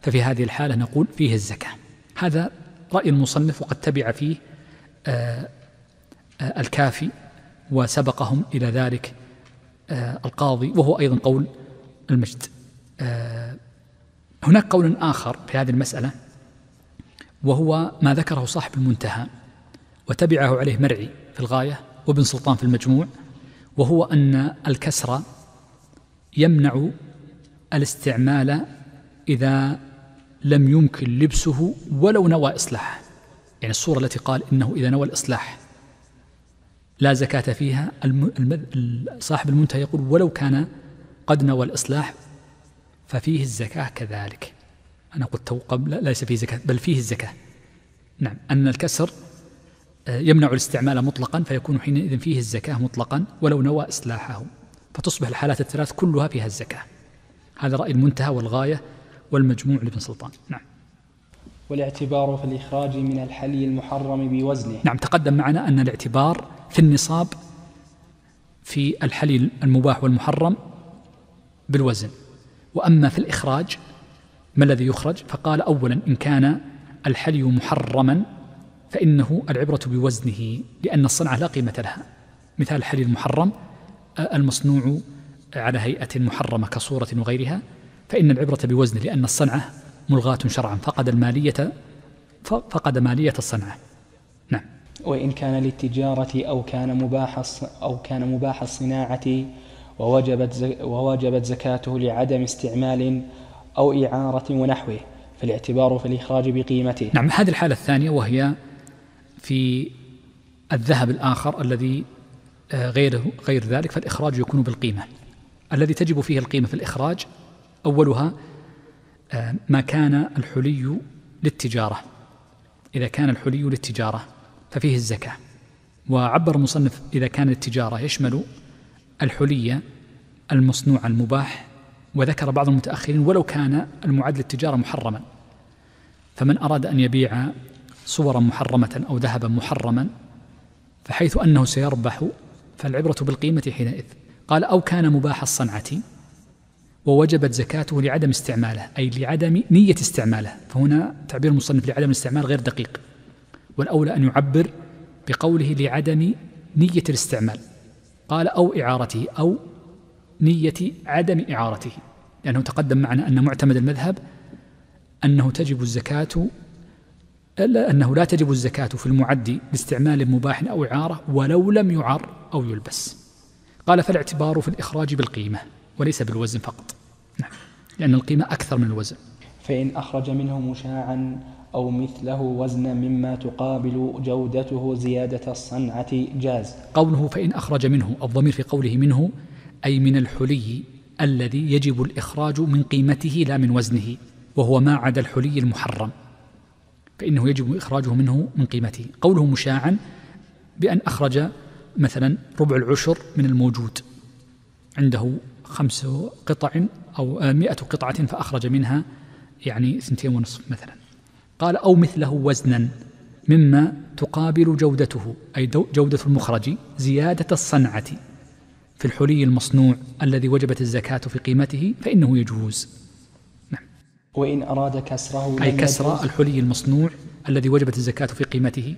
ففي هذه الحالة نقول فيه الزكاة. هذا رأي المصنف وقد تبع فيه آه، آه، الكافي وسبقهم إلى ذلك آه، القاضي وهو أيضا قول المجد. هناك قول آخر في هذه المسألة وهو ما ذكره صاحب المنتهى وتبعه عليه مرعي في الغاية وابن سلطان في المجموع وهو أن الكسر يمنع الاستعمال إذا لم يمكن لبسه ولو نوى إصلاح يعني الصورة التي قال إنه إذا نوى الإصلاح لا زكاة فيها صاحب المنتهى يقول ولو كان قد نوى الإصلاح ففيه الزكاة كذلك. أنا قلت قبل ليس فيه زكاة بل فيه الزكاة. نعم أن الكسر آه، يمنع الاستعمال مطلقا فيكون حينئذ فيه الزكاة مطلقا ولو نوى إصلاحه. فتصبح الحالات الثلاث كلها فيها الزكاة. هذا رأي المنتهى والغاية والمجموع لابن سلطان. نعم. والاعتبار في الإخراج من الحلي المحرم بوزنه. نعم تقدم معنا أن الاعتبار في النصاب في الحلي المباح والمحرم بالوزن. وأما في الإخراج ما الذي يخرج؟ فقال أولا إن كان الحلي محرما فإنه العبرة بوزنه لأن الصنعة لا قيمة لها. مثال الحلي المحرم المصنوع على هيئة محرمة كصورة وغيرها فإن العبرة بوزنه لأن الصنعة ملغاة شرعا فقد المالية فقد مالية الصنعة. نعم. وإن كان للتجارة أو كان مباح أو كان مباح الصناعة ووجبت ووجبت زكاته لعدم استعمال أو إعارة ونحوه فالاعتبار في الإخراج بقيمته. نعم هذه الحالة الثانية وهي في الذهب الآخر الذي آه، غير غير ذلك فالإخراج يكون بالقيمة. الذي تجب فيه القيمة في الإخراج أولها آه، ما كان الحلي للتجارة. إذا كان الحلي للتجارة ففيه الزكاة. وعبر المصنف إذا كان للتجارة يشمل الحلي المصنوع المباح وذكر بعض المتأخرين ولو كان المعد للتجارة محرما. فمن أراد أن يبيع صورا محرمة أو ذهبا محرما فحيث أنه سيربح فالعبرة بالقيمة حينئذ. قال أو كان مباح الصنعة ووجبت زكاته لعدم استعماله أي لعدم نية استعماله. فهنا تعبير المصنف لعدم الاستعمال غير دقيق. والأولى أن يعبر بقوله لعدم نية الاستعمال. قال أو إعارته أو نية عدم إعارته لأنه تقدم معنا أن معتمد المذهب أنه تجب الزكاة أنه لا تجب الزكاة في المعد لاستعمال مباح أو إعارة ولو لم يعر أو يلبس. قال فالاعتبار في الإخراج بالقيمة وليس بالوزن فقط. نعم لأن القيمة أكثر من الوزن. فإن أخرج منه مشاعا أو مثله وزنا مما تقابل جودته زيادة الصنعة جاز. قوله فإن أخرج منه الضمير في قوله منه أي من الحلي الذي يجب الإخراج من قيمته لا من وزنه وهو ما عدا الحلي المحرم فإنه يجب إخراجه منه من قيمته. قوله مشاعا بأن أخرج مثلا ربع العشر من الموجود عنده خمس قطع أو مئة قطعة فأخرج منها يعني ثنتين ونصف مثلا. قال أو مثله وزنا مما تقابل جودته أي جودة المخرج زيادة الصنعة. في الحلي المصنوع الذي وجبت الزكاة في قيمته فإنه يجوز. نعم. وإن أراد كسره أي كسر الحلي المصنوع الذي وجبت الزكاة في قيمته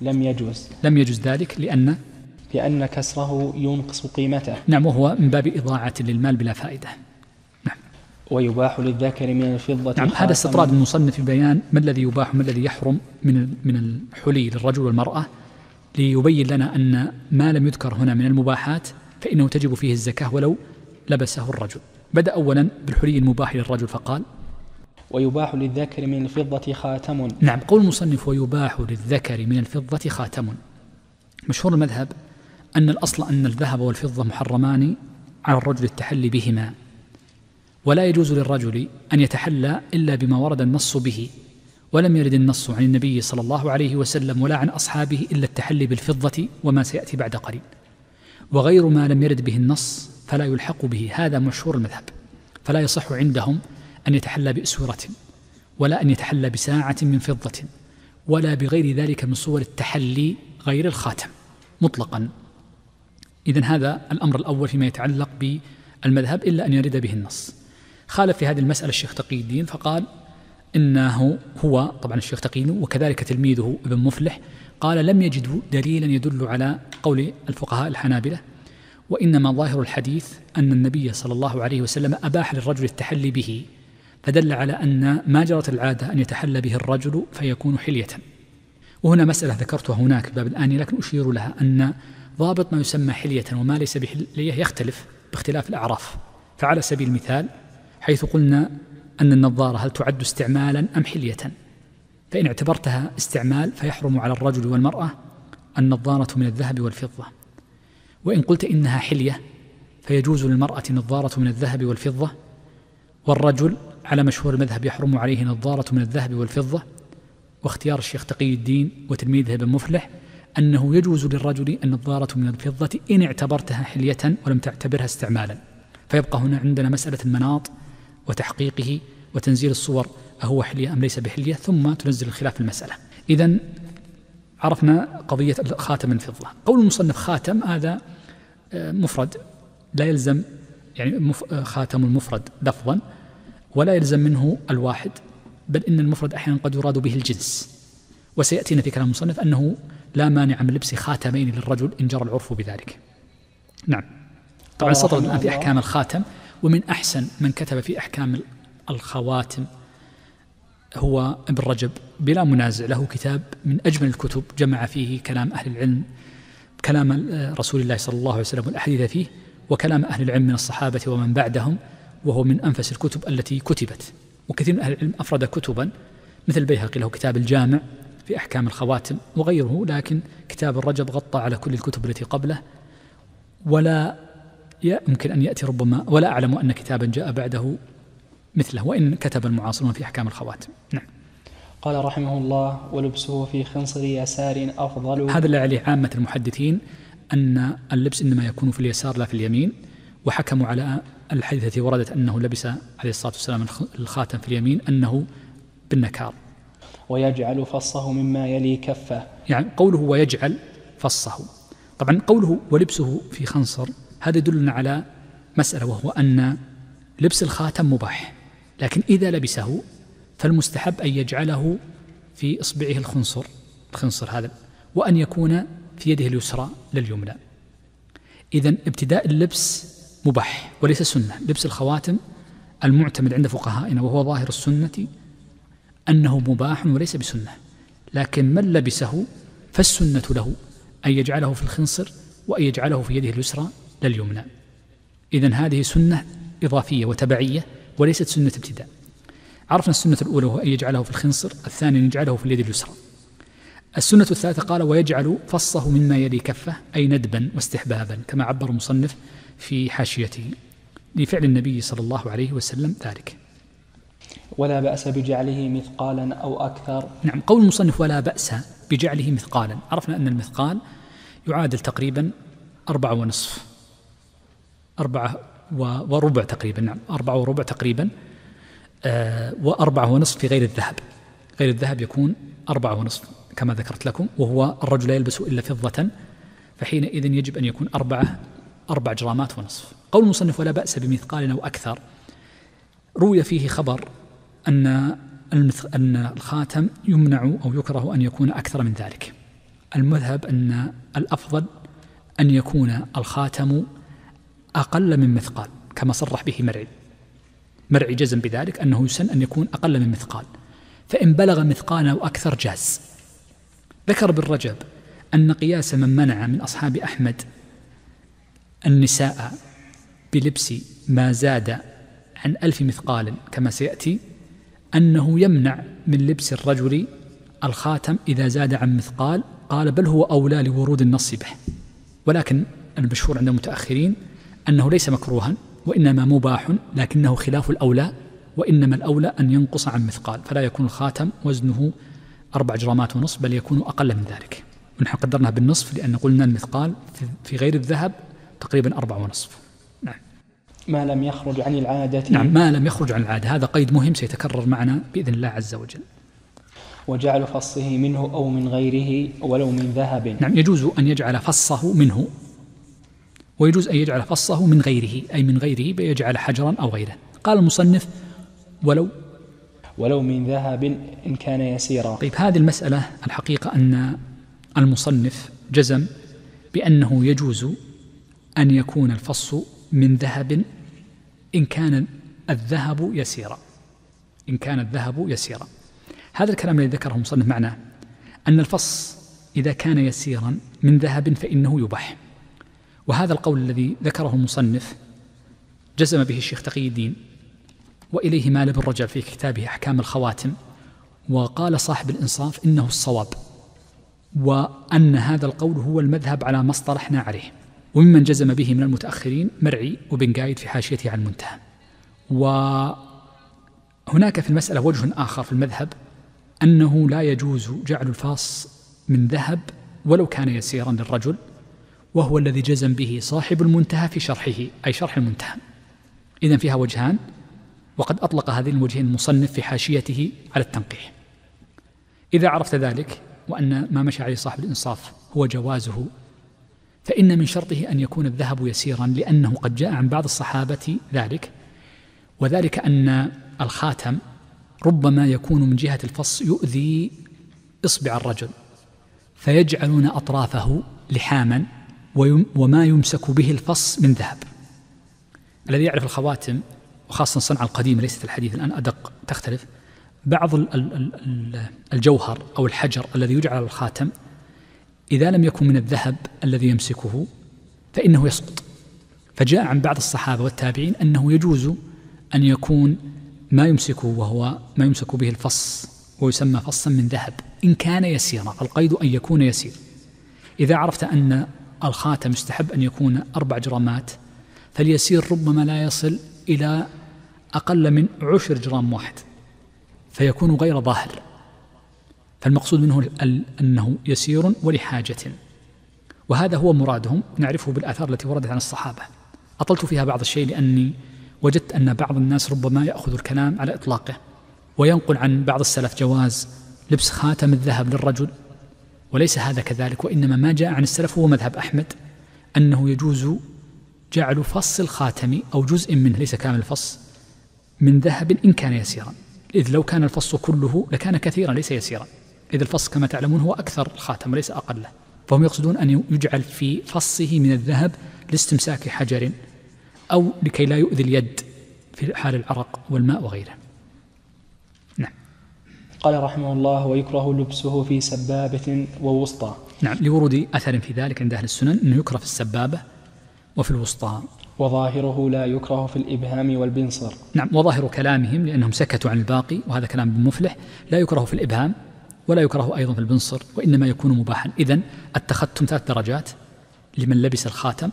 لم يجوز. لم يجوز ذلك لأن لأن كسره ينقص قيمته. نعم وهو من باب إضاعة للمال بلا فائدة. ويباح للذكر من الفضة نعم هذا استطراد المصنف في بيان ما الذي يباح وما الذي يحرم من من الحلي للرجل والمرأة ليبين لنا أن ما لم يذكر هنا من المباحات فإنه تجب فيه الزكاة ولو لبسه الرجل. بدأ أولا بالحلي المباح للرجل فقال ويباح للذكر من الفضة خاتم. نعم قول المصنف ويباح للذكر من الفضة خاتم. مشهور المذهب أن الأصل أن الذهب والفضة محرمان على الرجل التحلي بهما. ولا يجوز للرجل أن يتحلى إلا بما ورد النص به ولم يرد النص عن النبي صلى الله عليه وسلم ولا عن أصحابه إلا التحلي بالفضة وما سيأتي بعد قليل. وغير ما لم يرد به النص فلا يلحق به هذا مشهور المذهب فلا يصح عندهم أن يتحلى بأسورة ولا أن يتحلى بساعة من فضة ولا بغير ذلك من صور التحلي غير الخاتم مطلقا. إذا هذا الأمر الأول فيما يتعلق بالمذهب إلا أن يرد به النص. خالف في هذه المسألة الشيخ تقي الدين فقال إنه هو طبعا الشيخ تقي وكذلك تلميذه ابن مفلح قال لم يجدوا دليلا يدل على قول الفقهاء الحنابلة وإنما ظاهر الحديث أن النبي صلى الله عليه وسلم أباح للرجل التحلي به فدل على أن ما جرت العادة أن يتحلى به الرجل فيكون حلية. وهنا مسألة ذكرتها هناك باب الآن لكن أشير لها أن ضابط ما يسمى حلية وما ليس بحلية يختلف باختلاف الأعراف. فعلى سبيل المثال حيث قلنا أن النظارة هل تعد استعمالا أم حلية؟ فإن اعتبرتها استعمال فيحرم على الرجل والمرأة النظارة من الذهب والفضة. وإن قلت إنها حلية فيجوز للمرأة نظارة من الذهب والفضة والرجل على مشهور المذهب يحرم عليه نظارة من الذهب والفضة. واختيار الشيخ تقي الدين وتلميذه ابن مفلح أنه يجوز للرجل النظارة من الفضة إن اعتبرتها حلية ولم تعتبرها استعمالا. فيبقى هنا عندنا مسألة المناط وتحقيقه وتنزيل الصور أهو حلية أم ليس بحلية؟ ثم تنزل الخلاف في المسألة. إذا عرفنا قضية خاتم الفضة قول المصنف خاتم هذا آه، مفرد لا يلزم يعني آه، خاتم المفرد لفظا ولا يلزم منه الواحد بل إن المفرد أحيانا قد يراد به الجنس. وسيأتينا في كلام المصنف أنه لا مانع من لبس خاتمين للرجل إن جرى العرف بذلك. نعم. طبعا سطر الآن في أحكام الخاتم. ومن أحسن من كتب في أحكام الخواتم هو ابن رجب. بلا منازع له كتاب من أجمل الكتب جمع فيه كلام أهل العلم كلام رسول الله صلى الله عليه وسلم والأحاديث فيه وكلام أهل العلم من الصحابة ومن بعدهم وهو من أنفس الكتب التي كتبت. وكثير من أهل العلم أفرد كتبا مثل البيهقي له كتاب الجامع في أحكام الخواتم وغيره لكن كتاب الرجب غطى على كل الكتب التي قبله ولا يمكن أن يأتي ربما ولا أعلم أن كتابا جاء بعده مثله وإن كتب المعاصرون في أحكام الخواتم. نعم. قال رحمه الله ولبسه في خنصر يسار أفضل. هذا اللي عليه عامة المحدثين أن اللبس إنما يكون في اليسار لا في اليمين وحكموا على الحديث التي وردت أنه لبس عليه الصلاة والسلام الخاتم في اليمين أنه بالنكار. ويجعل فصه مما يلي كفه. يعني قوله ويجعل فصه. طبعا قوله ولبسه في خنصر هذا يدلنا على مسألة وهو أن لبس الخاتم مباح لكن إذا لبسه فالمستحب أن يجعله في إصبعه الخنصر الخنصر هذا وأن يكون في يده اليسرى لليمنى. إذا ابتداء اللبس مباح وليس سنة. لبس الخواتم المعتمد عند فقهائنا وهو ظاهر السنة أنه مباح وليس بسنة. لكن من لبسه فالسنة له أن يجعله في الخنصر وأن يجعله في يده اليسرى لليمنى إذا هذه سنة إضافية وتبعية وليست سنة ابتداء. عرفنا السنة الأولى وهو أن يجعله في الخنصر الثاني أن يجعله في اليد اليسرى. السنة الثالثة قال ويجعل فصه مما يلي كفه أي ندبا واستحبابا كما عبر المصنف في حاشيته. لفعل النبي صلى الله عليه وسلم ذلك. ولا بأس بجعله مثقالا أو أكثر. نعم قول المصنف ولا بأس بجعله مثقالا. عرفنا أن المثقال يعادل تقريبا أربعة ونصف. أربعة وربع تقريبا نعم أربعة وربع تقريبا آه وأربعة ونصف في غير الذهب. غير الذهب يكون أربعة ونصف كما ذكرت لكم وهو الرجل لا يلبس إلا فضة فحينئذ يجب أن يكون أربعة أربع جرامات ونصف. قول المصنف ولا بأس بمثقال أو أكثر. روي فيه خبر أن أن الخاتم يمنع أو يكره أن يكون أكثر من ذلك. المذهب أن الأفضل أن يكون الخاتم أقل من مثقال كما صرح به مرعي. مرعي جزم بذلك أنه يسن أن يكون أقل من مثقال فإن بلغ مثقال أو أكثر جاز. ذكر بالرجب أن قياس من منع من أصحاب أحمد النساء بلبس ما زاد عن ألف مثقال كما سيأتي أنه يمنع من لبس الرجل الخاتم إذا زاد عن مثقال قال بل هو أولى لورود النص به. ولكن المشهور عند المتأخرين أنه ليس مكروها وإنما مباح لكنه خلاف الأولى وإنما الأولى أن ينقص عن مثقال فلا يكون الخاتم وزنه أربع جرامات ونصف بل يكون أقل من ذلك. ونحن قدرناها بالنصف لأن قلنا المثقال في غير الذهب تقريبا أربع ونصف. نعم. ما لم يخرج عن العادة. نعم ما لم يخرج عن العادة. هذا قيد مهم سيتكرر معنا بإذن الله عز وجل. وجعل فصه منه أو من غيره ولو من ذهب. نعم يجوز أن يجعل فصه منه ويجوز أن يجعل فصه من غيره أي من غيره بيجعل حجرا أو غيره. قال المصنف ولو ولو من ذهب إن كان يسيرا. طيب هذه المسألة الحقيقة أن المصنف جزم بأنه يجوز أن يكون الفص من ذهب إن كان الذهب يسيرا. إن كان الذهب يسيرا. هذا الكلام الذي ذكره المصنف معناه أن الفص إذا كان يسيرا من ذهب فإنه يباح. وهذا القول الذي ذكره المصنف جزم به الشيخ تقي الدين وإليه مال بن رجب في كتابه أحكام الخواتم وقال صاحب الإنصاف إنه الصواب وأن هذا القول هو المذهب على ما اصطلحنا عليه وممن جزم به من المتأخرين مرعي وبن قايد في حاشيته عن المنتهى وهناك في المسألة وجه آخر في المذهب أنه لا يجوز جعل الفاص من ذهب ولو كان يسيرا للرجل وهو الذي جزم به صاحب المنتهى في شرحه أي شرح المنتهى. إذن فيها وجهان وقد أطلق هذين الوجهين المصنف في حاشيته على التنقيح. إذا عرفت ذلك وأن ما مشى عليه صاحب الإنصاف هو جوازه فإن من شرطه أن يكون الذهب يسيرا لأنه قد جاء عن بعض الصحابة ذلك وذلك أن الخاتم ربما يكون من جهة الفص يؤذي إصبع الرجل فيجعلون أطرافه لحاما وما يمسك به الفص من ذهب. الذي يعرف الخواتم وخاصة الصنعة القديمة ليست الحديث الآن أدق تختلف. بعض الجوهر أو الحجر الذي يجعل على الخاتم إذا لم يكن من الذهب الذي يمسكه فإنه يسقط. فجاء عن بعض الصحابة والتابعين أنه يجوز أن يكون ما يمسكه وهو ما يمسك به الفص ويسمى فصا من ذهب إن كان يسيرا. القيد أن يكون يسير. إذا عرفت أن الخاتم يستحب أن يكون أربع جرامات فاليسير ربما لا يصل إلى أقل من عشر جرام واحد فيكون غير ظاهر. فالمقصود منه أنه يسير ولحاجة وهذا هو مرادهم نعرفه بالآثار التي وردت عن الصحابة. أطلت فيها بعض الشيء لأني وجدت أن بعض الناس ربما يأخذ الكلام على إطلاقه وينقل عن بعض السلف جواز لبس خاتم الذهب للرجل. وليس هذا كذلك وإنما ما جاء عن السلف هو مذهب أحمد أنه يجوز جعل فص الخاتم أو جزء منه ليس كامل الفص من ذهب إن كان يسيرا. إذ لو كان الفص كله لكان كثيرا ليس يسيرا. إذ الفص كما تعلمون هو أكثر الخاتم وليس أقله. فهم يقصدون أن يجعل في فصه من الذهب لاستمساك حجر أو لكي لا يؤذي اليد في حال العرق والماء وغيره. قال رحمه الله ويكره لبسه في سبابة ووسطى. نعم لورود أثر في ذلك عند أهل السنن أنه يكره في السبابة وفي الوسطى. وظاهره لا يكره في الإبهام والبنصر. نعم وظاهر كلامهم لأنهم سكتوا عن الباقي وهذا كلام ابن مفلح لا يكره في الإبهام ولا يكره أيضا في البنصر وإنما يكون مباحا. إذن التختم ثلاث درجات لمن لبس الخاتم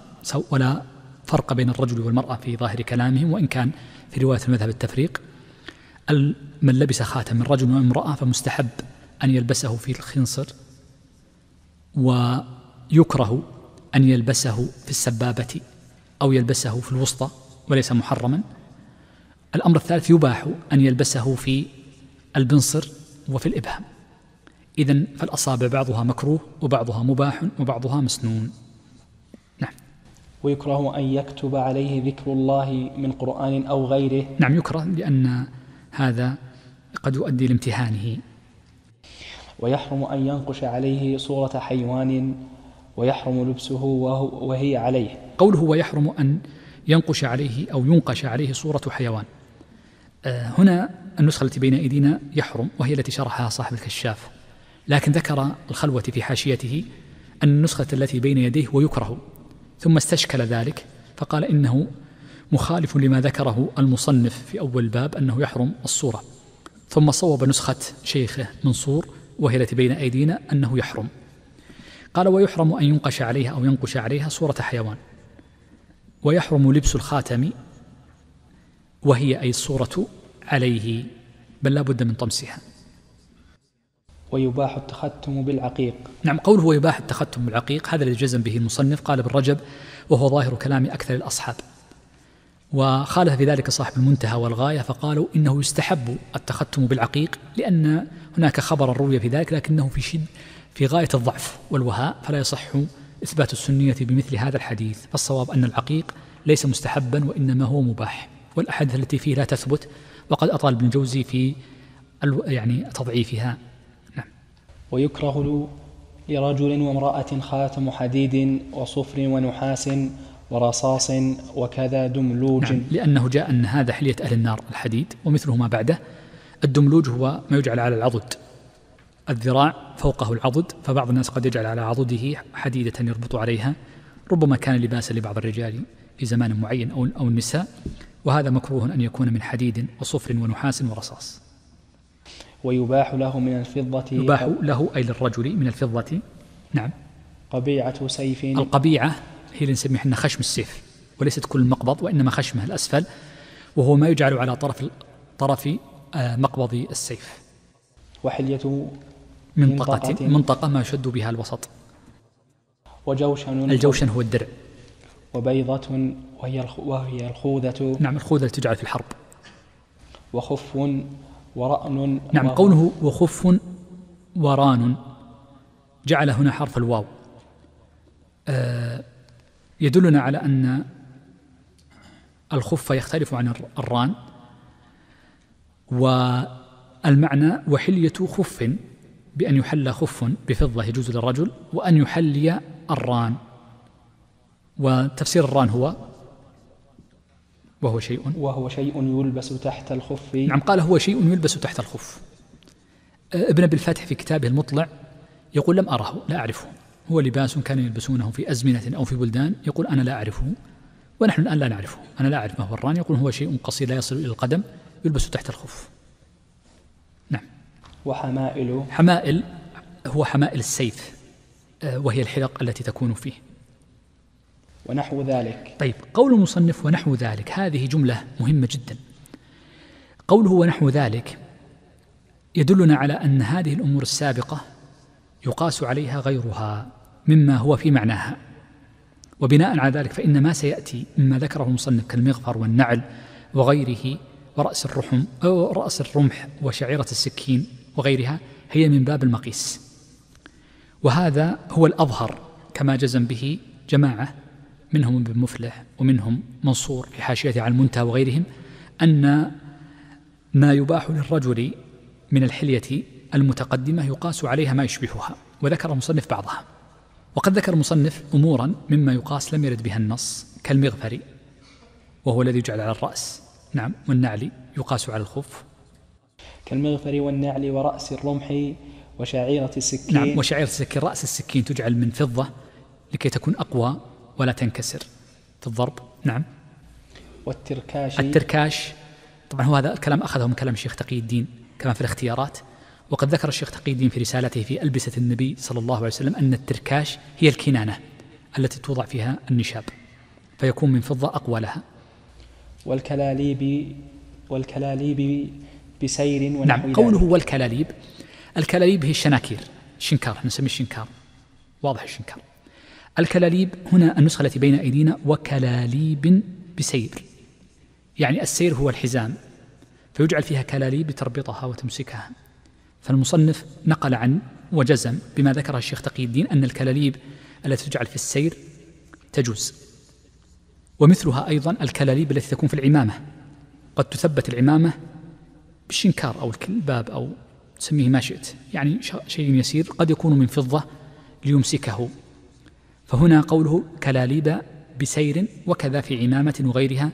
ولا فرق بين الرجل والمرأة في ظاهر كلامهم وإن كان في رواية المذهب التفريق. من لبس خاتم من رجل وامرأة فمستحب أن يلبسه في الخنصر ويكره أن يلبسه في السبابة أو يلبسه في الوسطى وليس محرما. الأمر الثالث يباح أن يلبسه في البنصر وفي الإبهام. إذا فالأصابع بعضها مكروه وبعضها مباح وبعضها مسنون. نعم. ويكره أن يكتب عليه ذكر الله من قرآن أو غيره. نعم يكره لأن هذا قد يؤدي لامتهانه. ويحرم أن ينقش عليه صورة حيوان ويحرم لبسه وهي عليه. قوله ويحرم أن ينقش عليه أو ينقش عليه صورة حيوان. آه، هنا النسخة التي بين أيدينا يحرم وهي التي شرحها صاحب الكشاف. لكن ذكر الخلوة في حاشيته أن النسخة التي بين يديه ويكره ثم استشكل ذلك فقال إنه مخالف لما ذكره المصنف في أول الباب أنه يحرم الصورة. ثم صوب نسخة شيخه منصور وهي التي بين أيدينا أنه يحرم. قال ويحرم أن ينقش عليها أو ينقش عليها صورة حيوان. ويحرم لبس الخاتم وهي أي الصورة عليه بل لا بد من طمسها. ويباح التختم بالعقيق. نعم قوله ويباح التختم بالعقيق هذا الذي جزم به المصنف قال ابن رجب وهو ظاهر كلام أكثر الأصحاب. وخالف في ذلك صاحب المنتهى والغاية فقالوا إنه يستحب التختم بالعقيق لأن هناك خبر روي في ذلك لكنه في شد في غاية الضعف والوهاء فلا يصح إثبات السنية بمثل هذا الحديث. فالصواب أن العقيق ليس مستحبا وإنما هو مباح. والأحاديث التي فيه لا تثبت وقد أطال ابن الجوزي في يعني تضعيفها. نعم. ويكره لرجل وامرأة خاتم حديد وصفر ونحاس ورصاص وكذا دملوج. نعم لأنه جاء أن هذا حلية أهل النار الحديد ومثله ما بعده. الدملوج هو ما يجعل على العضد. الذراع فوقه العضد فبعض الناس قد يجعل على عضده حديدة يربط عليها. ربما كان لباسا لبعض الرجال في زمان معين أو أو النساء. وهذا مكروه أن يكون من حديد وصفر ونحاس ورصاص. ويباح له من الفضة يباح له أي للرجل من الفضة. نعم. قبيعة سيف. القبيعة هي اللي نسميها إحنا خشم السيف وليست كل المقبض وإنما خشمه الأسفل وهو ما يجعل على طرف طرف آه، مقبض السيف. وحلية منطقة منطقة ما يشد بها الوسط. وجوشن الجوشن هو الدرع. وبيضة وهي وهي الخوذة. نعم الخوذة تجعل في الحرب. وخف ورأن نعم قوله وخف وران. جعل هنا حرف الواو. آه يدلنا على أن الخف يختلف عن الران والمعنى وحلية خف بأن يحل خف بفضة يجوز للرجل وأن يحلي الران. وتفسير الران هو وهو شيء. وهو شيء يلبس تحت الخف. نعم قال هو شيء يلبس تحت الخف. ابن أبي الفتح في كتابه المطلع يقول لم أره لا أعرفه. هو لباس كانوا يلبسونه في أزمنة أو في بلدان يقول أنا لا أعرفه ونحن الآن لا نعرفه أنا لا أعرف ما هو الران يقول هو شيء قصير لا يصل إلى القدم يلبس تحت الخف نعم. وحمائل. حمائل هو حمائل السيف آه، وهي الحلق التي تكون فيه. ونحو ذلك. طيب قول المصنف ونحو ذلك هذه جملة مهمة جدا. قوله ونحو ذلك يدلنا على أن هذه الأمور السابقة يقاس عليها غيرها. مما هو في معناها. وبناء على ذلك فإن ما سيأتي مما ذكره المصنف كالمغفر والنعل وغيره ورأس الرحم أو رأس الرمح وشعيرة السكين وغيرها هي من باب المقيس. وهذا هو الأظهر كما جزم به جماعة منهم ابن مفلح ومنهم منصور في حاشيته على المنتهى وغيرهم أن ما يباح للرجل من الحلية المتقدمة يقاس عليها ما يشبهها وذكر المصنف بعضها. وقد ذكر المصنف أمورا مما يقاس لم يرد بها النص كالمغفر وهو الذي يجعل على الرأس نعم والنعل يقاس على الخف. كالمغفر والنعل ورأس الرمح وشعيرة السكين. نعم وشعيرة السكين رأس السكين تجعل من فضة لكي تكون أقوى ولا تنكسر. في الضرب نعم. والتركاش. التركاش طبعا هو هذا الكلام أخذه من كلام الشيخ تقي الدين كما في الاختيارات. وقد ذكر الشيخ تقي الدين في رسالته في ألبسة النبي صلى الله عليه وسلم أن التركاش هي الكنانة التي توضع فيها النشاب فيكون من فضة أقوى لها والكلاليب والكلاليب بسير ونحو نعم قوله والكلاليب الكلاليب هي الشناكير الشنكار نسميه الشنكار واضح الشنكار. الكلاليب هنا النسخة التي بين أيدينا وكلاليب بسير يعني السير هو الحزام فيجعل فيها كلاليب تربطها وتمسكها. فالمصنف نقل عن وجزم بما ذكره الشيخ تقي الدين أن الكلاليب التي تجعل في السير تجوز ومثلها أيضا الكلاليب التي تكون في العمامة. قد تثبت العمامة بالشنكار أو الكلباب أو تسميه ما شئت يعني شيء يسير قد يكون من فضة ليمسكه. فهنا قوله كلاليب بسير وكذا في عمامة وغيرها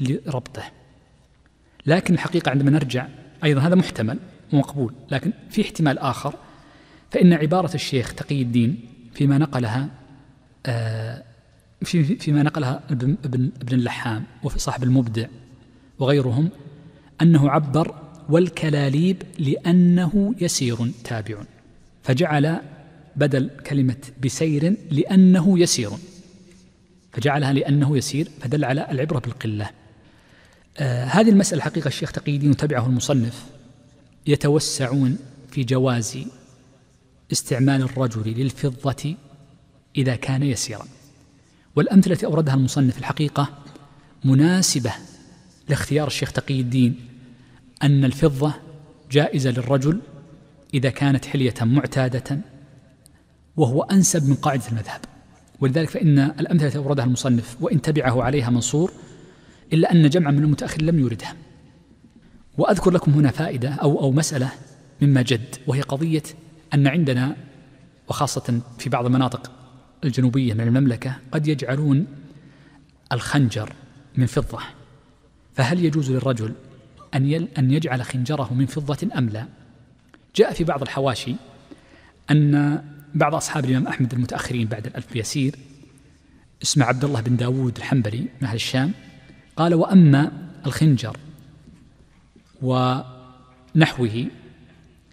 لربطه. لكن الحقيقة عندما نرجع أيضا هذا محتمل ومقبول لكن في احتمال آخر فإن عبارة الشيخ تقي الدين فيما نقلها آه في فيما نقلها ابن, ابن, ابن اللحام وفي صاحب المبدع وغيرهم أنه عبر والكلاليب لأنه يسير تابع. فجعل بدل كلمة بسير لأنه يسير. فجعلها لأنه يسير فدل على العبرة بالقلة. آه هذه المسألة حقيقة الشيخ تقي الدين تبعه المصنف. يتوسعون في جواز استعمال الرجل للفضة إذا كان يسيرا. والأمثلة التي أوردها المصنف الحقيقة مناسبة لاختيار الشيخ تقي الدين أن الفضة جائزة للرجل إذا كانت حلية معتادة وهو أنسب من قاعدة المذهب. ولذلك فإن الأمثلة التي أوردها المصنف وإن تبعه عليها منصور إلا أن جمعا من المتأخرين لم يوردها. وأذكر لكم هنا فائدة أو أو مسألة مما جد وهي قضية أن عندنا وخاصة في بعض المناطق الجنوبية من المملكة قد يجعلون الخنجر من فضة فهل يجوز للرجل أن أن يجعل خنجره من فضة أم لا؟ جاء في بعض الحواشي أن بعض أصحاب الإمام أحمد المتأخرين بعد الألف بيسير اسمه عبد الله بن داود الحنبلي من أهل الشام قال وأما الخنجر ونحوه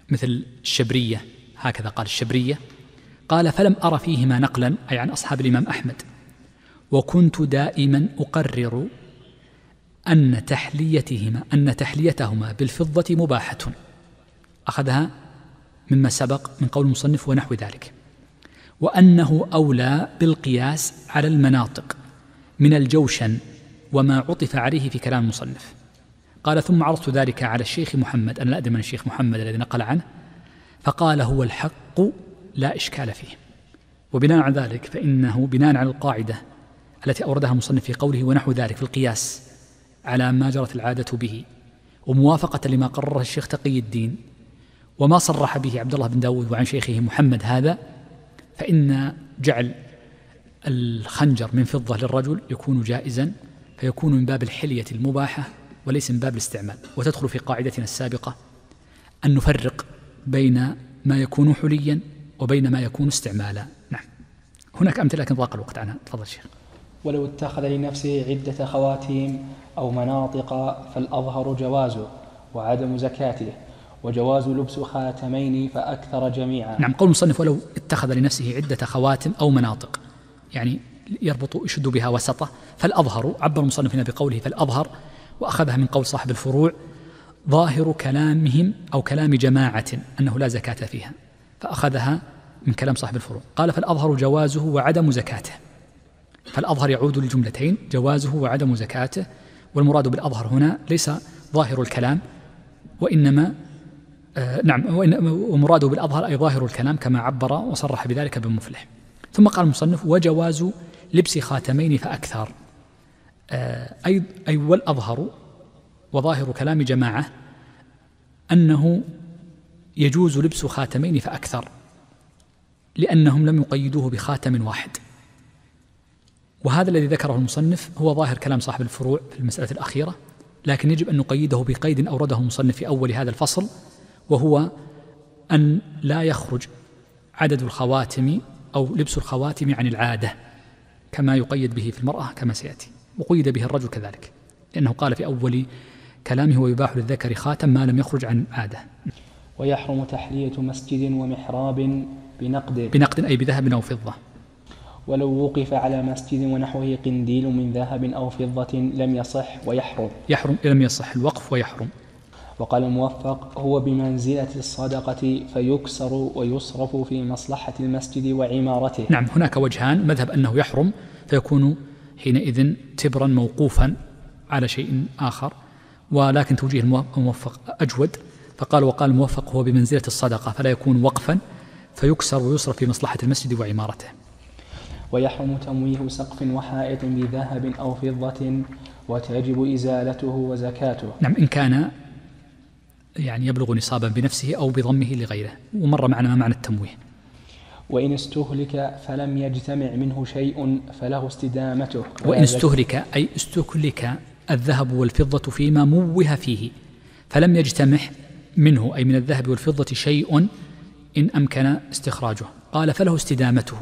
مثل الشبرية هكذا قال الشبرية. قال فلم أر فيهما نقلا أي عن أصحاب الإمام أحمد. وكنت دائما أقرر أن تحليتهما أن تحليتهما بالفضة مباحة. أخذها مما سبق من قول المصنف ونحو ذلك. وأنه أولى بالقياس على المناطق من الجوشن وما عطف عليه في كلام المصنف. قال ثم عرضت ذلك على الشيخ محمد. أنا لا أدري من الشيخ محمد الذي نقل عنه. فقال هو الحق لا إشكال فيه. وبناء على ذلك فإنه بناء على القاعدة التي أوردها المصنف في قوله ونحو ذلك في القياس على ما جرت العادة به وموافقة لما قرره الشيخ تقي الدين وما صرح به عبد الله بن داود وعن شيخه محمد هذا فإن جعل الخنجر من فضة للرجل يكون جائزا فيكون من باب الحلية المباحة وليس من باب الاستعمال. وتدخل في قاعدتنا السابقة أن نفرق بين ما يكون حليا وبين ما يكون استعمالا. نعم. هناك أمثلة لكن ضاق الوقت عنها. تفضل شيخ. ولو اتخذ لنفسه عدة خواتيم أو مناطق فالأظهر جوازه وعدم زكاته وجواز لبس خاتمين فأكثر جميعا. نعم. قول المصنف ولو اتخذ لنفسه عدة خواتم أو مناطق يعني يربط يشد بها وسطه فالأظهر عبر المصنف هنا بقوله فالأظهر وأخذها من قول صاحب الفروع ظاهر كلامهم أو كلام جماعة أنه لا زكاة فيها. فأخذها من كلام صاحب الفروع. قال فالأظهر جوازه وعدم زكاته. فالأظهر يعود للجملتين جوازه وعدم زكاته والمراد بالأظهر هنا ليس ظاهر الكلام وإنما آه نعم ومراده بالأظهر أي ظاهر الكلام كما عبر وصرح بذلك ابن مفلح. ثم قال المصنف وجواز لبس خاتمين فأكثر. أي, أي والأظهر وظاهر كلام جماعة أنه يجوز لبس خاتمين فأكثر لأنهم لم يقيدوه بخاتم واحد. وهذا الذي ذكره المصنف هو ظاهر كلام صاحب الفروع في المسألة الأخيرة لكن يجب أن نقيده بقيد أورده المصنف في أول هذا الفصل وهو أن لا يخرج عدد الخواتم أو لبس الخواتم عن العادة كما يقيد به في المرأة كما سيأتي. وقيد به الرجل كذلك لأنه قال في أول كلامه ويباح للذكر خاتم ما لم يخرج عن عادة. ويحرم تحلية مسجد ومحراب بنقد. بنقد أي بذهب أو فضة. ولو وقف على مسجد ونحوه قنديل من ذهب أو فضة لم يصح ويحرم. يحرم لم يصح الوقف ويحرم. وقال الموفق هو بمنزلة الصدقة فيكسر ويصرف في مصلحة المسجد وعمارته. نعم هناك وجهان مذهب أنه يحرم فيكون حينئذ تبرا موقوفا على شيء آخر ولكن توجيه الموفق أجود. فقال وقال الموفق هو بمنزلة الصدقة فلا يكون وقفا فيكسر ويصرف في مصلحة المسجد وعمارته. ويحرم تمويه سقف وحائط بذهب أو فضة وتجب إزالته وزكاته. نعم إن كان يعني يبلغ نصابا بنفسه أو بضمه لغيره ومر معنا ما معنى التمويه. وإن استهلك فلم يجتمع منه شيء فله استدامته. وإن استهلك أي استهلك الذهب والفضة فيما موه فيه فلم يجتمع منه أي من الذهب والفضة شيء إن أمكن استخراجه. قال فله استدامته.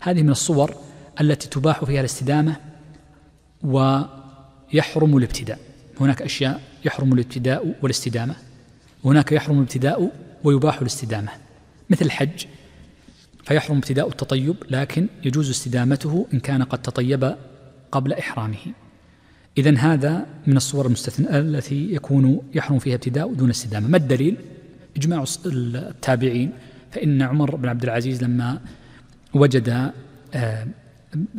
هذه من الصور التي تباح فيها الاستدامة ويحرم الابتداء. هناك أشياء يحرم الابتداء والاستدامة. وهناك يحرم الابتداء ويباح الاستدامة. مثل الحج. فيحرم ابتداء التطيب لكن يجوز استدامته إن كان قد تطيب قبل إحرامه. إذا هذا من الصور المستثنى التي يكون يحرم فيها ابتداء دون استدامة. ما الدليل؟ إجماع التابعين. فإن عمر بن عبد العزيز لما وجد آه،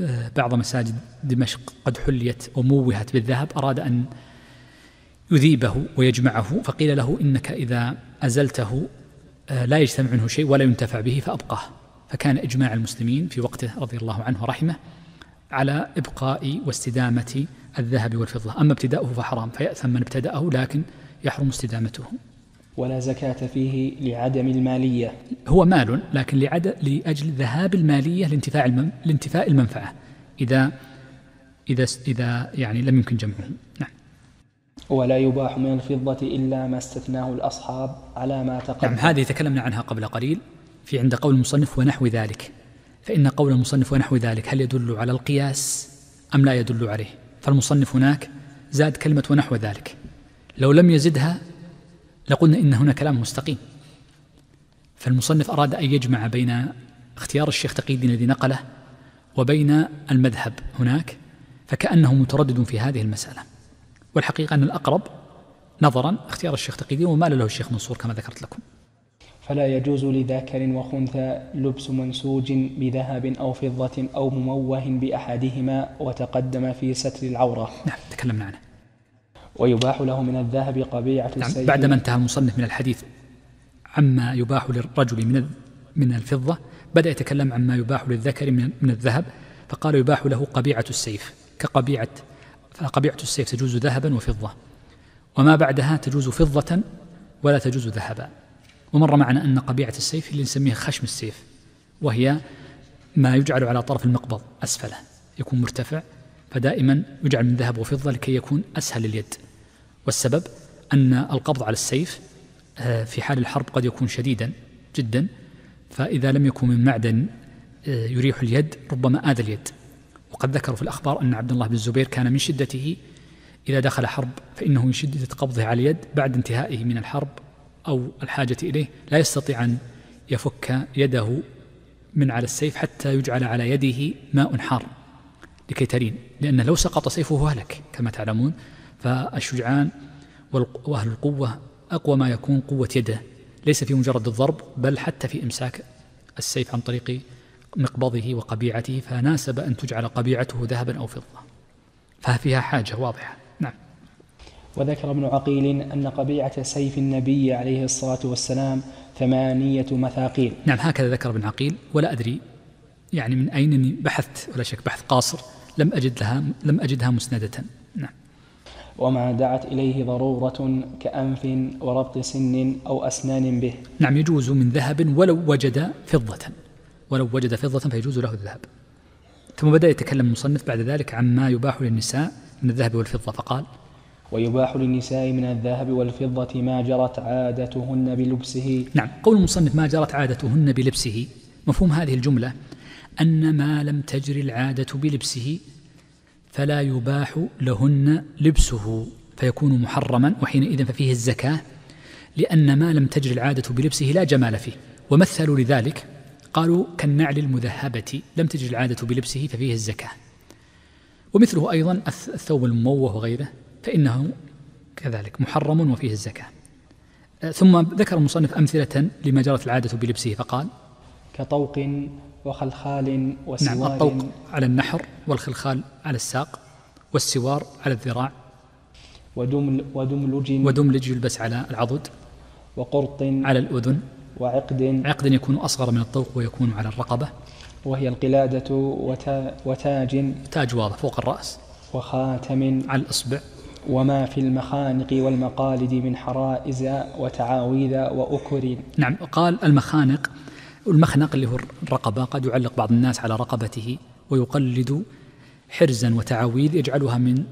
آه، بعض مساجد دمشق قد حليت وموهت بالذهب أراد أن يذيبه ويجمعه فقيل له إنك إذا أزلته آه، لا يجتمع منه شيء ولا ينتفع به فأبقاه. فكان إجماع المسلمين في وقته رضي الله عنه ورحمه على إبقاء واستدامة الذهب والفضة. أما ابتداؤه فحرام فيأثم من ابتدأه لكن يحرم استدامته. ولا زكاة فيه لعدم المالية. هو مال لكن لعد لأجل ذهاب المالية لانتفاع المن... لانتفاء المنفعة إذا إذا إذا يعني لم يمكن جمعه. نعم. ولا يباح من الفضة إلا ما استثناه الأصحاب على ما تقدم. نعم هذه تكلمنا عنها قبل قليل. في عند قول المصنف ونحو ذلك. فإن قول المصنف ونحو ذلك هل يدل على القياس أم لا يدل عليه؟ فالمصنف هناك زاد كلمة ونحو ذلك. لو لم يزدها لقلنا إن هنا كلام مستقيم. فالمصنف أراد أن يجمع بين اختيار الشيخ تقي الدين الذي نقله وبين المذهب هناك فكأنه متردد في هذه المسألة. والحقيقة أن الأقرب نظرا اختيار الشيخ تقي الدين ومال له الشيخ منصور كما ذكرت لكم. فلا يجوز لذكر وخنثى لبس منسوج بذهب أو فضة أو مموه بأحدهما وتقدم في ستر العورة. نعم تكلمنا عنه ويباح له من الذهب قبيعة نعم السيف بعدما انتهى المصنف من الحديث عما يباح للرجل من من الفضة بدأ يتكلم عما يباح للذكر من من الذهب فقال يباح له قبيعة السيف. كقبيعة فقبيعة السيف تجوز ذهبا وفضة. وما بعدها تجوز فضة ولا تجوز ذهبا. ومر معنا أن قبيعة السيف اللي نسميها خشم السيف وهي ما يجعل على طرف المقبض أسفله يكون مرتفع فدائما يجعل من ذهب وفضة لكي يكون أسهل اليد والسبب أن القبض على السيف آه، في حال الحرب قد يكون شديدا جدا فإذا لم يكن من معدن آه، يريح اليد ربما آذى اليد. وقد ذكروا في الأخبار أن عبد الله بن الزبير كان من شدته إذا دخل حرب فإنه من شدة قبضه على اليد بعد انتهائه من الحرب أو الحاجة إليه لا يستطيع أن يفك يده من على السيف حتى يجعل على يده ماء حار لكي تلين لأن لو سقط سيفه هلك كما تعلمون فالشجعان وأهل القوة أقوى ما يكون قوة يده ليس في مجرد الضرب بل حتى في إمساك السيف عن طريق مقبضه وقبيعته فناسب أن تجعل قبيعته ذهبا أو فضة ففيها حاجة واضحة. نعم. وذكر ابن عقيل أن قبيعة سيف النبي عليه الصلاة والسلام ثمانية مثاقيل. نعم هكذا ذكر ابن عقيل ولا أدري يعني من أين بحثت ولا شك بحث قاصر لم أجد لها لم أجدها مسندة. نعم. وما دعت إليه ضرورة كأنف وربط سن أو أسنان به. نعم يجوز من ذهب ولو وجد فضة. ولو وجد فضة فيجوز له الذهب. ثم بدأ يتكلم المصنف بعد ذلك عما يباح للنساء من الذهب والفضة فقال ويباح للنساء من الذهب والفضة ما جرت عادتهن بلبسه. نعم. قول المصنف ما جرت عادتهن بلبسه. مفهوم هذه الجملة؟ أن ما لم تجر العادة بلبسه فلا يباح لهن لبسه فيكون محرما وحينئذ ففيه الزكاة. لأن ما لم تجر العادة بلبسه لا جمال فيه. ومثلوا لذلك قالوا كالنعل المذهبة لم تجر العادة بلبسه ففيه الزكاة. ومثله أيضا الثوب المموه وغيره. فإنه كذلك محرم وفيه الزكاة. ثم ذكر المصنف أمثلة لما جرت العادة بلبسه فقال كطوق وخلخال وسوار. نعم الطوق على النحر والخلخال على الساق والسوار على الذراع ودمل ودملج. ودملج يلبس على العضد وقرط على الأذن وعقد. عقد يكون أصغر من الطوق ويكون على الرقبة. وهي القلادة وتا وتاج. تاج واضح فوق الرأس. وخاتم. على الإصبع. وما في المخانق والمقالد من حرائز وتعاويذ وأكر نعم قال المخانق والمخنق اللي هو الرقبة قد يعلق بعض الناس على رقبته ويقلد حرزا وتعاويذ يجعلها من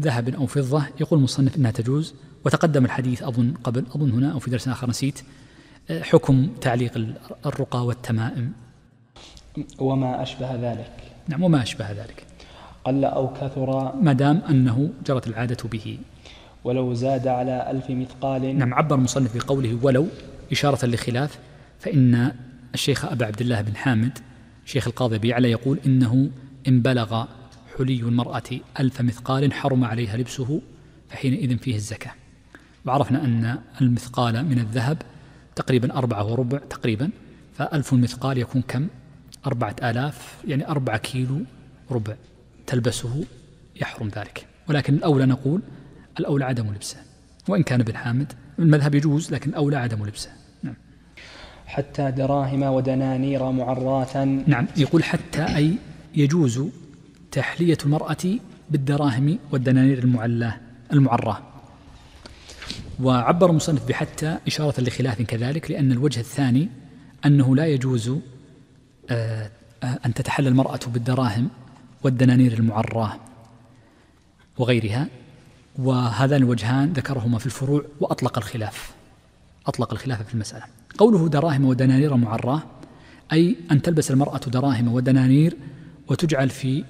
ذهب أو فضة. يقول المصنف إنها تجوز. وتقدم الحديث أظن قبل أظن هنا أو في درس آخر نسيت حكم تعليق الرقى والتمائم. وما أشبه ذلك. نعم وما أشبه ذلك. قل أو كثر ما دام أنه جرت العادة به. ولو زاد على ألف مثقال. نعم عبر المصنف بقوله ولو إشارة لخلاف فإن الشيخ أبا عبد الله بن حامد شيخ القاضي بيعلى يقول إنه إن بلغ حلي المرأة ألف مثقال حرم عليها لبسه فحينئذ فيه الزكاة. وعرفنا أن المثقال من الذهب تقريبا أربعة وربع تقريبا فألف مثقال يكون كم؟ أربعة آلاف يعني أربعة كيلو ربع. تلبسه يحرم ذلك. ولكن الأولى نقول الأولى عدم لبسه. وإن كان ابن حامد المذهب يجوز لكن الأولى عدم لبسه. نعم. حتى دراهم ودنانير معراة. نعم. يقول حتى أي يجوز تحلية المرأة بالدراهم والدنانير المعلاه المعراه. وعبر المصنف بحتى إشارة لخلاف كذلك لأن الوجه الثاني أنه لا يجوز آه، آه، أن تتحلى المرأة بالدراهم والدنانير المعراه وغيرها. وهذان الوجهان ذكرهما في الفروع وأطلق الخلاف أطلق الخلاف في المسألة. قوله دراهم ودنانير معراه أي أن تلبس المرأة دراهم ودنانير وتجعل في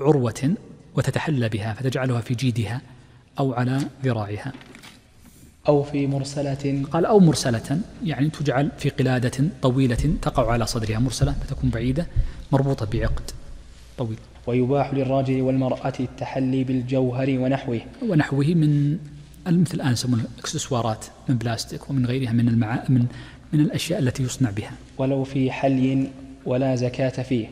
عروة وتتحلى بها فتجعلها في جيدها أو على ذراعها. أو في مرسلة. قال أو مرسلة يعني تجعل في قلادة طويلة تقع على صدرها. مرسلة فتكون بعيدة مربوطة بعقد. طويل. ويباح للرجل والمرأة التحلي بالجوهر ونحوه. ونحوه من مثل الآن يسمون الأكسسوارات من بلاستيك ومن غيرها من المعا من من الأشياء التي يصنع بها. ولو في حلي ولا زكاة فيه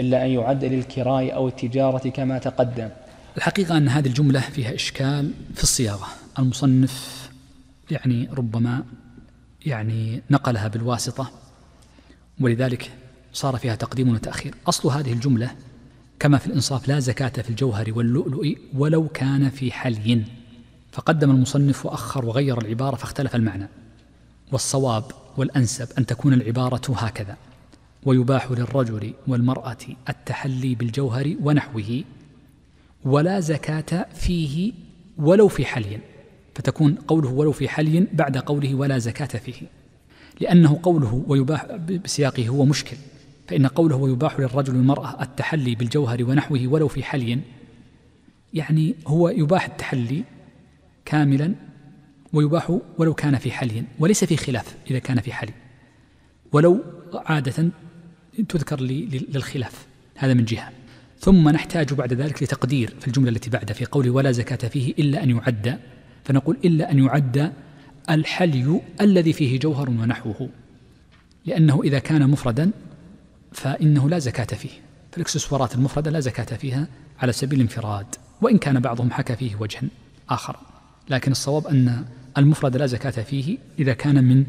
إلا أن يعد للكراء أو التجارة كما تقدم. الحقيقة أن هذه الجملة فيها إشكال في الصياغة. المصنف يعني ربما يعني نقلها بالواسطة ولذلك صار فيها تقديم وتأخير. أصل هذه الجملة كما في الإنصاف لا زكاة في الجوهر واللؤلؤ ولو كان في حلي. فقدم المصنف وأخر وغير العبارة فاختلف المعنى. والصواب والأنسب أن تكون العبارة هكذا. ويباح للرجل والمرأة التحلي بالجوهر ونحوه. ولا زكاة فيه ولو في حلي. فتكون قوله ولو في حلي بعد قوله ولا زكاة فيه. لأنه قوله ويباح بسياقه هو مشكل. فإن قوله ويباح للرجل والمرأة التحلي بالجوهر ونحوه ولو في حلي يعني هو يباح التحلي كاملا ويباح ولو كان في حلي وليس في خلاف إذا كان في حلي ولو عادة تذكر للخلاف هذا من جهة. ثم نحتاج بعد ذلك لتقدير في الجملة التي بعد في قول ولا زكاة فيه إلا أن يعد فنقول إلا أن يعد الحلي الذي فيه جوهر ونحوه لأنه إذا كان مفردا فإنه لا زكاة فيه فالإكسسوارات المفردة لا زكاة فيها على سبيل الانفراد وإن كان بعضهم حكى فيه وجها آخر. لكن الصواب أن المفرد لا زكاة فيه إذا كان من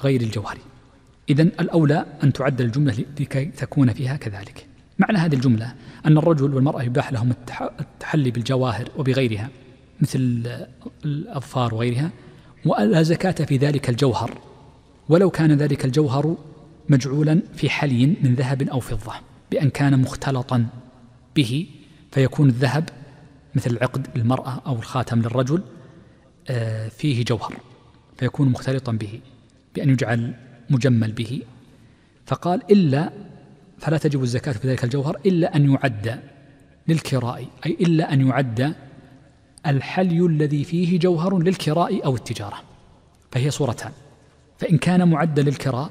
غير الجوهر. إذا الأولى أن تعدل الجملة لكي تكون فيها كذلك. معنى هذه الجملة أن الرجل والمرأة يباح لهم التحلي بالجواهر وبغيرها مثل الأظفار وغيرها ولا زكاة في ذلك الجوهر. ولو كان ذلك الجوهر مجعولا في حلي من ذهب أو فضة بأن كان مختلطا به فيكون الذهب مثل العقد للمرأة أو الخاتم للرجل آه، فيه جوهر فيكون مختلطا به بأن يجعل مجمل به. فقال إلا فلا تجب الزكاة في ذلك الجوهر إلا أن يعد للكراء أي إلا أن يعد الحلي الذي فيه جوهر للكراء أو التجارة. فهي صورتان فإن كان معدا للكراء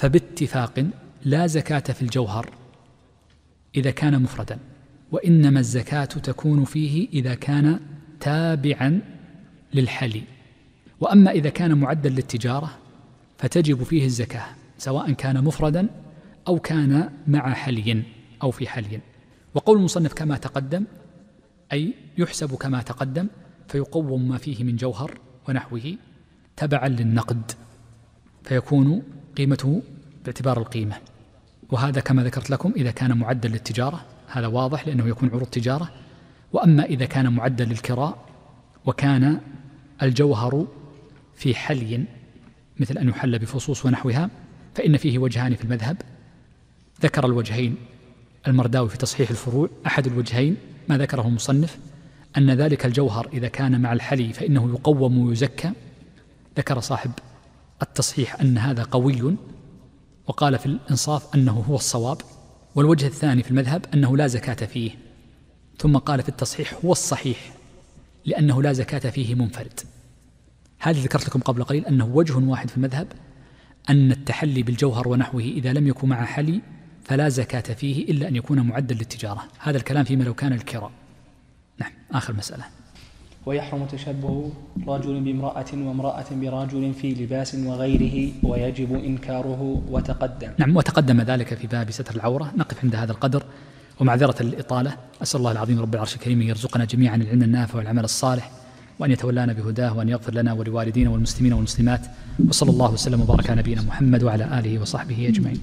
فباتفاق لا زكاة في الجوهر إذا كان مفردا وإنما الزكاة تكون فيه إذا كان تابعا للحلي وأما إذا كان معدا للتجارة فتجب فيه الزكاة سواء كان مفردا أو كان مع حلي أو في حلي. وقول المصنف كما تقدم أي يحسب كما تقدم فيقوم ما فيه من جوهر ونحوه تبعا للنقد فيكون قيمته باعتبار القيمة. وهذا كما ذكرت لكم إذا كان معدا للتجارة هذا واضح لأنه يكون عروض تجارة. وأما إذا كان معدا للكراء وكان الجوهر في حلي مثل أن يحل بفصوص ونحوها فإن فيه وجهان في المذهب. ذكر الوجهين المرداوي في تصحيح الفروع أحد الوجهين ما ذكره المصنف أن ذلك الجوهر إذا كان مع الحلي فإنه يقوم ويزكى. ذكر صاحب التصحيح أن هذا قوي وقال في الإنصاف أنه هو الصواب والوجه الثاني في المذهب أنه لا زكاة فيه ثم قال في التصحيح هو الصحيح لأنه لا زكاة فيه منفرد. هذه ذكرت لكم قبل قليل أنه وجه واحد في المذهب أن التحلي بالجوهر ونحوه إذا لم يكن مع حلي فلا زكاة فيه إلا أن يكون معدا للتجارة. هذا الكلام فيما لو كان الكراء. نعم آخر مسألة. ويحرم تشبه رجل بامرأة وامرأة برجل في لباس وغيره ويجب إنكاره وتقدم. نعم وتقدم ذلك في باب ستر العورة. نقف عند هذا القدر. ومعذرة الإطالة. أسأل الله العظيم رب العرش الكريم يرزقنا جميعا العلم النافع والعمل الصالح وأن يتولانا بهداه وأن يغفر لنا ولوالدينا والمسلمين والمسلمات. وصلى الله وسلم وبارك على نبينا محمد وعلى آله وصحبه أجمعين.